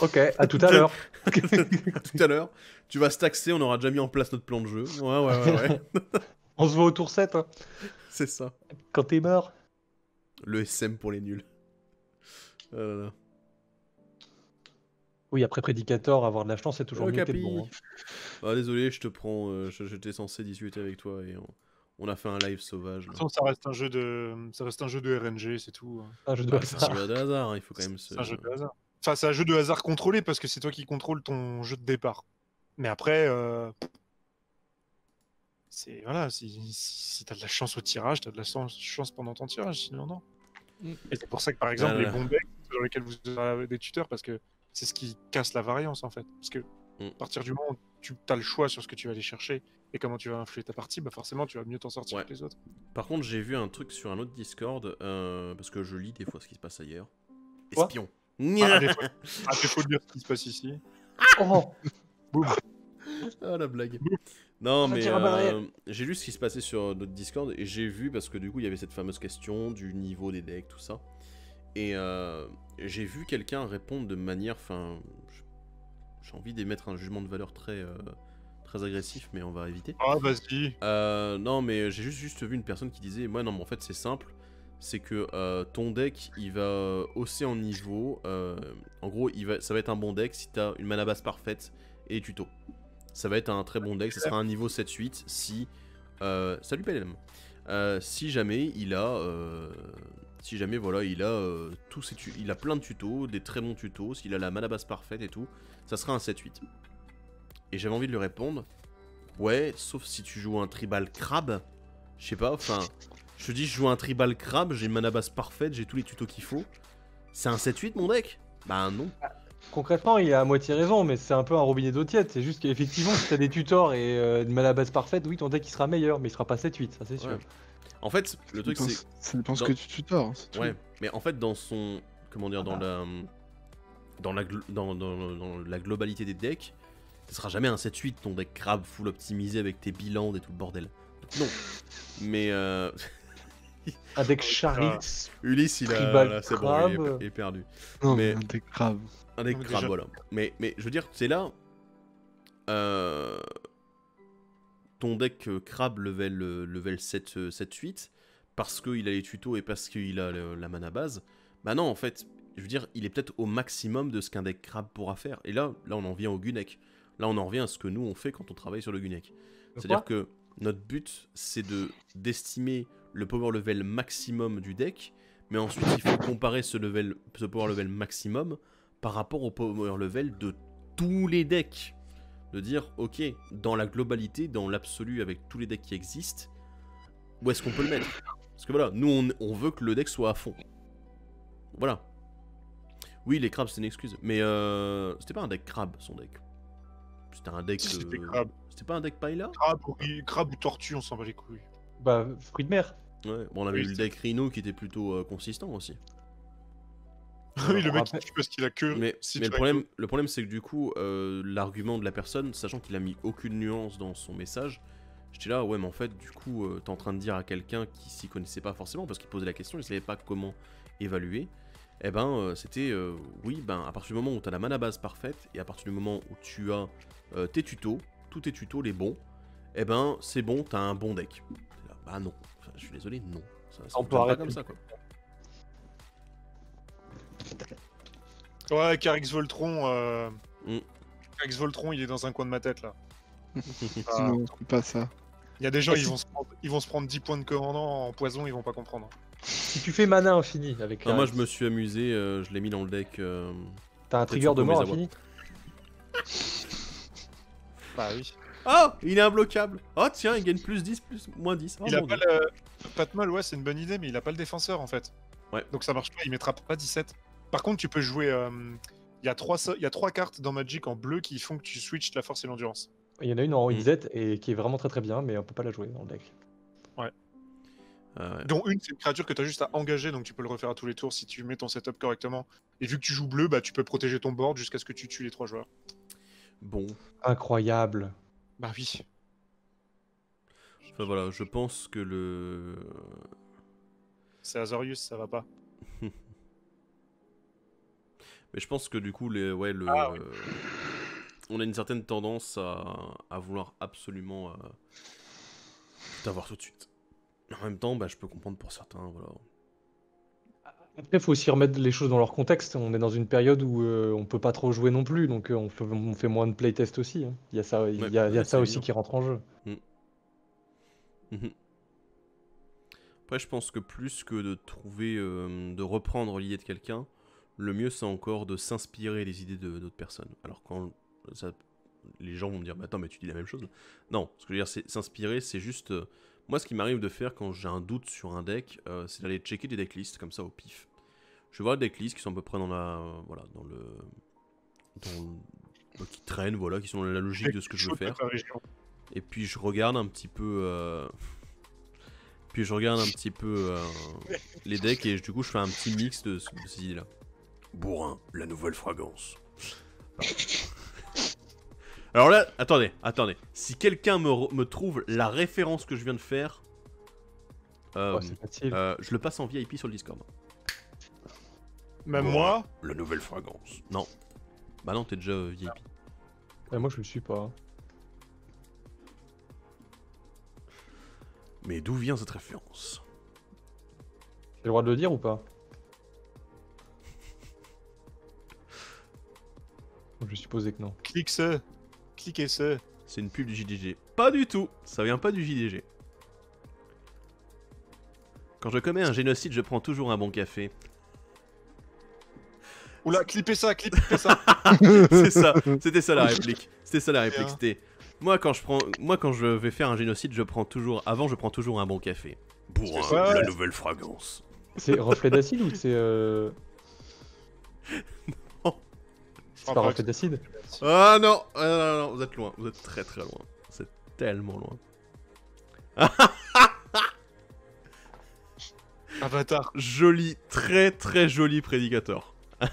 [SPEAKER 2] Ok, à tout à l'heure. <laughs>
[SPEAKER 1] À tout à l'heure, tu vas staxer, on aura déjà mis en place notre plan de jeu. Ouais, ouais, ouais, ouais. <laughs>
[SPEAKER 2] On se voit au tour 7, hein, <laughs>
[SPEAKER 1] c'est ça.
[SPEAKER 2] quand t'es mort.
[SPEAKER 1] Le SM pour les nuls. Là là.
[SPEAKER 2] Oui, après Prédicator, avoir de la chance, c'est toujours
[SPEAKER 1] Oh,
[SPEAKER 2] mieux que bon. hein.
[SPEAKER 1] Ah, désolé, je te prends. euh, J'étais censé discuter avec toi et on, on a fait un live sauvage.
[SPEAKER 5] De
[SPEAKER 1] là.
[SPEAKER 5] toute façon, ça reste un jeu de, ça reste un jeu de RNG, c'est tout. hein.
[SPEAKER 2] Ah, je
[SPEAKER 1] Ah,
[SPEAKER 2] dois
[SPEAKER 1] c'est
[SPEAKER 2] ça.
[SPEAKER 1] un jeu de hasard, hein, il faut quand même se.
[SPEAKER 5] C'est un jeu de hasard. Enfin, c'est un jeu de hasard contrôlé parce que c'est toi qui contrôles ton jeu de départ. Mais après, euh, c'est voilà, si, t'as de la chance au tirage, t'as de la chance pendant ton tirage, sinon non.
[SPEAKER 2] Mm.
[SPEAKER 5] Et c'est pour ça que par exemple,
[SPEAKER 1] Ah
[SPEAKER 5] les bons decks dans lesquels vous avez des tuteurs, parce que c'est ce qui casse la variance en fait. Parce que
[SPEAKER 1] Mm.
[SPEAKER 5] à partir du moment où tu as le choix sur ce que tu vas aller chercher et comment tu vas influer ta partie, bah forcément tu vas mieux t'en sortir
[SPEAKER 1] Ouais.
[SPEAKER 5] que les autres.
[SPEAKER 1] Par contre, j'ai vu un truc sur un autre Discord, euh, parce que je lis des fois ce qui se passe ailleurs.
[SPEAKER 2] Quoi
[SPEAKER 1] Espion.
[SPEAKER 5] Ah, à défaut, <laughs> à défaut de dire ce qui se passe ici.
[SPEAKER 2] Oh <laughs>
[SPEAKER 1] Ah la blague. Non
[SPEAKER 2] Ça
[SPEAKER 1] mais euh, j'ai lu ce qui se passait sur notre Discord et j'ai vu parce que du coup il y avait cette fameuse question du niveau des decks tout ça et euh, j'ai vu quelqu'un répondre de manière enfin j'ai envie d'émettre un jugement de valeur très euh, très agressif mais on va éviter.
[SPEAKER 5] Ah vas-y.
[SPEAKER 1] Euh, non mais j'ai juste juste vu une personne qui disait moi non mais en fait c'est simple c'est que euh, ton deck il va hausser en niveau en gros il va ça va être un bon deck si t'as une mana base parfaite et tuto ça va être un très bon deck ça sera un niveau 7-8 si salut PLM si jamais il a si jamais voilà il a euh, tous ses il a plein de tutos des très bons tutos s'il a la mana base parfaite et tout ça sera un 7-8 et j'avais envie de lui répondre Ouais, sauf si tu joues un tribal crabe. Je sais pas, enfin. Je te dis, je joue un tribal crabe, j'ai une mana base parfaite, j'ai tous les tutos qu'il faut. C'est un 7-8 mon deck? Bah non.
[SPEAKER 2] Concrètement, il a à moitié raison, mais c'est un peu un robinet d'eau tiède. C'est juste qu'effectivement, si t'as des tutors et euh, une mana base parfaite, oui, ton deck il sera meilleur, mais il sera pas 7-8, ça c'est sûr.
[SPEAKER 1] Ouais. En fait, le truc c'est.
[SPEAKER 4] Ça dépend ce
[SPEAKER 1] dans-
[SPEAKER 4] que tu tutors. c'est tout.
[SPEAKER 1] Ouais, mais en fait, dans son. Comment dire, dans la. Dans la, glo- dans, dans- dans la globalité des decks, ce sera jamais un 7-8 ton deck crabe full optimisé avec tes bilans et tout le bordel. Non. Mais euh, <laughs>
[SPEAKER 2] Un deck Charix,
[SPEAKER 1] Ulysse, il a. C'est bon, il est-
[SPEAKER 2] crabe.
[SPEAKER 1] il est perdu.
[SPEAKER 4] Non,
[SPEAKER 1] Mais-
[SPEAKER 4] un deck grave.
[SPEAKER 1] Un deck crabe,
[SPEAKER 5] déjà-
[SPEAKER 1] voilà. Mais, mais je veux dire, c'est là. euh, ton deck euh, crabe level, euh, level 7, euh, 7-8, parce qu'il a les tutos et parce qu'il a le- la mana base. Bah non, en fait, je veux dire, il est peut-être au maximum de ce qu'un deck crabe pourra faire. Et là, là, on en vient au Gunek. Là, on en revient à ce que nous, on fait quand on travaille sur le Gunek. C'est-à-dire que notre but, c'est de d'estimer le power level maximum du deck, mais ensuite, il faut comparer ce, level, ce power level maximum par rapport au power level de tous les decks. De dire, ok, dans la globalité, dans l'absolu, avec tous les decks qui existent, où est-ce qu'on peut le mettre? Parce que voilà, nous, on, on veut que le deck soit à fond. Voilà. Oui, les crabes, c'est une excuse. Mais euh, c'était pas un deck crabe, son deck. C'était un deck...
[SPEAKER 5] Si, c'était
[SPEAKER 1] euh,
[SPEAKER 5] crabe.
[SPEAKER 1] C'était pas un deck paella
[SPEAKER 5] Crabe ou, crabe ou tortue, on s'en bat les couilles.
[SPEAKER 2] Bah, fruit de mer.
[SPEAKER 1] Ouais, bon, on avait
[SPEAKER 5] Oui,
[SPEAKER 1] eu le deck Rhino qui était plutôt euh, consistant aussi. <laughs>
[SPEAKER 5] oui, le mec, tue parce qu'il a que.
[SPEAKER 1] Mais,
[SPEAKER 5] si
[SPEAKER 1] mais
[SPEAKER 5] tu
[SPEAKER 1] le problème, le problème c'est que du coup, euh, l'argument de la personne, sachant qu'il a mis aucune nuance dans son message, j'étais là, ouais, mais en fait, du coup, euh, t'es en train de dire à quelqu'un qui s'y connaissait pas forcément, parce qu'il posait la question, il savait pas comment évaluer, eh ben, euh, c'était, euh, oui, ben, à partir du moment où t'as la mana base parfaite, et à partir du moment où tu as euh, tes tutos, tous tes tutos, les bons, eh ben, c'est bon, t'as un bon deck. Là, bah non, Enfin, je suis désolé, non. Ça, ça
[SPEAKER 2] On peut
[SPEAKER 1] pas
[SPEAKER 2] arrêter.
[SPEAKER 1] comme ça, quoi.
[SPEAKER 5] Ouais, Carix Voltron. Euh...
[SPEAKER 1] Mm.
[SPEAKER 5] Carix Voltron, il est dans un coin de ma tête là. <laughs> Ah.
[SPEAKER 4] Sinon, on trouve pas ça.
[SPEAKER 5] Il y a des gens, ils vont, se prendre, ils vont se prendre 10 points de commandant en poison, ils vont pas comprendre.
[SPEAKER 2] Si tu fais mana infini avec
[SPEAKER 1] Non,
[SPEAKER 2] la-
[SPEAKER 1] moi, je me suis amusé, euh, je l'ai mis dans le deck. euh,
[SPEAKER 2] T'as un trigger de mort infini
[SPEAKER 5] Bah oui.
[SPEAKER 1] Oh, il est imbloquable. Oh, tiens, il gagne plus 10, plus moins 10. Oh,
[SPEAKER 5] il a
[SPEAKER 1] mon
[SPEAKER 5] pas
[SPEAKER 1] Dieu.
[SPEAKER 5] le. Pas de mal, ouais, c'est une bonne idée, mais il a pas le défenseur en fait.
[SPEAKER 1] Ouais.
[SPEAKER 5] Donc ça marche pas, il mettra pas 17. Par contre, tu peux jouer. euh, Il y, a trois so- il y a trois cartes dans Magic en bleu qui font que tu switches la force et l'endurance.
[SPEAKER 2] Il y en a une en
[SPEAKER 1] Mm.
[SPEAKER 2] XZ et qui est vraiment très très bien, mais on peut pas la jouer dans le deck.
[SPEAKER 5] Dont une, c'est une créature que tu as juste à engager, donc tu peux le refaire à tous les tours si tu mets ton setup correctement. Et vu que tu joues bleu, bah tu peux protéger ton board jusqu'à ce que tu tues les trois joueurs.
[SPEAKER 1] Bon,
[SPEAKER 2] Incroyable.
[SPEAKER 5] Bah oui.
[SPEAKER 1] enfin voilà, je pense que le.
[SPEAKER 5] C'est Azorius, ça va pas. <laughs>
[SPEAKER 1] Mais je pense que du coup, les... ouais, le...
[SPEAKER 5] Ah
[SPEAKER 1] on a une certaine tendance à, à vouloir absolument euh, tout avoir tout de suite. En même temps, bah, je peux comprendre pour certains, voilà.
[SPEAKER 2] Après, il faut aussi remettre les choses dans leur contexte. On est dans une période où euh, on peut pas trop jouer non plus, donc euh, on, fait, on fait moins de playtest aussi. hein. Il y a ça, il y a,
[SPEAKER 1] Ouais,
[SPEAKER 2] il y a
[SPEAKER 1] ouais,
[SPEAKER 2] ça aussi qui rentre en jeu.
[SPEAKER 1] Mhm. Après, je pense que plus que de trouver, euh, de reprendre l'idée de quelqu'un, le mieux c'est encore de s'inspirer des idées de d'autres personnes. Alors quand ça, les gens vont me dire, mais attends, mais tu dis la même chose. Non, ce que je veux dire, c'est s'inspirer, c'est juste. Euh, moi, ce qui m'arrive de faire quand j'ai un doute sur un deck, euh, c'est d'aller checker des decklists comme ça au pif. Je vois des decklists qui sont à peu près dans la, euh, voilà, dans le, le- qui traînent, voilà, qui sont dans la logique de ce que je veux faire. Et puis je regarde un petit peu. euh, Puis je regarde un petit peu euh, les decks et du coup je fais un petit mix de, de ces idées-là. Bourrin, la nouvelle fragrance. Alors là, attendez, attendez. Si quelqu'un me, me trouve la référence que je viens de faire, euh,
[SPEAKER 2] facile.
[SPEAKER 1] euh, je le passe en VIP sur le Discord.
[SPEAKER 5] Même
[SPEAKER 1] Bon,
[SPEAKER 5] moi,
[SPEAKER 1] La nouvelle fragrance. Non. Bah non, t'es déjà euh, VIP.
[SPEAKER 2] Ouais, moi, je le suis pas. hein.
[SPEAKER 1] Mais d'où vient cette référence?
[SPEAKER 2] J'ai le droit de le dire ou pas? <laughs> Je supposais que non.
[SPEAKER 5] clique ce. Cliquez ce.
[SPEAKER 1] C'est une pub du JDG. Pas du tout Ça vient pas du JDG. Quand je commets un génocide, je prends toujours un bon café.
[SPEAKER 5] Oula, clippez ça, clippez ça. <laughs>
[SPEAKER 1] C'est ça, c'était ça la réplique. C'était ça la réplique, c'était... Moi quand, je prends... Moi quand je vais faire un génocide, je prends toujours... Avant, je prends toujours un bon café.
[SPEAKER 5] Ça,
[SPEAKER 1] la nouvelle fragrance.
[SPEAKER 2] C'est reflet d'acide ou c'est. Euh... <laughs> C'est pas reflet
[SPEAKER 5] que-
[SPEAKER 1] Ah non, ah non, non, non, vous êtes loin, vous êtes très très loin. C'est tellement loin. <laughs>
[SPEAKER 5] Avatar.
[SPEAKER 1] Joli, très très joli prédicateur. <laughs>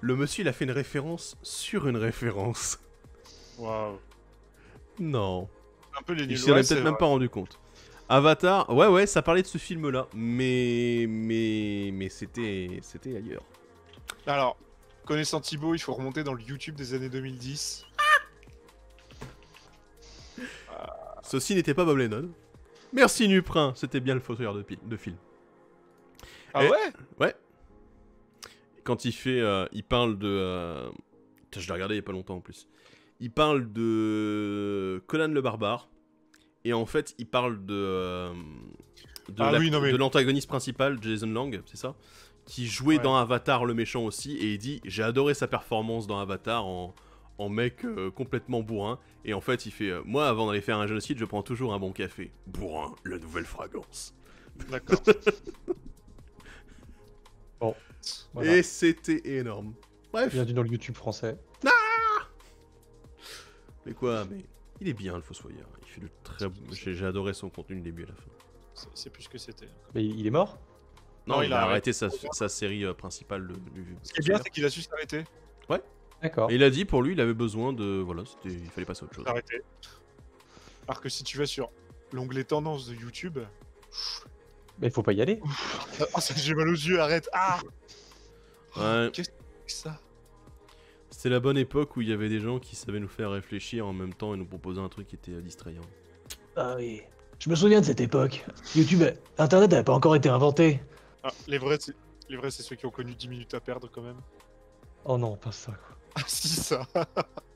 [SPEAKER 1] Le monsieur, il a fait une référence sur une référence.
[SPEAKER 5] Waouh.
[SPEAKER 1] Non.
[SPEAKER 5] Un peu les
[SPEAKER 1] Il s'en
[SPEAKER 5] Ouais,
[SPEAKER 1] peut-être même pas rendu compte. Avatar, ouais ouais, ça parlait de ce film-là, mais mais mais c'était c'était ailleurs.
[SPEAKER 5] Alors, connaissant Thibaut, il faut remonter dans le YouTube des années 2010.
[SPEAKER 1] Ceci n'était pas Bob Lennon. Merci Nuprin, c'était bien le fausseur de, film.
[SPEAKER 5] Ah ouais?
[SPEAKER 1] Ouais. Quand il fait, euh, il parle de, euh, putain, je l'ai regardé il y a pas longtemps en plus. Il parle de Conan le barbare et en fait il parle de euh, de
[SPEAKER 5] Ah oui, mais-
[SPEAKER 1] l'antagoniste principal Jason Lang, c'est ça? Qui jouait
[SPEAKER 5] Ouais.
[SPEAKER 1] dans Avatar le méchant aussi et il dit j'ai adoré sa performance dans Avatar en en mec euh, complètement bourrin et en fait il fait euh, moi avant d'aller faire un génocide je prends toujours un bon café bourrin la nouvelle fragrance
[SPEAKER 5] D'accord. <laughs>
[SPEAKER 2] Voilà.
[SPEAKER 1] et c'était énorme bref
[SPEAKER 2] Bienvenue dans le YouTube français.
[SPEAKER 1] Mais quoi, mais il est bien le Fossoyeur. Il fait de très. J'ai j'ai adoré son contenu du début à la fin.
[SPEAKER 5] C'est- plus ce que c'était.
[SPEAKER 2] Mais il est mort?
[SPEAKER 1] Non,
[SPEAKER 5] Non,
[SPEAKER 1] il,
[SPEAKER 5] il
[SPEAKER 1] a arrêté sa, sa série euh, principale de- du.
[SPEAKER 5] Ce qui est bien, c'est qu'il a su s'arrêter.
[SPEAKER 2] D'accord.
[SPEAKER 1] Et il a dit pour lui, il avait besoin de. Voilà, c'était- il fallait passer à autre chose.
[SPEAKER 5] S'arrêter. Alors que si tu vas sur l'onglet tendance de YouTube.
[SPEAKER 2] Mais il faut pas y aller.
[SPEAKER 5] Ah, <laughs> ça, j'ai mal aux yeux, arrête. Ah
[SPEAKER 1] Ouais,
[SPEAKER 5] Qu'est-ce que c'est que ça?
[SPEAKER 1] C'était la bonne époque où il y avait des gens qui savaient nous faire réfléchir en même temps et nous proposer un truc qui était distrayant.
[SPEAKER 2] Ah oui. Je me souviens de cette époque. YouTube, Internet n'avait pas encore été inventé.
[SPEAKER 5] Ah, les vrais, c'est les vrais, c'est ceux qui ont connu 10 minutes à perdre quand même.
[SPEAKER 2] Oh non, pas ça quoi.
[SPEAKER 5] Ah si, ça <laughs>